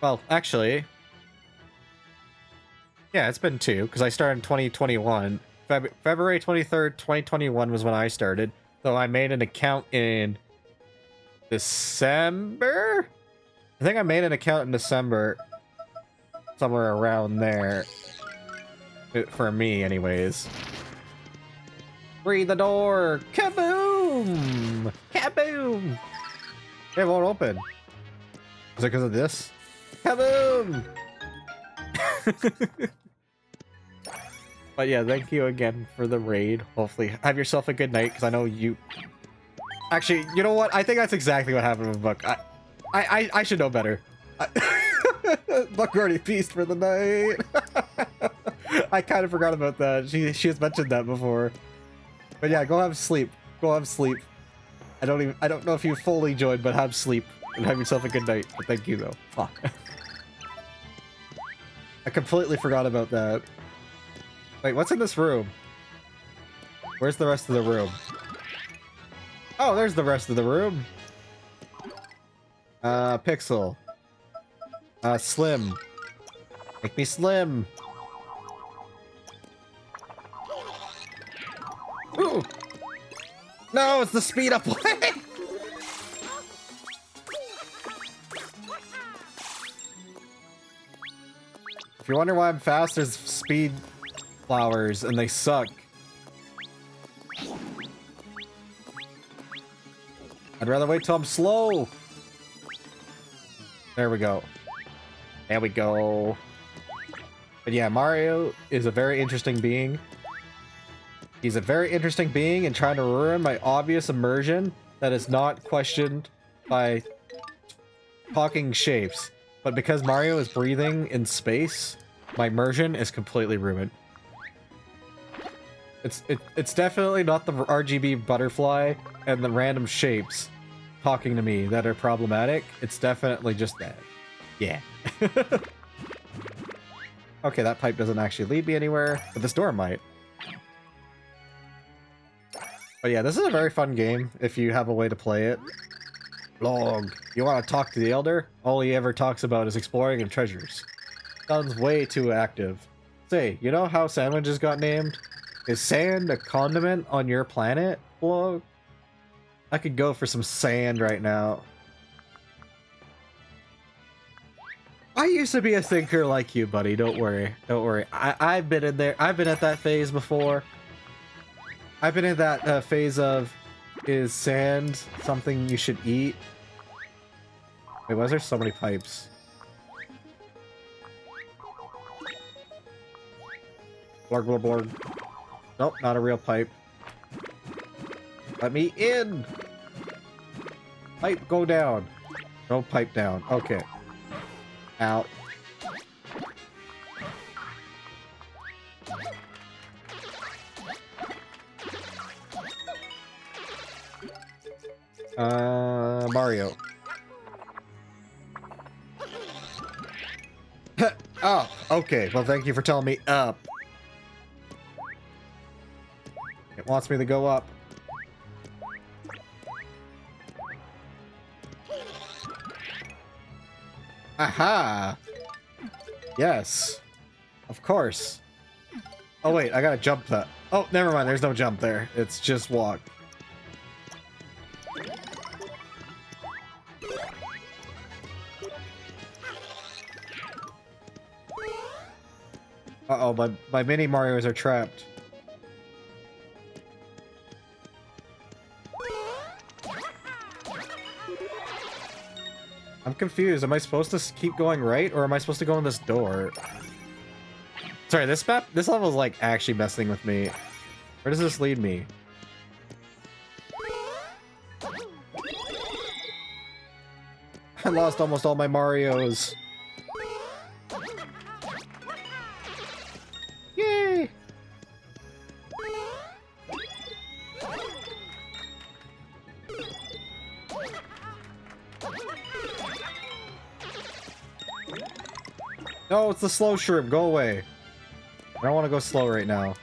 Well, actually, yeah, it's been two because I started in 2021. Feb February 23rd, 2021 was when I started. So I made an account in December. I think I made an account in December, somewhere around there. For me, anyways. Read the door! Kaboom! Kaboom! It won't open. Is it because of this? Kaboom! [laughs] but yeah, thank you again for the raid. Hopefully, have yourself a good night, because I know you... Actually, you know what? I think that's exactly what happened with Buck. I, I, I, I should know better. [laughs] Buck already pieced for the night. [laughs] I kind of forgot about that. She she has mentioned that before. But yeah, go have sleep. Go have sleep. I don't even I don't know if you fully joined, but have sleep and have yourself a good night. But thank you though. Fuck. [laughs] I completely forgot about that. Wait, what's in this room? Where's the rest of the room? Oh, there's the rest of the room. Uh, Pixl. Uh, Slim. Make me slim. No, it's the speed up if you wonder why I'm fast, there's speed flowers and they suck. I'd rather wait till I'm slow. There we go. There we go. But yeah, Mario is a very interesting being. He's a very interesting being and trying to ruin my obvious immersion that is not questioned by talking shapes. But because Mario is breathing in space, my immersion is completely ruined. It's it, it's definitely not the RGB butterfly and the random shapes talking to me that are problematic. It's definitely just that. Yeah. [laughs] okay, that pipe doesn't actually lead me anywhere, but this door might. But yeah, this is a very fun game if you have a way to play it. Log. You want to talk to the Elder? All he ever talks about is exploring and treasures. Sounds way too active. Say, you know how sandwiches got named? Is sand a condiment on your planet? Log? I could go for some sand right now. I used to be a thinker like you, buddy. Don't worry. Don't worry. I, I've been in there. I've been at that phase before. I've been in that uh, phase of, is sand something you should eat? Wait, why is there so many pipes? Blurg, blurg, blurg. Nope, not a real pipe. Let me in! Pipe, go down. No pipe down. Okay. Out. Uh, Mario. [laughs] oh, okay. Well, thank you for telling me up. It wants me to go up. Aha! Yes. Of course. Oh wait, I gotta jump that. Oh, never mind, there's no jump there. It's just walk. Uh-oh, my, my mini Marios are trapped. I'm confused. Am I supposed to keep going right, or am I supposed to go in this door? Sorry, this map, this level is like actually messing with me. Where does this lead me? [laughs] I lost almost all my Marios. No, it's the slow shrimp. Go away. I don't want to go slow right now.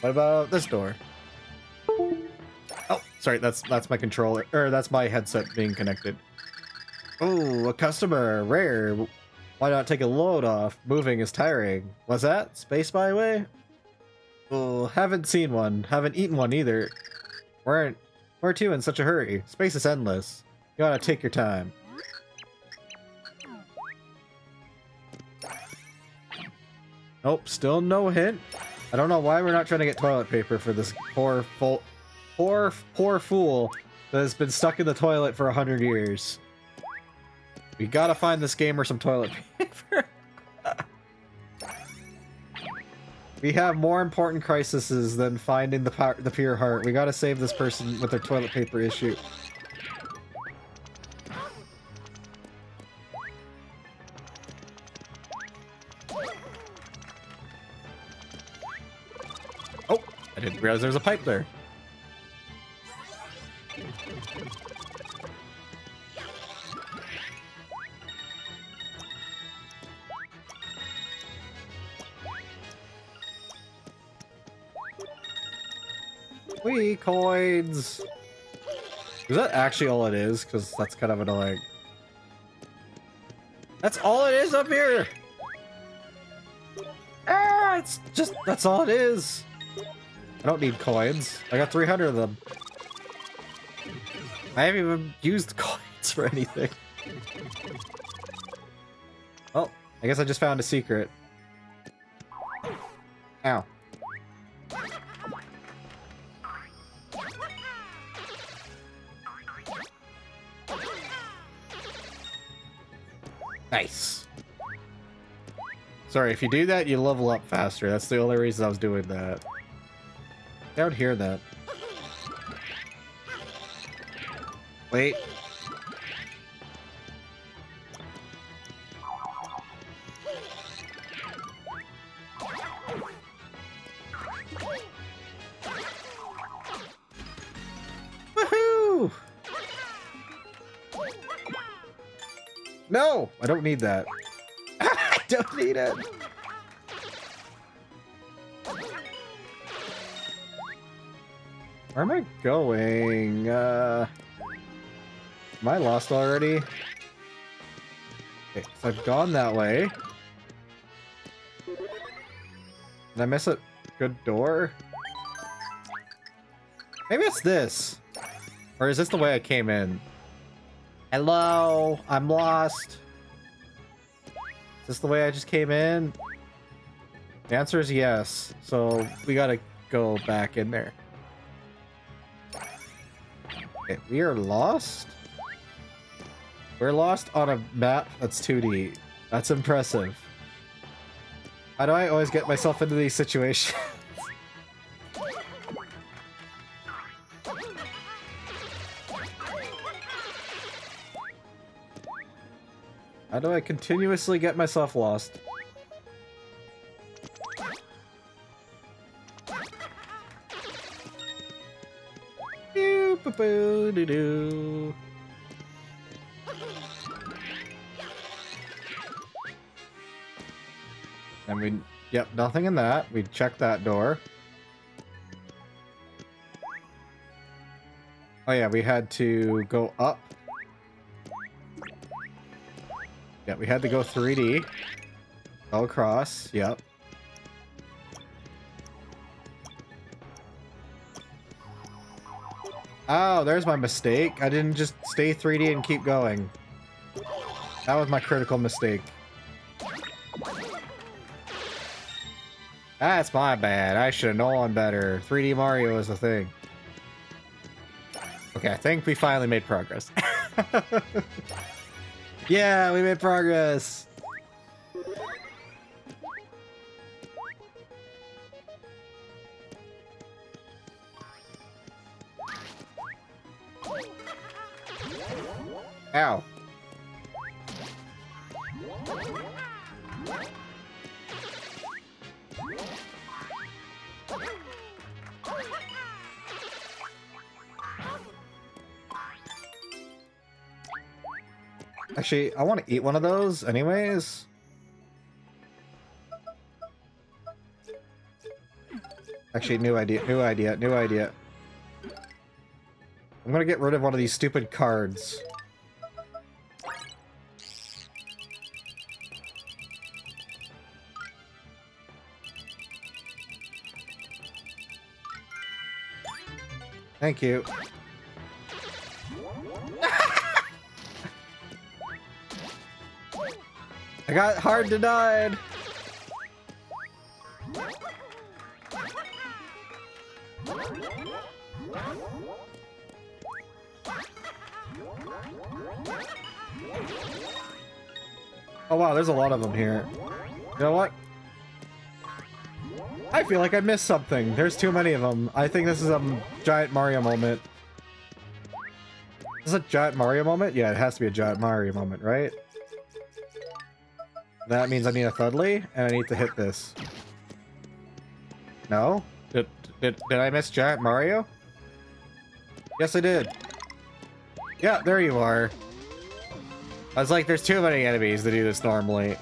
What about this door? Oh, sorry, that's that's my controller, or that's my headset being connected. Oh, a customer, rare. Why not take a load off? Moving is tiring. What's that? Space Byway? Oh, haven't seen one. Haven't eaten one either. Where, where to in such a hurry? Space is endless. You gotta take your time. Nope, still no hint. I don't know why we're not trying to get toilet paper for this poor, poor, poor fool that has been stuck in the toilet for a hundred years. We gotta find this gamer some toilet paper. [laughs] we have more important crises than finding the the pure heart. We gotta save this person with their toilet paper issue. I didn't realize there was a pipe there. Wee coins. Is that actually all it is? Because that's kind of annoying. That's all it is up here. Ah, it's just that's all it is. I don't need coins. I got 300 of them. I haven't even used [laughs] coins for anything. Well, I guess I just found a secret. Ow. Nice. Sorry, if you do that, you level up faster. That's the only reason I was doing that. I would hear that. Wait. Woohoo! No! I don't need that. [laughs] I don't need it! Where am I going? Uh, am I lost already? Okay, so I've gone that way. Did I miss a good door? Maybe it's this. Or is this the way I came in? Hello? I'm lost. Is this the way I just came in? The answer is yes. So we gotta go back in there. Okay, we are lost? We're lost on a map that's 2D. That's impressive. How do I always get myself into these situations? [laughs] How do I continuously get myself lost? Boo, doo, doo. And we, yep, nothing in that. We checked that door. Oh yeah, we had to go up. Yeah, we had to go 3D. Go across, yep. Oh, there's my mistake. I didn't just stay 3D and keep going. That was my critical mistake. That's my bad. I should have known better. 3D Mario is a thing. Okay, I think we finally made progress. [laughs] yeah, we made progress. Ow. Actually, I want to eat one of those anyways. Actually, new idea, new idea, new idea. I'm gonna get rid of one of these stupid cards. Thank you. I got hard denied. Oh wow, there's a lot of them here. You know what? I feel like I missed something. There's too many of them. I think this is a giant Mario moment. Is a giant Mario moment? Yeah, it has to be a giant Mario moment, right? That means I need a Thudley, and I need to hit this. No? Did, did, did I miss Giant Mario? Yes, I did. Yeah, there you are. I was like, there's too many enemies to do this normally.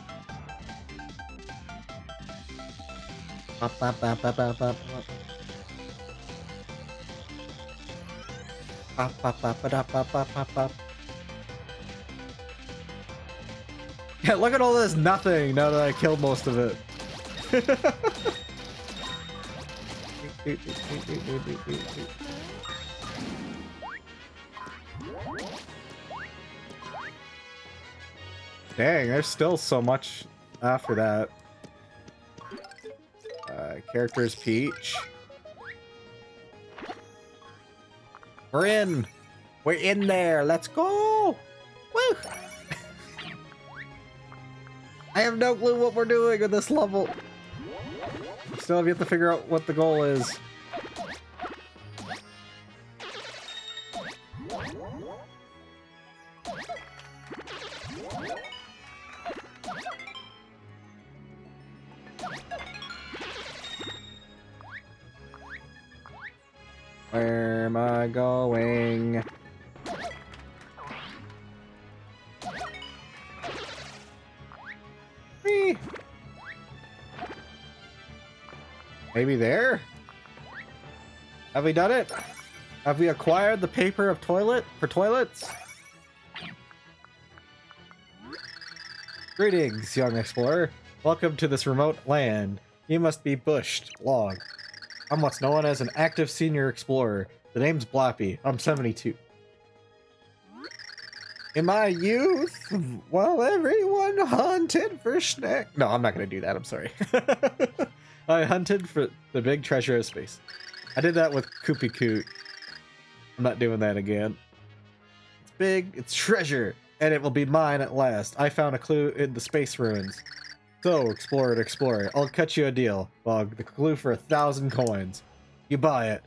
Yeah, look at all this nothing now that I killed most of it. [laughs] Dang, there's still so much after that. Uh, characters Peach. We're in! We're in there! Let's go! Woo! [laughs] I have no clue what we're doing in this level. Still have yet to figure out what the goal is. Maybe there? Have we done it? Have we acquired the paper of toilet for toilets? Greetings, young explorer. Welcome to this remote land. You must be bushed, log. I'm what's known as an active senior explorer. The name's Blappy. I'm 72. In my youth, well, everyone hunted for snack. No, I'm not gonna do that. I'm sorry. [laughs] I hunted for the big treasure of space. I did that with Koopy. I'm not doing that again. It's big, it's treasure, and it will be mine at last. I found a clue in the space ruins. So, explorer to explorer, I'll cut you a deal. Bug, the clue for a thousand coins. You buy it.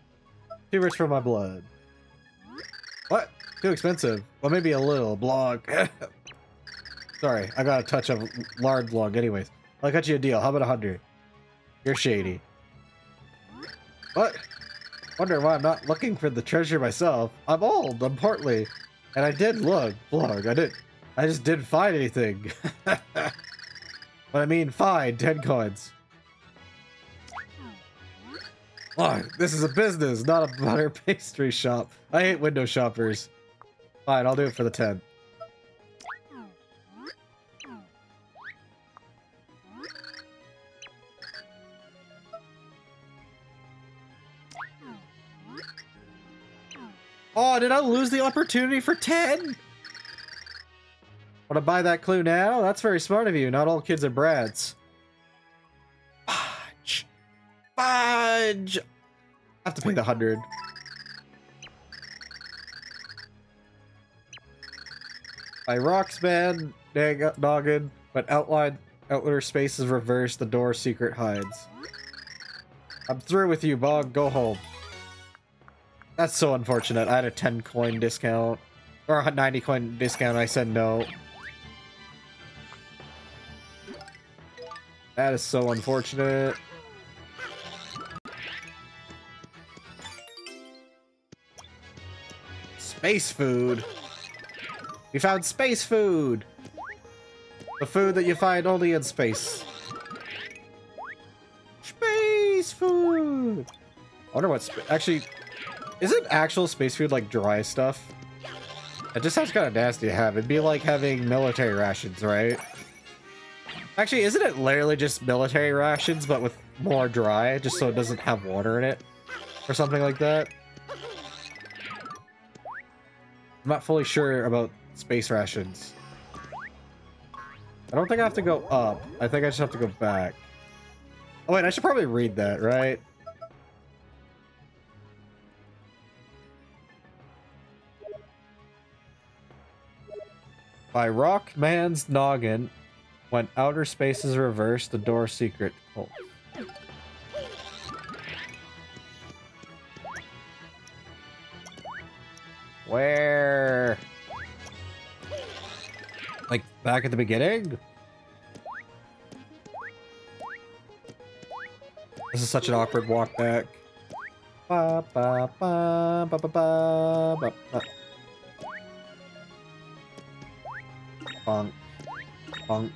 Too rich for my blood. What? Too expensive. Well, maybe a little. Blog. [laughs] Sorry, I got a touch of large log anyways. I'll cut you a deal. How about a hundred? You're shady. What? Wonder why I'm not looking for the treasure myself. I'm old, I'm portly. And I did look, blog. I didn't I just didn't find anything. [laughs] but I mean find 10 coins. Oh, this is a business, not a butter [laughs] pastry shop. I hate window shoppers. Fine, I'll do it for the 10. Oh, did I lose the opportunity for 10? Want to buy that clue now? That's very smart of you. Not all kids are brats. Fudge. Fudge! I have to pay the 100. By Roxman, Noggin, but outline outer space is reversed, the door secret hides. I'm through with you, Bog. Go home. That's so unfortunate. I had a 10 coin discount. Or a 90 coin discount, I said no. That is so unfortunate. Space food. We found space food. The food that you find only in space. Space food. I wonder what's actually isn't actual space food like dry stuff? It just sounds kind of nasty to have. It'd be like having military rations, right? Actually, isn't it literally just military rations, but with more dry, just so it doesn't have water in it? Or something like that? I'm not fully sure about space rations. I don't think I have to go up. I think I just have to go back. Oh wait, I should probably read that, right? By Rockman's noggin, when outer space is reversed, the door secret holds. Where? Like back at the beginning? This is such an awkward walk back. Ba, ba, ba, Bonk. Bonk.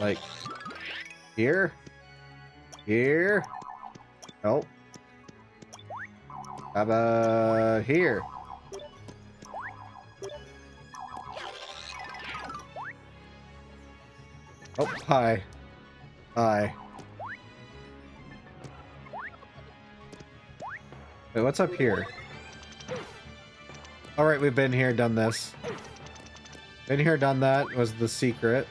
Like, here? Here? Nope. How about here? Oh, hi. Hi. Wait, what's up here? Alright, we've been here, done this. Been here, done that, was the secret.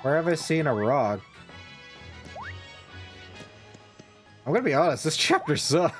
Where have I seen a rock? I'm gonna be honest, this [laughs] chapter sucks.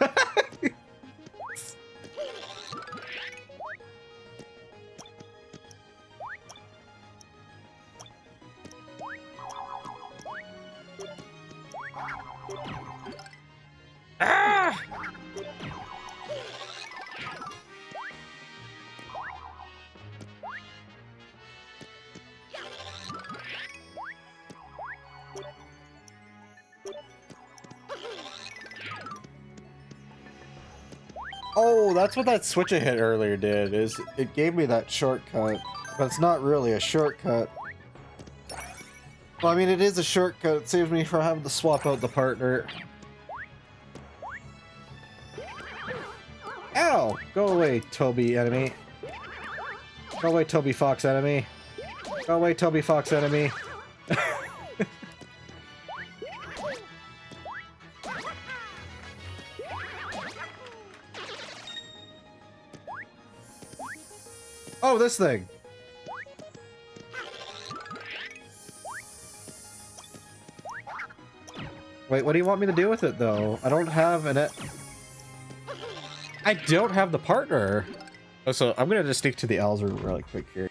That's what that switch I hit earlier did, is it gave me that shortcut. But it's not really a shortcut. Well, I mean, it is a shortcut. It saves me from having to swap out the partner. Ow! Go away, Toby enemy. Go away, Toby Fox enemy. Go away, Toby Fox enemy. This thing. Wait, what do you want me to do with it, though? I don't have an... I don't have the partner. Oh, so I'm gonna just stick to the L's really quick here.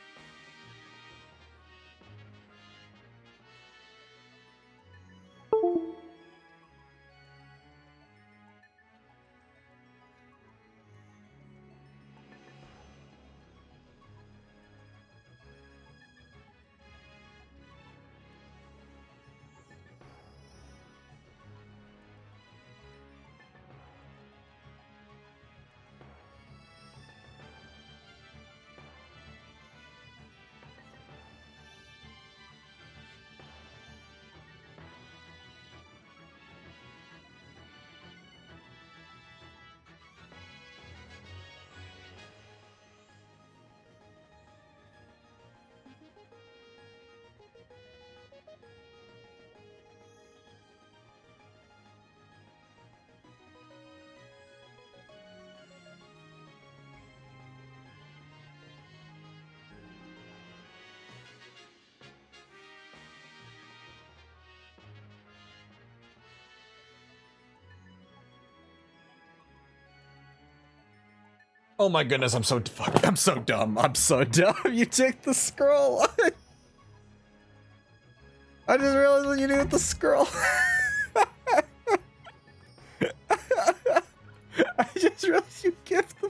Oh my goodness, I'm so fuck, I'm so dumb. I'm so [laughs] dumb. You take the scroll. [laughs] I just realized what you do with the scroll. [laughs] I just realized you give the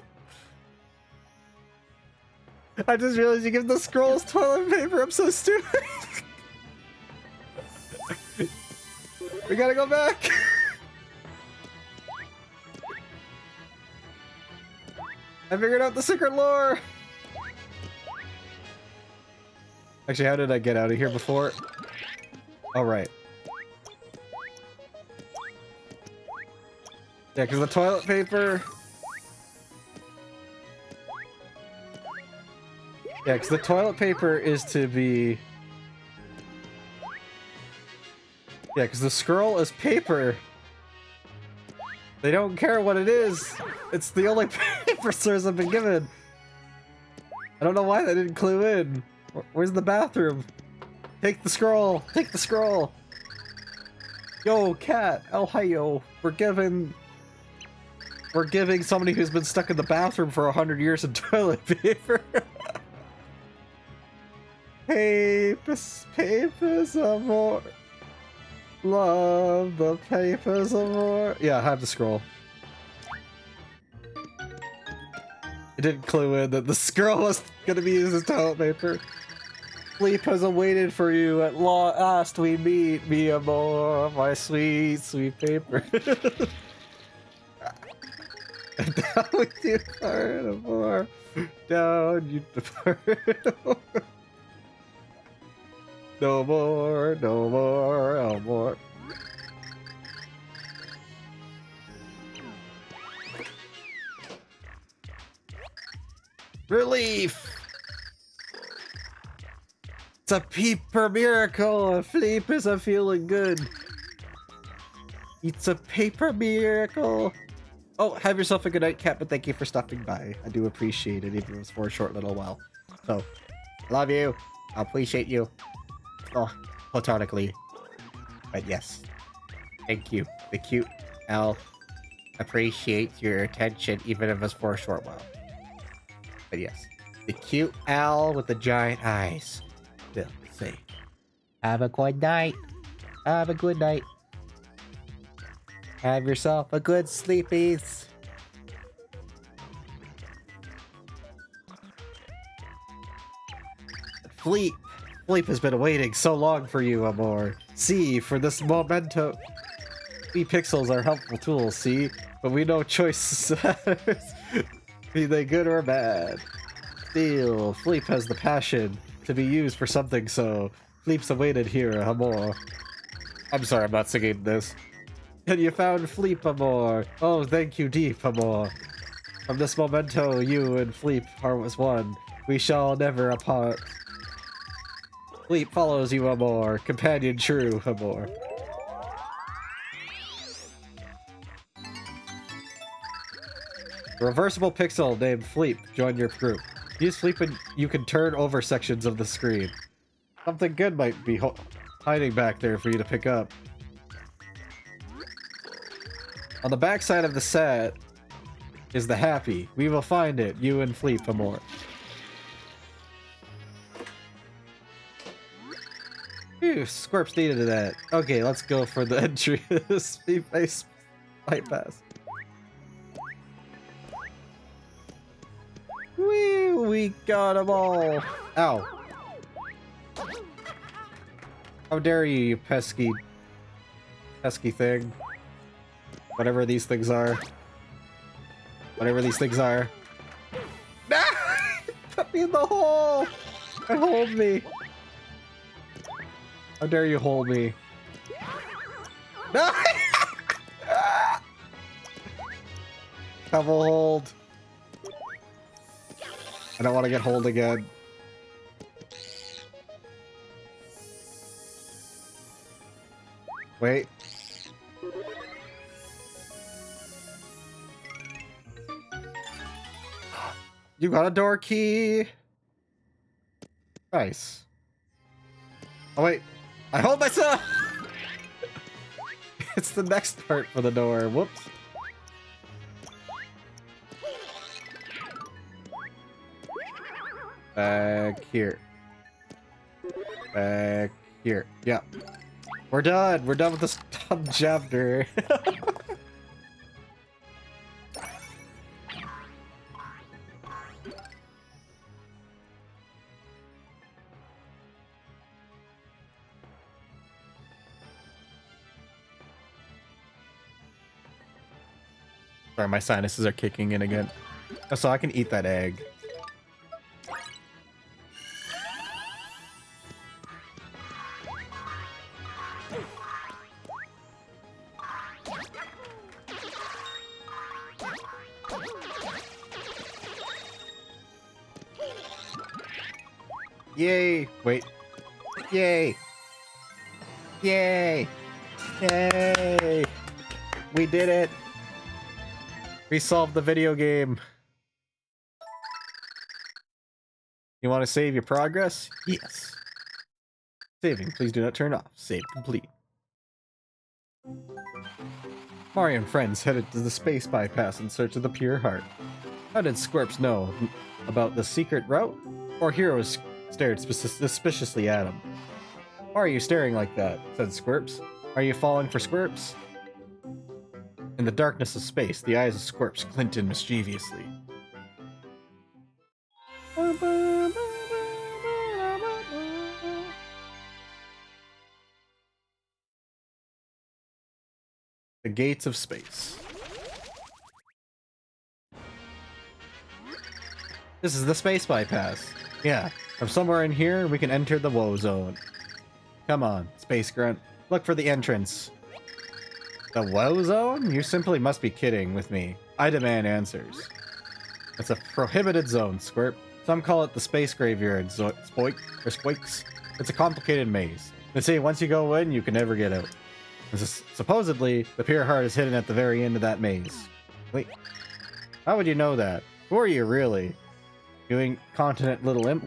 I just realized you give the scrolls toilet paper. I'm so stupid. we gotta go back. I figured out the secret lore! Actually, how did I get out of here before? Oh, right. Yeah, because the toilet paper... Yeah, because the toilet paper is to be... Yeah, because the scroll is paper. They don't care what it is. It's the only [laughs] paper source I've been given. I don't know why they didn't clue in. Where's the bathroom? Take the scroll. Take the scroll. Yo, cat. Ohio. We're giving... We're giving somebody who's been stuck in the bathroom for a hundred years of toilet [laughs] paper. papers, papers more... Love the papers of war. Yeah, I have the scroll. It didn't clue in that the scroll was gonna be used as toilet paper. Sleep has awaited for you. At last we meet, me my sweet, sweet paper. [laughs] and down we depart, amor. Down you depart. [laughs] No more, no more, no more. Relief! It's a peeper miracle! A Fleep is a feeling good. It's a paper miracle! Oh, have yourself a good night, Cat, but thank you for stopping by. I do appreciate it, even if it was for a short little while. So, love you. I appreciate you. Oh, platonically. But yes. Thank you. The cute L appreciates your attention even if it's for a short while. But yes. The cute owl with the giant eyes. Still say. Have a good night. Have a good night. Have yourself a good sleepies. Fleet Sleep has been waiting so long for you, Amor. See, for this memento... We pixels are helpful tools, see? but we know choices. [laughs] be they good or bad. Still, Fleep has the passion to be used for something, so Fleep's awaited here, Amor. I'm sorry, I'm not singing this. And you found Fleep, Amor. Oh, thank you, Deep, Amor. From this memento, you and Fleep are as one. We shall never apart. Fleep follows you, Amor. Companion true, Amor. Reversible pixel named Fleep join your group. Use Fleep and you can turn over sections of the screen. Something good might be hiding back there for you to pick up. On the back side of the set is the happy. We will find it, you and Fleep Amor. Phew, Squirps needed that. Okay, let's go for the [laughs] entry speed base bypass. Wee, we got them all. Ow. How dare you, you pesky, pesky thing. Whatever these things are. Whatever these things are. [laughs] Put me in the hole! And hold me. How dare you hold me? [laughs] Double hold. I don't want to get hold again. Wait. You got a door key. Nice. Oh wait, I hold myself. [laughs] it's the next part for the door. Whoops. Back here. Back here. Yeah. We're done. We're done with this [laughs] chapter. [laughs] Sorry, my sinuses are kicking in again. Oh, so I can eat that egg. Yay! Wait. Yay! Yay! Yay! We did it! We solved the video game. You want to save your progress? Yes. Saving, please do not turn off. Save complete. Mario and friends headed to the space bypass in search of the pure heart. How did Squirps know about the secret route? Or heroes stared suspiciously at him. Why are you staring like that? said Squirps. Are you falling for Squirps? In the darkness of space, the eyes of Squirps glinted mischievously. The gates of space. This is the space bypass. Yeah, from somewhere in here, we can enter the whoa zone. Come on, Space Grunt. Look for the entrance. The whoa zone? You simply must be kidding with me. I demand answers. It's a prohibited zone, Squirt. Some call it the space graveyard, Spoik, or Spoiks. It's a complicated maze. They say once you go in, you can never get out. Supposedly, the pure heart is hidden at the very end of that maze. Wait, how would you know that? Who are you really? Doing continent little imp?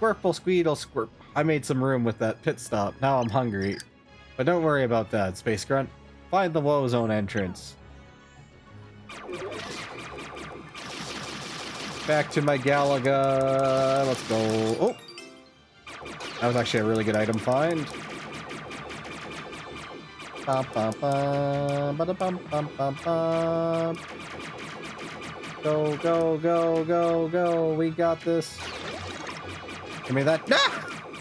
Squirple Squeedle Squirp. I made some room with that pit stop. Now I'm hungry. But don't worry about that, Space Grunt. Find the Whoa Zone entrance. Back to my Galaga. Let's go. Oh! That was actually a really good item find. Bum, bum, bum. Go, go, go, go, go. We got this. Give me that. Ah!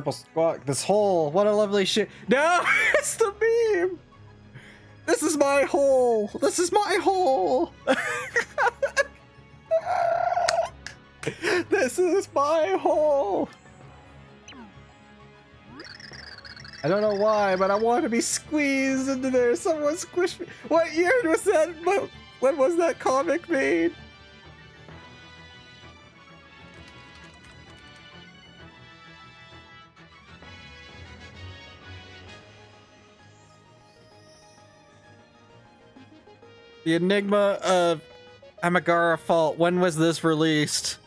Purple. This hole. What a lovely shit. No, [laughs] it's the beam. This is my hole. This is my hole. [laughs] this is my hole. I don't know why, but I want to be squeezed into there. Someone squished me. What year was that? When was that comic made? The Enigma of Amagara Fault. When was this released?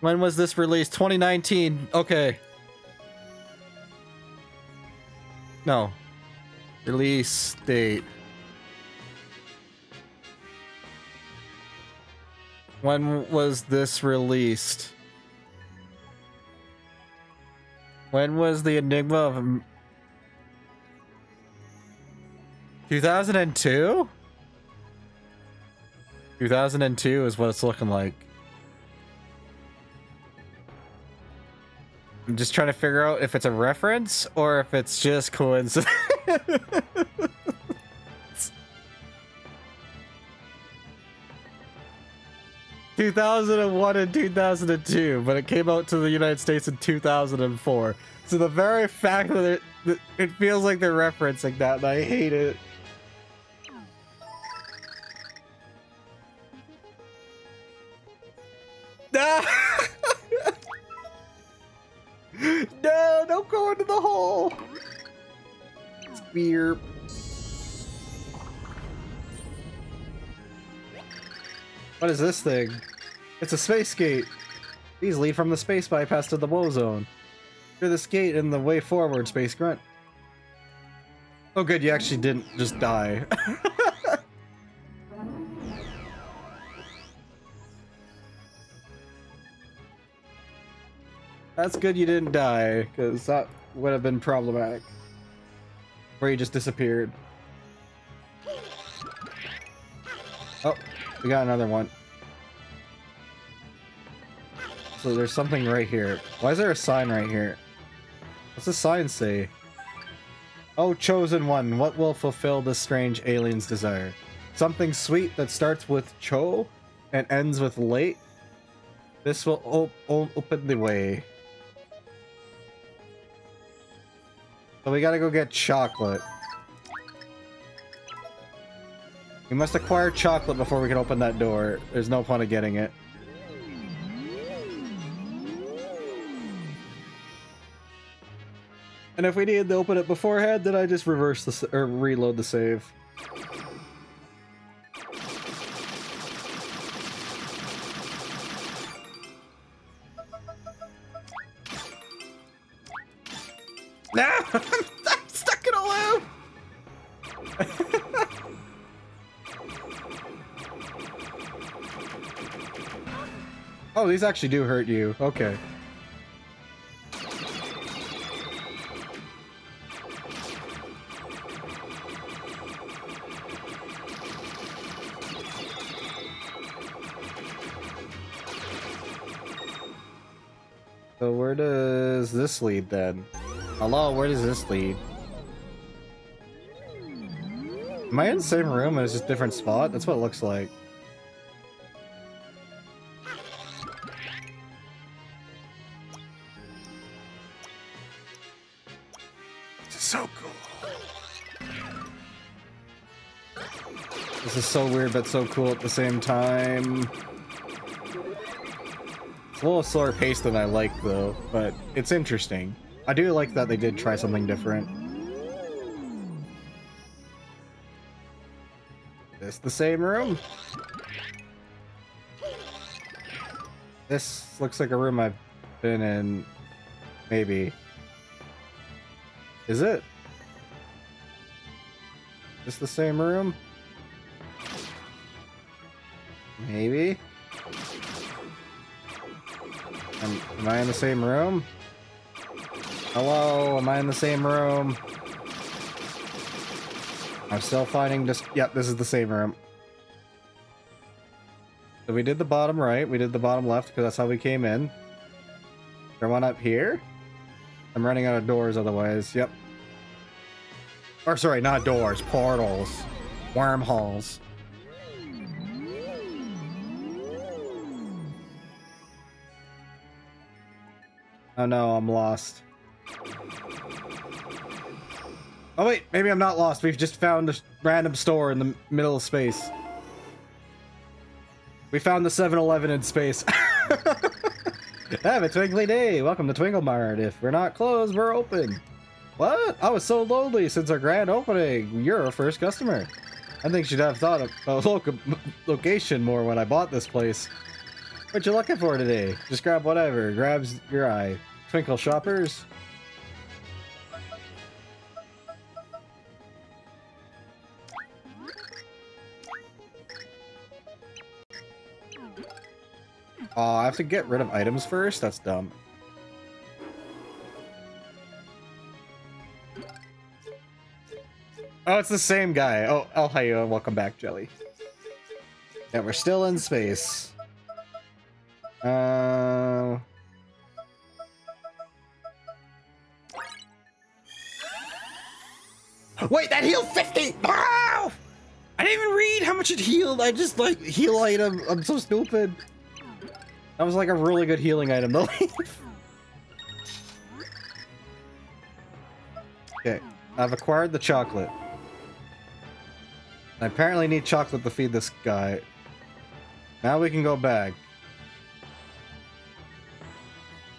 When was this released? 2019. Okay. No. Release date. When was this released? When was the Enigma of 2002? 2002 is what it's looking like. I'm just trying to figure out if it's a reference or if it's just coincidence. [laughs] Two thousand and one and two thousand and two, but it came out to the United States in two thousand and four. So the very fact that it, it feels like they're referencing that, and I hate it. No! no, don't go into the hole! Spear. What is this thing? It's a space gate. These lead from the space bypass to the whoa zone. Through this gate and the way forward, Space Grunt. Oh good, you actually didn't just die. [laughs] That's good you didn't die, because that would have been problematic. Where you just disappeared. Oh, we got another one. So there's something right here. Why is there a sign right here? What's the sign say? Oh, chosen one, what will fulfill this strange alien's desire? Something sweet that starts with cho and ends with late? This will op open the way. So we gotta go get chocolate. We must acquire chocolate before we can open that door. There's no point of getting it. And if we needed to open it beforehand, then I just reverse the or reload the save. No! [laughs] I'm stuck in a loop! [laughs] oh, these actually do hurt you. Okay. So where does this lead then? Hello, where does this lead? Am I in the same room and it's just different spot? That's what it looks like. This is so cool. This is so weird but so cool at the same time. It's a little slower paced than I like though, but it's interesting. I do like that they did try something different. This the same room? This looks like a room I've been in, maybe. Is it? Is this the same room? Maybe? Am, am I in the same room? Hello, am I in the same room? I'm still finding this. Yep, this is the same room. So we did the bottom right, we did the bottom left because that's how we came in. There one up here? I'm running out of doors otherwise. Yep. Or sorry, not doors, portals. Wormholes. Oh no, I'm lost. Oh wait, maybe I'm not lost. We've just found a random store in the middle of space. We found the 7-Eleven in space. [laughs] Have a twinkly day. Welcome to Twinkle Mart. If we're not closed, we're open. What? I was so lonely since our grand opening. You're our first customer. I think she'd have thought of a loca location more when I bought this place. What you looking for today? Just grab whatever grabs your eye. Twinkle shoppers. Oh, I have to get rid of items first? That's dumb. Oh, it's the same guy. Oh, El Hayo, welcome back, Jelly. Yeah, we're still in space. Uh... Wait, that healed 50! No! I didn't even read how much it healed. I just, like, heal item. I'm so stupid. That was like a really good healing item leave. [laughs] okay, I've acquired the chocolate. I apparently need chocolate to feed this guy. Now we can go back.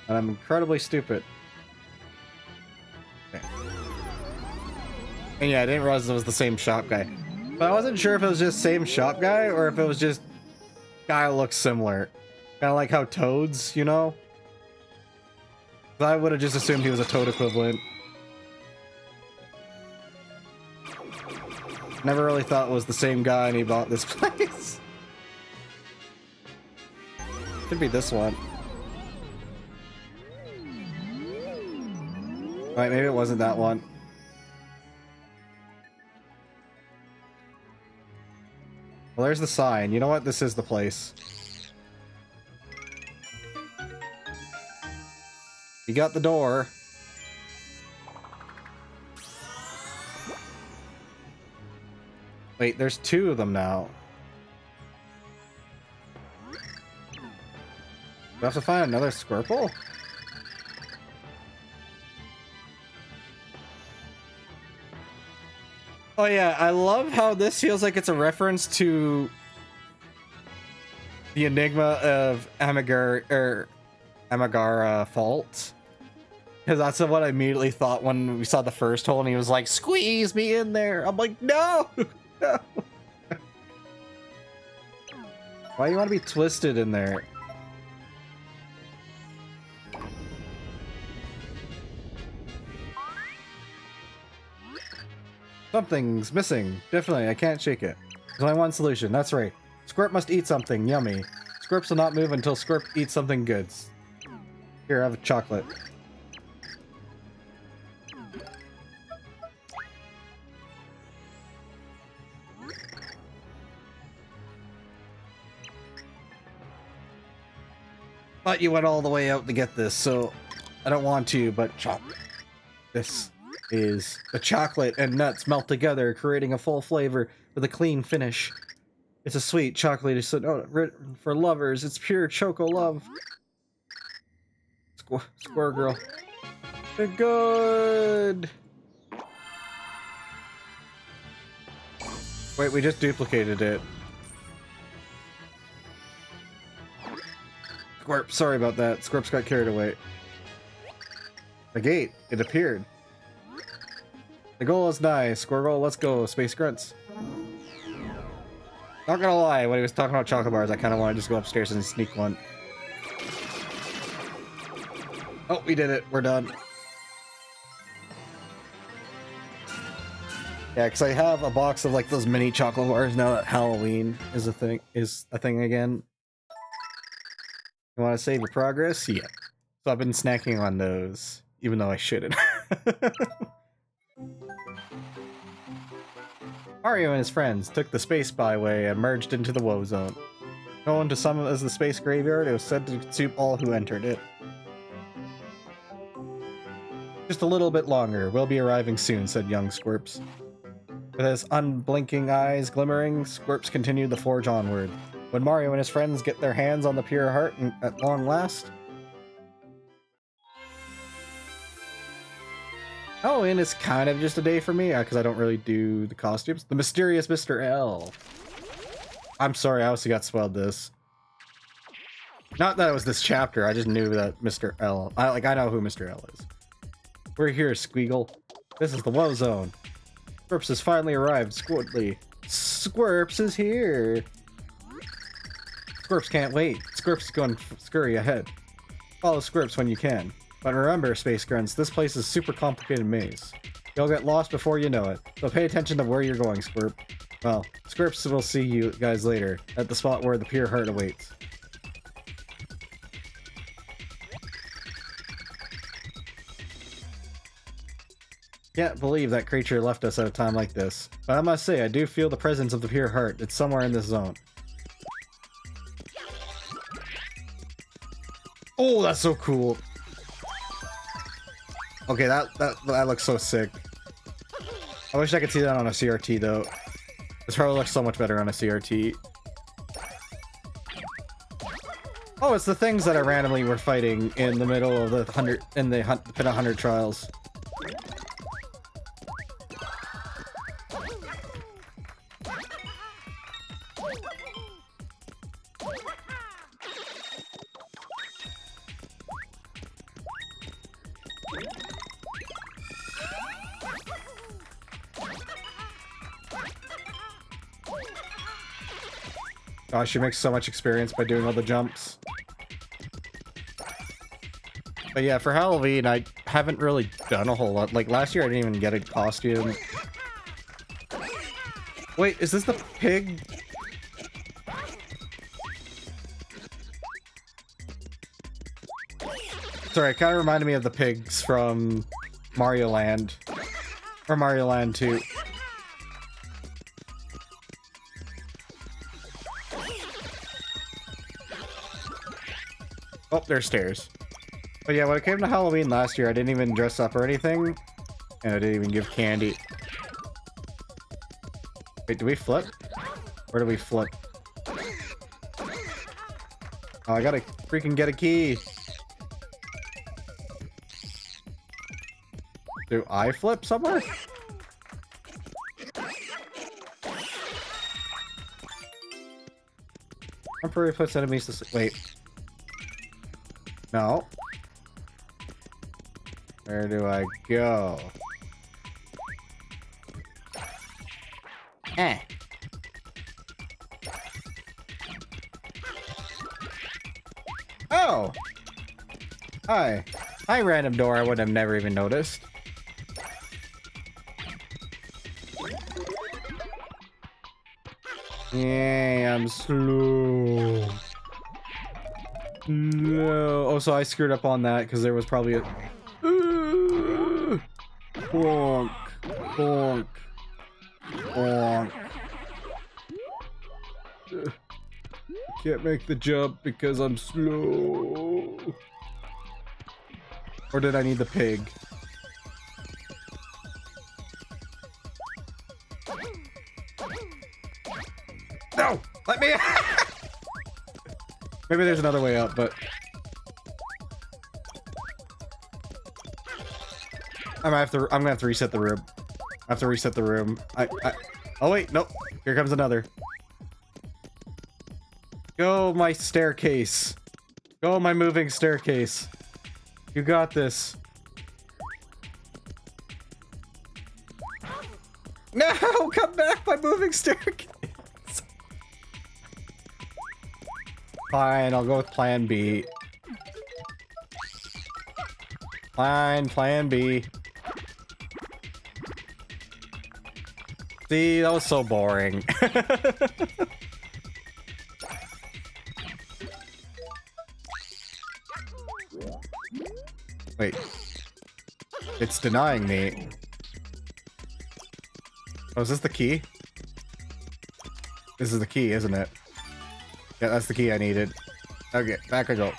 And I'm incredibly stupid. Okay. And yeah, I didn't realize it was the same shop guy. But I wasn't sure if it was just same shop guy or if it was just guy looks similar. Kind of like how Toads, you know? I would have just assumed he was a Toad equivalent. Never really thought it was the same guy and he bought this [laughs] place. Could be this one. Right, maybe it wasn't that one. Well, there's the sign. You know what? This is the place. You got the door. Wait, there's two of them now. We have to find another Squirple? Oh yeah, I love how this feels like it's a reference to the Enigma of Amagar or Amigara Fault. Because that's what I immediately thought when we saw the first hole and he was like, squeeze me in there. I'm like, no. [laughs] Why do you want to be twisted in there? Something's missing. Definitely, I can't shake it. There's only one solution. That's right. Squirt must eat something. Yummy. Squirps will not move until Squirp eats something good. Here, I have a chocolate. Thought you went all the way out to get this, so I don't want to, but chop. This is the chocolate and nuts melt together, creating a full flavor with a clean finish. It's a sweet chocolate so oh, for lovers. It's pure choco love. Squ square girl. They're good. Wait, we just duplicated it. Squirp, sorry about that. Squirps got carried away. The gate, it appeared. The goal is nigh. Squirrel, let's go. Space grunts. Not gonna lie, when he was talking about chocolate bars, I kind of want to just go upstairs and sneak one. Oh, we did it. We're done. Yeah, because I have a box of like those mini chocolate bars now that Halloween is a thing is a thing again. You want to save your progress? Yeah. So I've been snacking on those, even though I shouldn't. [laughs] Mario and his friends took the space byway and merged into the whoa zone. Known to some as the space graveyard, it was said to consume all who entered it. Just a little bit longer. We'll be arriving soon, said young Squirps. With his unblinking eyes glimmering, Squirps continued the forge onward. When Mario and his friends get their hands on the pure heart and at long last, oh, Halloween is kind of just a day for me uh, because I don't really do the costumes. The mysterious Mr. L. I'm sorry, I also got spoiled this. Not that it was this chapter, I just knew that Mr. L. I, like, I know who Mr. L is. We're here, Squeagle. This is the Whoa Zone. Squirps has finally arrived, Squidly. Squirps is here! Squirps can't wait. Squirps going scurry ahead. Follow Squirps when you can. But remember, Space Grunts, this place is super complicated maze. You'll get lost before you know it, so pay attention to where you're going, Squirp. Well, Squirps will see you guys later, at the spot where the pure heart awaits. Can't believe that creature left us at a time like this. But I must say, I do feel the presence of the pure heart. It's somewhere in this zone. Oh, that's so cool. Okay, that, that, that looks so sick. I wish I could see that on a CRT, though. This probably looks so much better on a CRT. Oh, it's the things that I randomly were fighting in the middle of the hundred in the hun 100 trials. She makes so much experience by doing all the jumps. But yeah, for Halloween, I haven't really done a whole lot. Like, last year I didn't even get a costume. Wait, is this the pig? Sorry, it kind of reminded me of the pigs from Mario Land. Or Mario Land 2. Oh, there's stairs. But yeah, when it came to Halloween last year, I didn't even dress up or anything. And I didn't even give candy. Wait, do we flip? Where do we flip? Oh, I gotta freaking get a key. Do I flip somewhere? I'm Temporary puts enemies to... Wait. No. Where do I go? Eh. Oh! Hi. Hi, random door I would have never even noticed. Yeah, I'm slow. Oh, so I screwed up on that because there was probably a. Bonk. Bonk. Bonk. Can't make the jump because I'm slow. Or did I need the pig? No! Let me [laughs] Maybe there's another way up, but... I might have to. I'm gonna have to reset the room. I have to reset the room. I. I oh wait, nope. Here comes another. Go, my staircase. Go, my moving staircase. You got this. No, [laughs] come back, my moving staircase. Fine, I'll go with plan B. Fine, plan B. See, that was so boring. [laughs] Wait. It's denying me. Oh, is this the key? This is the key, isn't it? Yeah, that's the key I needed. Okay, back I go.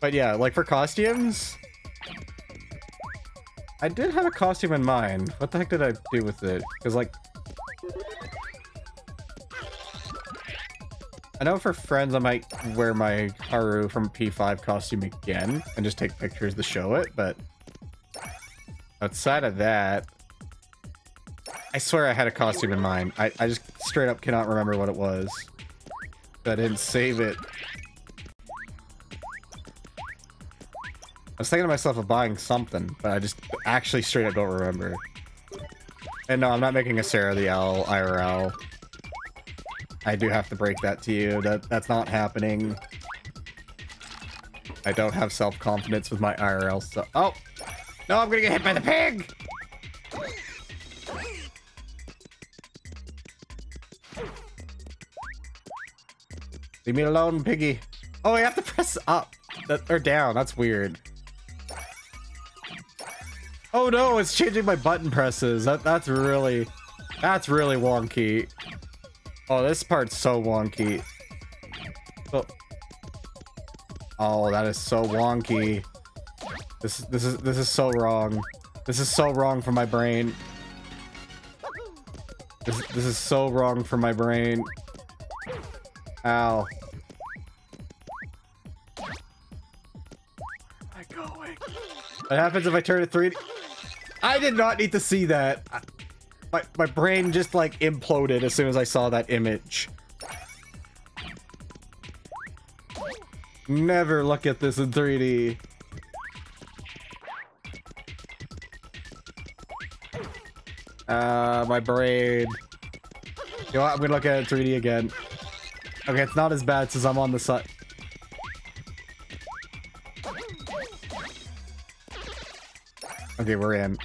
But yeah, like for costumes, I did have a costume in mind. What the heck did I do with it? Because like, I know for friends I might wear my Haru from P5 costume again and just take pictures to show it, but outside of that, I swear I had a costume in mind. I, I just straight up cannot remember what it was. I didn't save it. Was thinking to myself of buying something, but I just actually straight up don't remember. And no, I'm not making a Sarah the Owl IRL. I do have to break that to you. That That's not happening. I don't have self-confidence with my IRL stuff. Oh! No, I'm gonna get hit by the pig! Leave me alone, piggy. Oh, I have to press up. That, or down. That's weird. Oh no, it's changing my button presses. That that's really that's really wonky. Oh, this part's so wonky. Oh. Oh, that is so wonky. This this is this is so wrong. This is so wrong for my brain. This this is so wrong for my brain. Ow. What happens if I turn it 3D? I did not need to see that. My, my brain just like imploded as soon as I saw that image. Never look at this in 3D. Uh, my brain. You know what? I'm gonna look at it 3D again. Okay, it's not as bad since I'm on the side. Okay, we're in.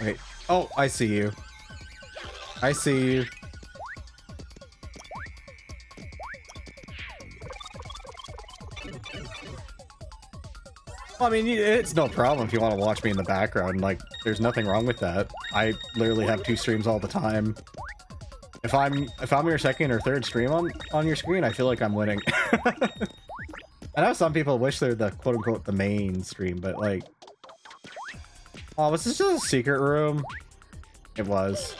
Okay. Oh, I see you. I see you. I mean, it's no problem if you want to watch me in the background. Like, there's nothing wrong with that. I literally have two streams all the time. If I'm if I'm your second or third stream on on your screen, I feel like I'm winning. [laughs] I know some people wish they're the quote unquote the main stream, but like, oh, was this just a secret room? It was.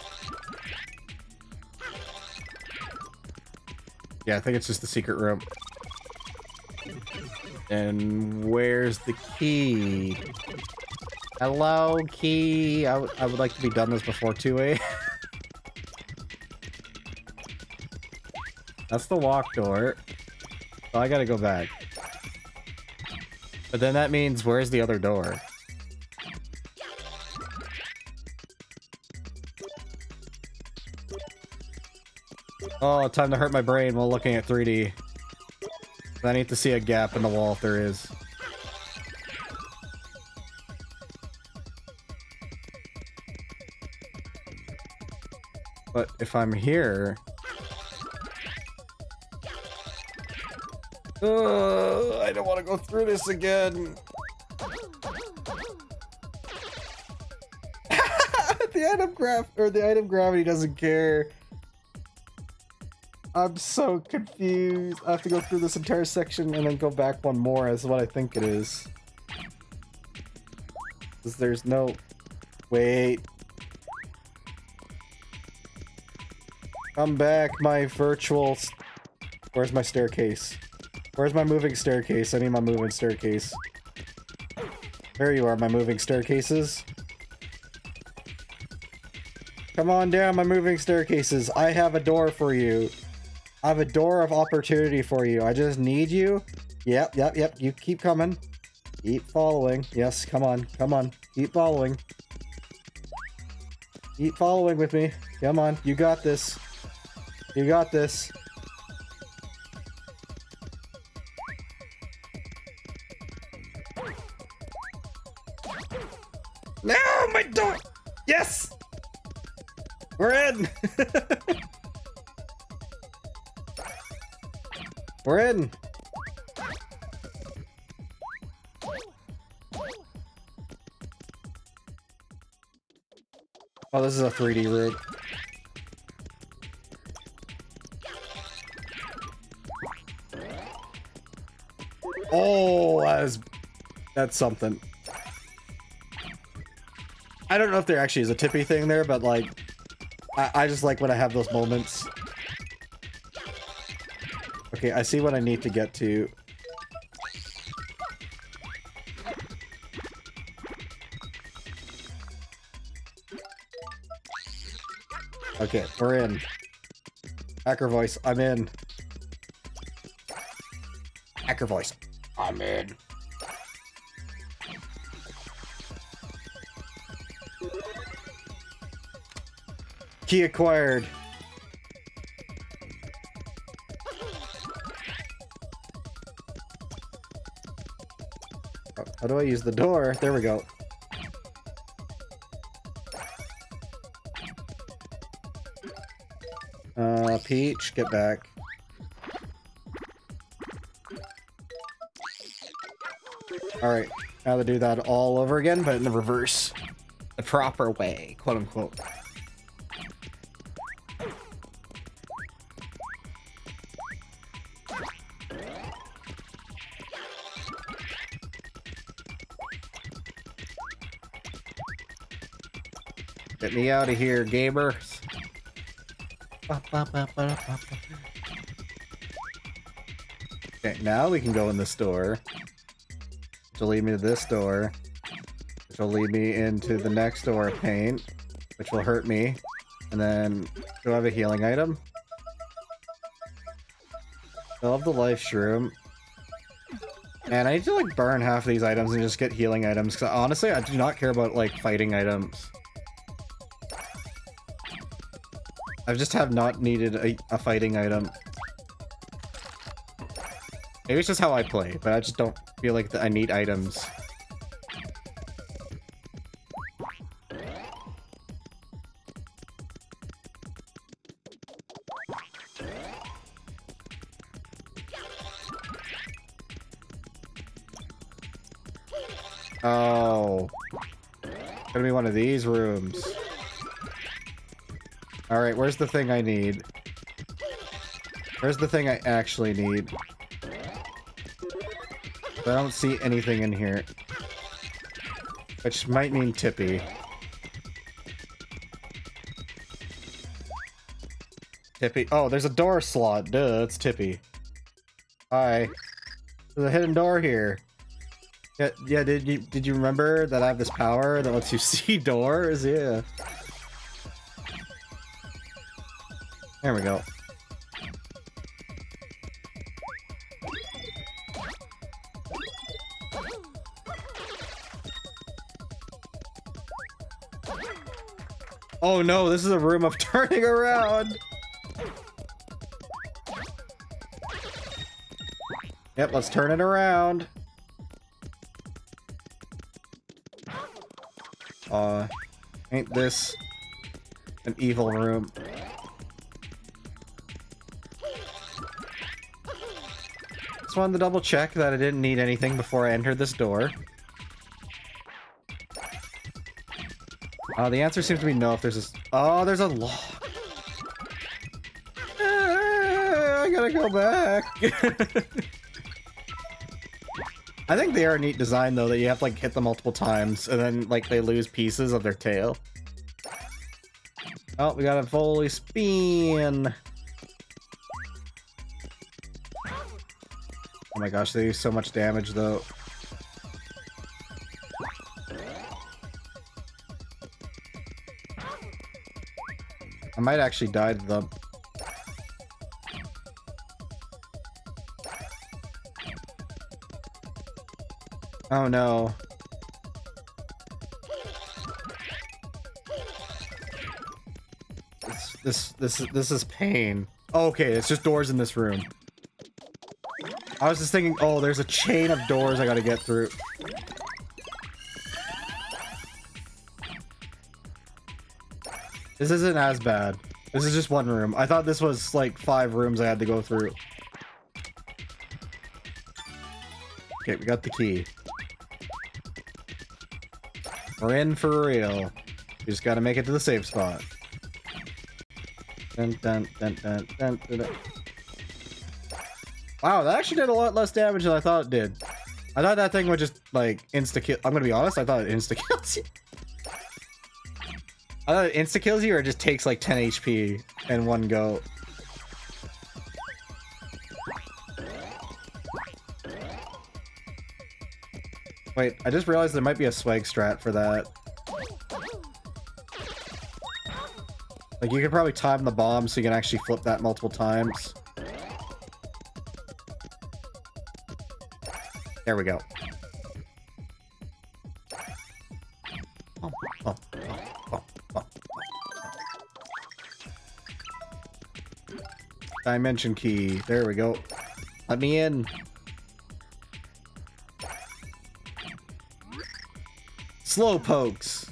Yeah, I think it's just the secret room. And where's the key? Hello, key. I, I would like to be done this before 2 a. [laughs] That's the walk door. Oh, I gotta go back. But then that means, where's the other door? Oh, time to hurt my brain while looking at 3D. I need to see a gap in the wall if there is. But if I'm here... Uh, I don't want to go through this again. [laughs] the item graph or the item gravity doesn't care. I'm so confused. I have to go through this entire section and then go back one more as what I think it is. Because there's no... Wait. Come back, my virtual... Where's my staircase? Where's my moving staircase? I need my moving staircase. There you are, my moving staircases. Come on down, my moving staircases. I have a door for you. I have a door of opportunity for you. I just need you. Yep, yep, yep. You keep coming. Keep following. Yes, come on. Come on. Keep following. Keep following with me. Come on. You got this. You got this. In! Oh, this is a 3D route. Oh, that is... That's something. I don't know if there actually is a tippy thing there, but like... I, I just like when I have those moments. Okay, I see what I need to get to. Okay, we're in. Hacker voice, I'm in. Hacker voice, I'm in. Key acquired. How do I use the door? There we go. Uh, Peach, get back. Alright, now to do that all over again, but in the reverse. The proper way, quote unquote. Out of here, gamers. Okay, now we can go in this door. Which will lead me to this door. Which will lead me into the next door of paint. Which will hurt me. And then, do I have a healing item? I love the life shroom. Man, I need to like burn half of these items and just get healing items. Because honestly, I do not care about like fighting items. I just have not needed a, a fighting item. Maybe it's just how I play, but I just don't feel like I need items. The thing I need? Where's the thing I actually need? I don't see anything in here. Which might mean Tippy. Tippy. Oh, there's a door slot. Duh, it's Tippy. Hi. There's a hidden door here. Yeah, yeah. Did you did you remember that I have this power that lets you [laughs] see doors? Yeah. There we go. Oh no, this is a room of [laughs] turning around! Yep, let's turn it around. Uh, ain't this an evil room? Just wanted to double check that I didn't need anything before I entered this door. Uh, the answer seems to be no if there's this- Oh, there's a lock. Ah, I gotta go back. [laughs] I think they are a neat design though, that you have to like hit them multiple times and then like they lose pieces of their tail. Oh, we got a fully spin. My gosh, they do so much damage though. I might actually die to them. Oh no. This this this this is pain. Okay, it's just doors in this room. I was just thinking, oh, there's a chain of doors I gotta get through. This isn't as bad. This is just one room. I thought this was like five rooms I had to go through. Okay, we got the key. We're in for real. We just gotta make it to the safe spot. Dun, dun, dun, dun, dun, dun, dun. Wow, that actually did a lot less damage than I thought it did. I thought that thing would just, like, insta-kill- I'm gonna be honest, I thought it insta-kills you. I thought it insta-kills you or it just takes, like, 10 HP in one go. Wait, I just realized there might be a swag strat for that. Like, you could probably time the bomb so you can actually flip that multiple times. There we go. Dimension key. There we go. Let me in. Slow pokes.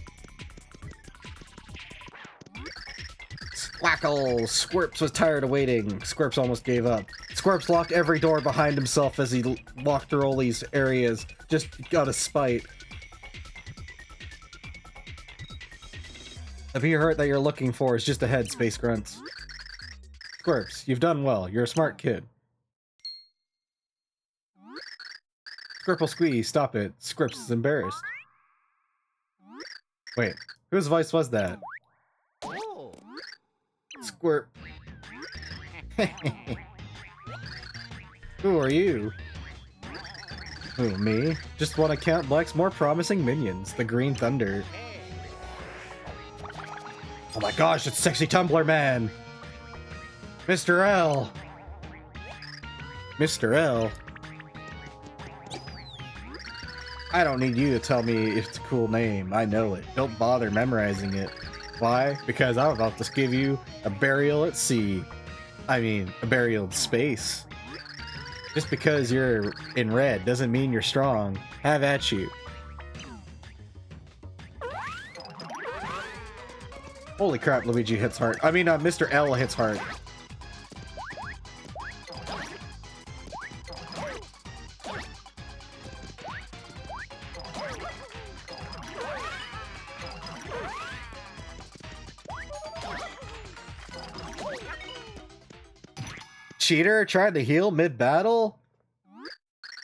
Squackle! Squirps was tired of waiting. Squirps almost gave up. Squirps locked every door behind himself as he walked through all these areas, just out of spite. The pure heart that you're looking for is just ahead, Space Grunts. Squirps, you've done well. You're a smart kid. Squirple squeeze, stop it. Squirps is embarrassed. Wait, whose voice was that? Oh. Squirt. [laughs] [laughs] Who are you? Who, me? Just want to Count Bleck's more promising minions, the Green Thunder. Oh my gosh, it's Sexy Tumbler Man! Mr. L! Mr. L? I don't need you to tell me it's a cool name. I know it. Don't bother memorizing it. Why? Because I'm about to give you a burial at sea. I mean, a burial in space. Just because you're in red doesn't mean you're strong. Have at you. Holy crap, Luigi hits hard. I mean, uh, Mr. L hits hard. Cheater tried to heal mid-battle?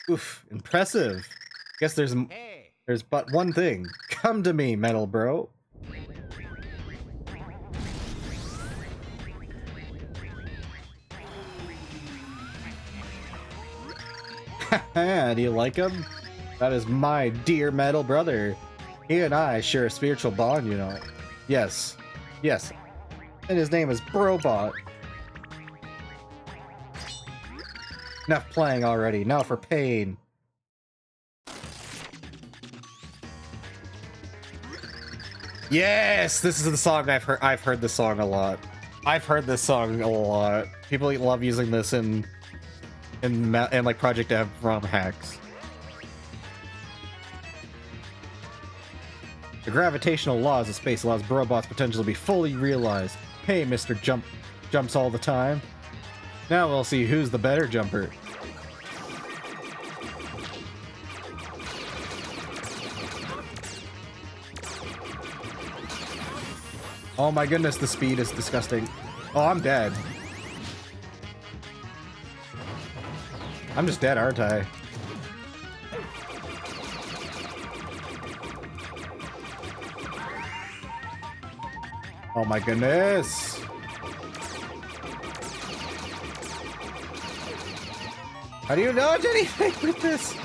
Oof, impressive. Guess there's there's but one thing. Come to me, metal bro. [laughs] Ah, do you like him? That is my dear metal brother. He and I share a spiritual bond, you know. Yes. Yes. And his name is Brobot. Enough playing already. Now for pain. Yes, this is the song I've heard. I've heard this song a lot. I've heard this song a lot. People love using this in in in like Project Dev ROM hacks. The gravitational laws of space allows Brobot's potential to be fully realized. Hey, Mr. Jump jumps all the time. Now we'll see who's the better jumper. Oh my goodness, the speed is disgusting. Oh, I'm dead. I'm just dead, aren't I? Oh my goodness. How do you dodge anything with this?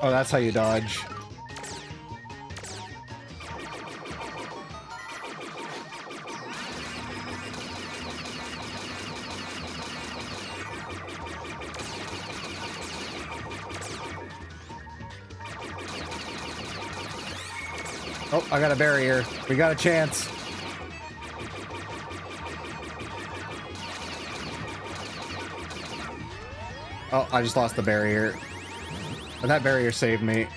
Oh, that's how you dodge. Oh, I got a barrier. We got a chance. Oh, I just lost the barrier. But that barrier saved me.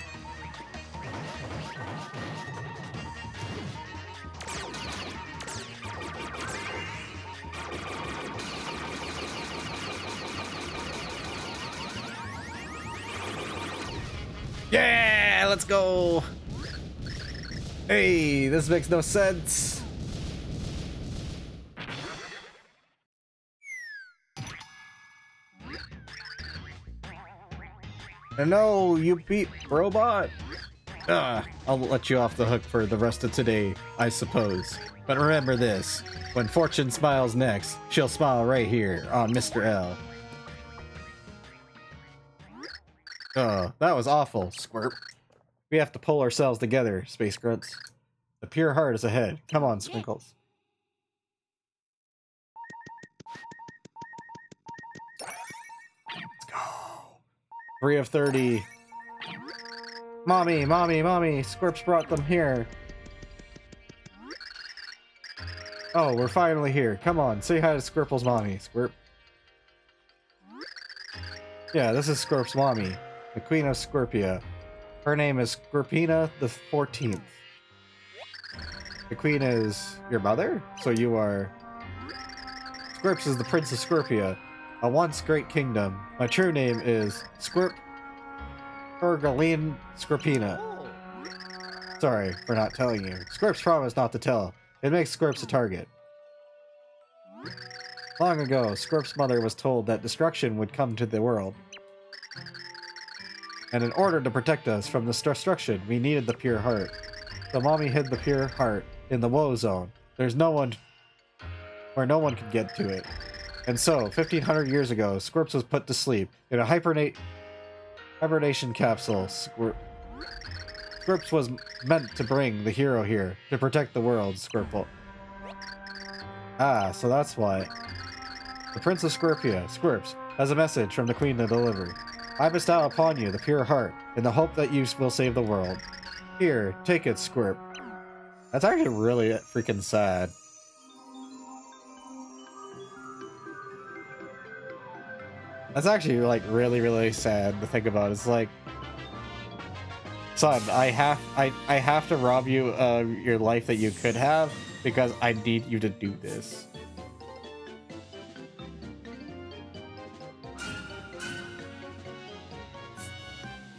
Yeah, let's go. Hey, this makes no sense. No, you beat Brobot. Ah, I'll let you off the hook for the rest of today, I suppose. But remember this, when Fortune smiles next, she'll smile right here on Mr. L. Oh, that was awful, Squirt. We have to pull ourselves together, Space Grunts. The pure heart is ahead. Come on, Sprinkles. 3 of 30. Mommy, mommy, mommy, Squirps brought them here. Oh, we're finally here. Come on, say hi to Squirple's mommy, Squirp. Yeah, this is Squirp's mommy, the Queen of Scorpia. Her name is Scorpina the 14th. The Queen is your mother? So you are... Squirps is the Prince of Scorpia, a once great kingdom. My true name is Squirp Ergaline Scorpina. Sorry for not telling you. Squirps promised not to tell. It makes Squirps a target. Long ago, Squirp's mother was told that destruction would come to the world. And in order to protect us from this destruction, we needed the pure heart. So mommy hid the pure heart in the Whoa Zone. There's no one where no one could get to it. And so, 1500 years ago, Squirps was put to sleep in a hibernate hibernation capsule. Squir Squirps was meant to bring the hero here to protect the world, Squirple. Ah, so that's why. The Prince of Scorpia, Squirps, has a message from the Queen to deliver. I bestow upon you the pure heart, in the hope that you will save the world. Here, take it, Squirp. That's actually really freaking sad. That's actually like really, really sad to think about. It's like, son, I have, I, I have to rob you of your life that you could have because I need you to do this.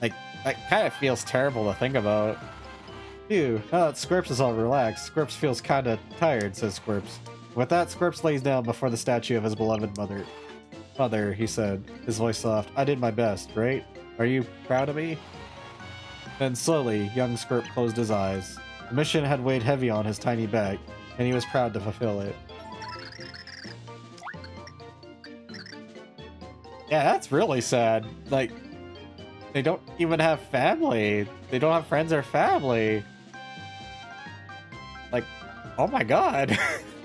Like, that kind of feels terrible to think about. Phew, now that Squirps is all relaxed, Squirps feels kinda tired, says Squirps. With that, Squirps lays down before the statue of his beloved mother. Mother, he said, his voice soft, I did my best, right? Are you proud of me? Then slowly, young Squirp closed his eyes. The mission had weighed heavy on his tiny back, and he was proud to fulfill it. Yeah, that's really sad. Like, they don't even have family. They don't have friends or family. Like, oh my god. [laughs]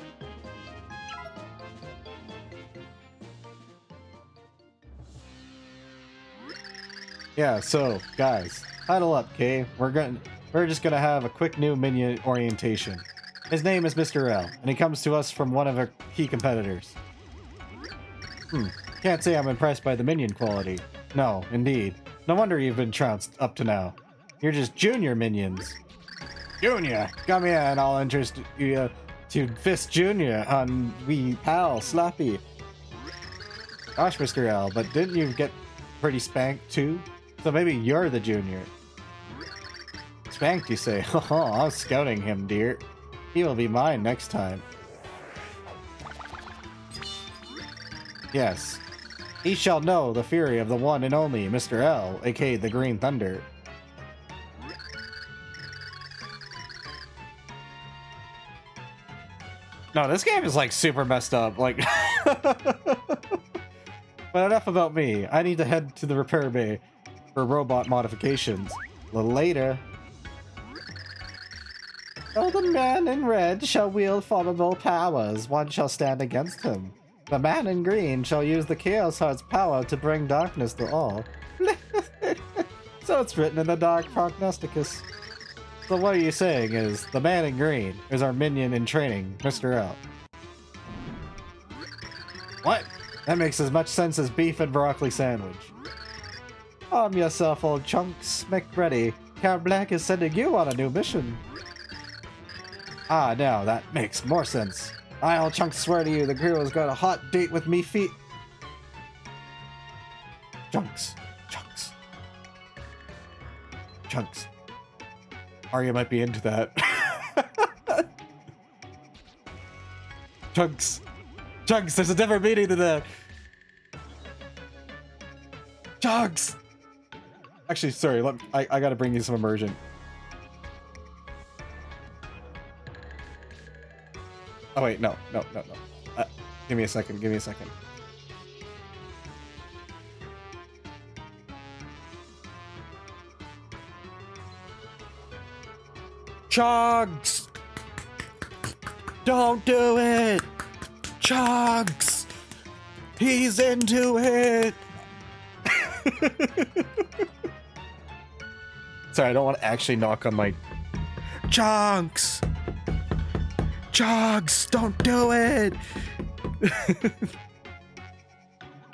yeah, so guys, huddle up, okay? We're going we're just gonna have a quick new minion orientation. His name is Mr. L, and he comes to us from one of our key competitors. Hmm, can't say I'm impressed by the minion quality. No, indeed. No wonder you've been trounced up to now. You're just junior minions. Junior, come here and I'll introduce you to Fist Junior on Wee Pal Slappy. Gosh, Mr. L, but didn't you get pretty spanked too? So maybe you're the junior. Spanked, you say? [laughs] Oh, I'm scouting him, dear. He will be mine next time. Yes. He shall know the fury of the one and only Mr. L, aka the Green Thunder. No, this game is like super messed up. Like, [laughs] but enough about me. I need to head to the repair bay for robot modifications. A little later. Oh, the man in red shall wield formidable powers. One shall stand against him. The man in green shall use the Chaos Heart's power to bring darkness to all. [laughs] so it's written in the Dark Prognosticus. So what are you saying is, the man in green is our minion in training, Mr. L. What? That makes as much sense as beef and broccoli sandwich. Arm yourself, O'Chunks. Make ready. Count Bleck is sending you on a new mission. Ah, now that makes more sense. I'll chunks swear to you, the girl has got a hot date with me feet. Chunks. Chunks. Chunks. Arya might be into that. [laughs] Chunks. Chunks, there's a different meaning to that. Chunks. Actually, sorry. Let, I I gotta bring you some immersion. Oh wait, no, no, no, no. Uh, give me a second. Give me a second. Chugs! Don't do it! Chugs! He's into it! [laughs] Sorry, I don't want to actually knock on my. Chunks! Chugs! Don't do it! [laughs]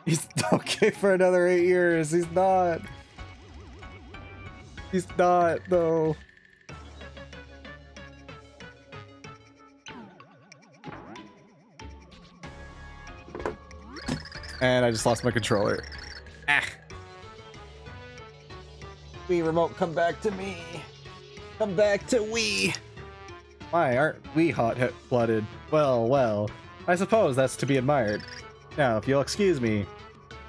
He's okay for another eight years. He's not. He's not, though. And I just lost my controller. Ah. Wii remote, come back to me. Come back to Wii. Why aren't we hot blooded? Well, well. I suppose that's to be admired. Now, if you'll excuse me,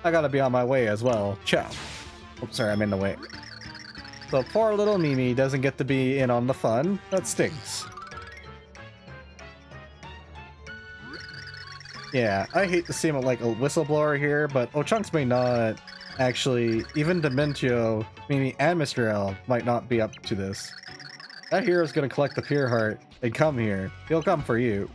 I gotta be on my way as well. Ciao. Oops, sorry, I'm in the way. So poor little Mimi doesn't get to be in on the fun. That stinks. Yeah, I hate to seem like a whistleblower here, but oh O'Chunks may not actually, even Dimentio, Mimi, and Mr. L might not be up to this. That hero's gonna collect the pure heart and come here. He'll come for you.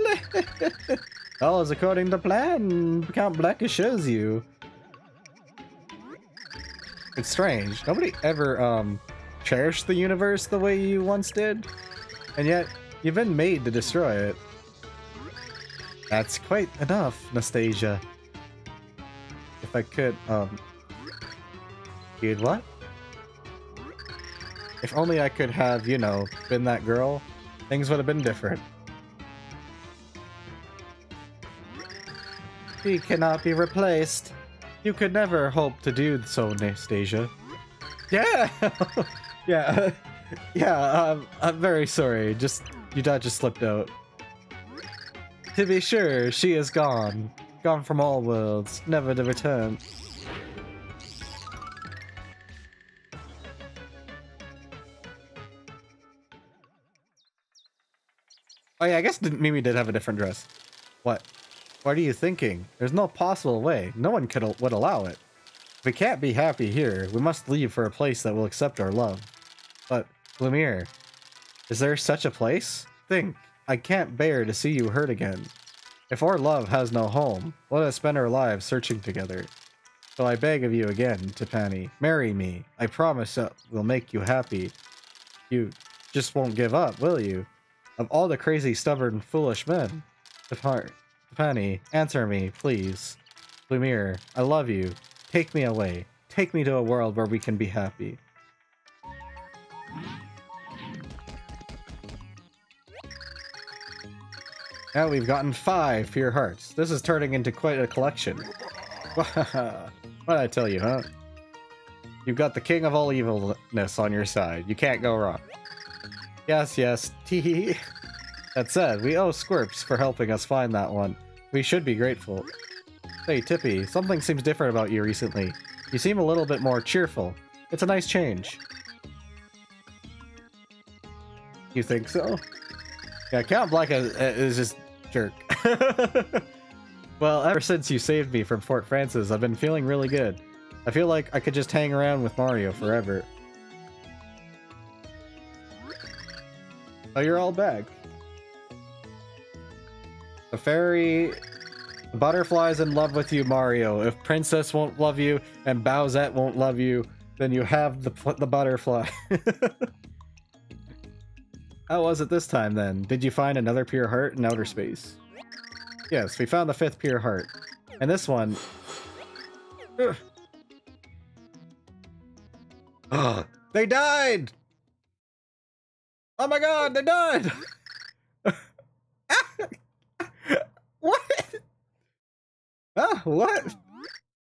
[laughs] All is according to plan, Count Bleck assures you. It's strange. Nobody ever, um, cherished the universe the way you once did. And yet, you've been made to destroy it. That's quite enough, Nastasia. If I could, um... Dude, what? If only I could have, you know, been that girl, things would have been different. He cannot be replaced. You could never hope to do so, Nastasia. Yeah! [laughs] yeah, [laughs] yeah, I'm very sorry. Just, you dad just slipped out. To be sure, she is gone. Gone from all worlds, never to return. Oh yeah, I guess Mimi did have a different dress. What? What are you thinking? There's no possible way. No one could would allow it. We can't be happy here, we must leave for a place that will accept our love. But, Blumiere, is there such a place? Think. I can't bear to see you hurt again. If our love has no home, let us spend our lives searching together. So I beg of you again, Timpani, marry me. I promise that we'll make you happy. You just won't give up, will you? Of all the crazy, stubborn, foolish men. Timpani, answer me, please. Blumiere, I love you. Take me away. Take me to a world where we can be happy. Now we've gotten five pure hearts. This is turning into quite a collection. [laughs] what did I tell you, huh? You've got the king of all evilness on your side. You can't go wrong. Yes, yes, [laughs] tee That said, we owe Squirps for helping us find that one. We should be grateful. Hey, Tippy, something seems different about you recently. You seem a little bit more cheerful. It's a nice change. You think so? Yeah, Count Bleck is, is just jerk. [laughs] well, ever since you saved me from Fort Francis, I've been feeling really good. I feel like I could just hang around with Mario forever. Oh, you're all back. The fairy... The butterfly's in love with you, Mario. If Princess won't love you and Bowsette won't love you, then you have the, the butterfly. [laughs] How was it this time, then? Did you find another pure heart in outer space? Yes, we found the fifth pure heart. And this one... Ugh. they died! Oh my god, they died! [laughs] what? Ah, what?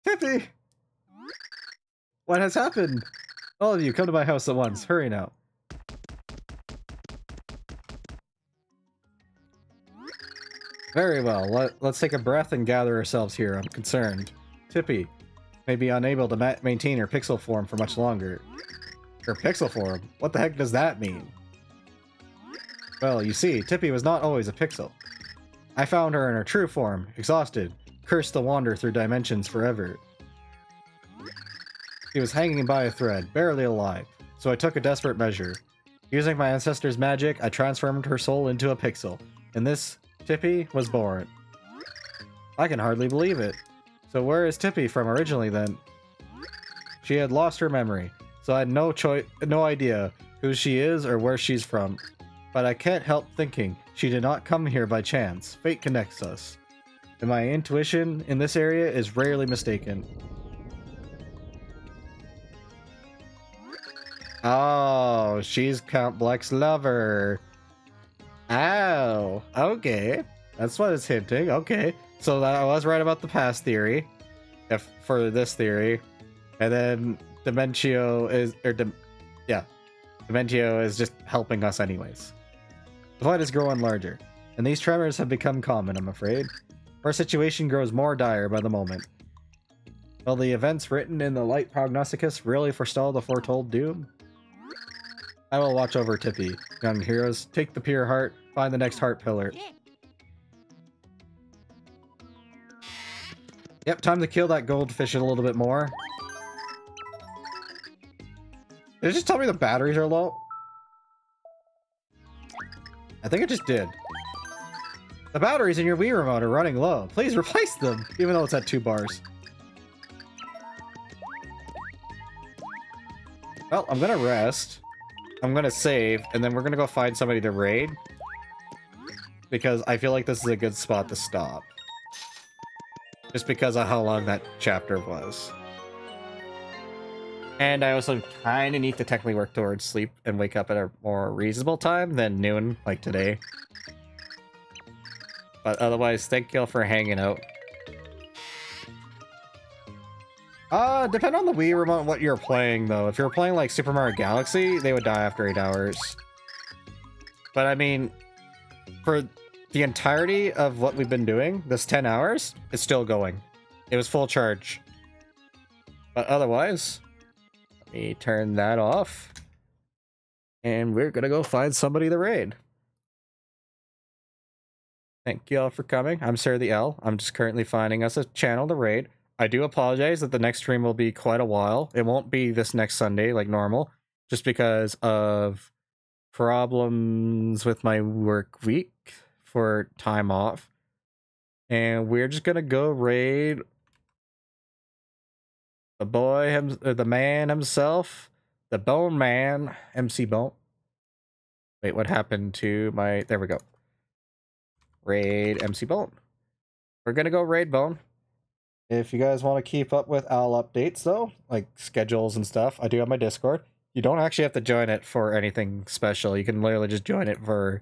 Tippy! What has happened? All of you, come to my house at once. Hurry now. Very well. Let, let's take a breath and gather ourselves here. I'm concerned. Tippy may be unable to ma maintain her Pixl form for much longer. Her Pixl form? What the heck does that mean? Well, you see, Tippy was not always a Pixl. I found her in her true form, exhausted, cursed to wander through dimensions forever. She was hanging by a thread, barely alive, so I took a desperate measure. Using my ancestor's magic, I transformed her soul into a Pixl, and this Tippy was born. I can hardly believe it. So where is Tippy from originally then? She had lost her memory, so I had no choice, no idea who she is or where she's from. But I can't help thinking she did not come here by chance. Fate connects us. And my intuition in this area is rarely mistaken. Oh, she's Count Bleck's lover. Oh, okay. That's what it's hinting. Okay. So I was right about the past theory. If for this theory. And then Dimentio is or yeah. Dimentio is just helping us anyways. The fight is growing larger, and these tremors have become common, I'm afraid. Our situation grows more dire by the moment. Will the events written in the Light Prognosticus really forestall the foretold doom? I will watch over Tippy. Young heroes, take the pure heart, find the next heart pillar. Yep, time to kill that goldfish a little bit more. Did it just tell me the batteries are low? I think it just did. The batteries in your Wii remote are running low. Please replace them, even though it's at two bars. Well, I'm gonna rest. I'm gonna save, and then we're gonna go find somebody to raid. Because I feel like this is a good spot to stop. Just because of how long that chapter was. And I also kind of need to technically work towards sleep and wake up at a more reasonable time than noon, like today. But otherwise, thank y'all for hanging out. Uh, depend on the Wii remote what you're playing, though. If you're playing, like, Super Mario Galaxy, they would die after 8 hours. But, I mean, for the entirety of what we've been doing, this 10 hours, it's still going. It was full charge. But otherwise, let me turn that off. And we're gonna go find somebody to raid. Thank you all for coming. I'm Sarah the Owl. I'm just currently finding us a channel to raid. I do apologize that the next stream will be quite a while. It won't be this next Sunday like normal, just because of problems with my work week for time off. And we're just gonna go raid the boy, him, uh, the man himself, the Bone Man, MC Bone. Wait, what happened to my? There we go. Raid MC Bone. We're gonna go raid Bone. If you guys want to keep up with Owl updates, though, like schedules and stuff, I do have my Discord. You don't actually have to join it for anything special. You can literally just join it for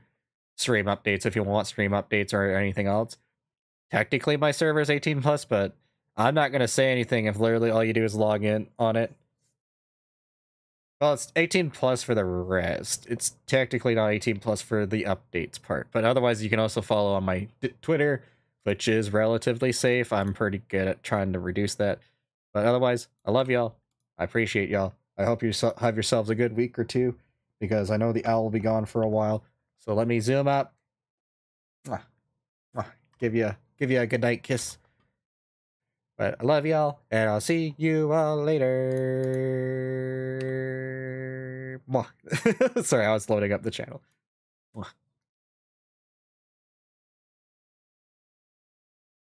stream updates if you want stream updates or anything else. Technically, my server is 18 plus, but I'm not gonna say anything if literally all you do is log in on it. Well, it's 18 plus for the rest. It's technically not 18 plus for the updates part, but otherwise you can also follow on my Twitter, which is relatively safe. I'm pretty good at trying to reduce that. But otherwise, I love y'all. I appreciate y'all. I hope you have yourselves a good week or two, because I know the owl will be gone for a while. So let me zoom. Mwah. Give you give you a good night kiss. But I love y'all, and I'll see you all later. [laughs] Sorry, I was loading up the channel.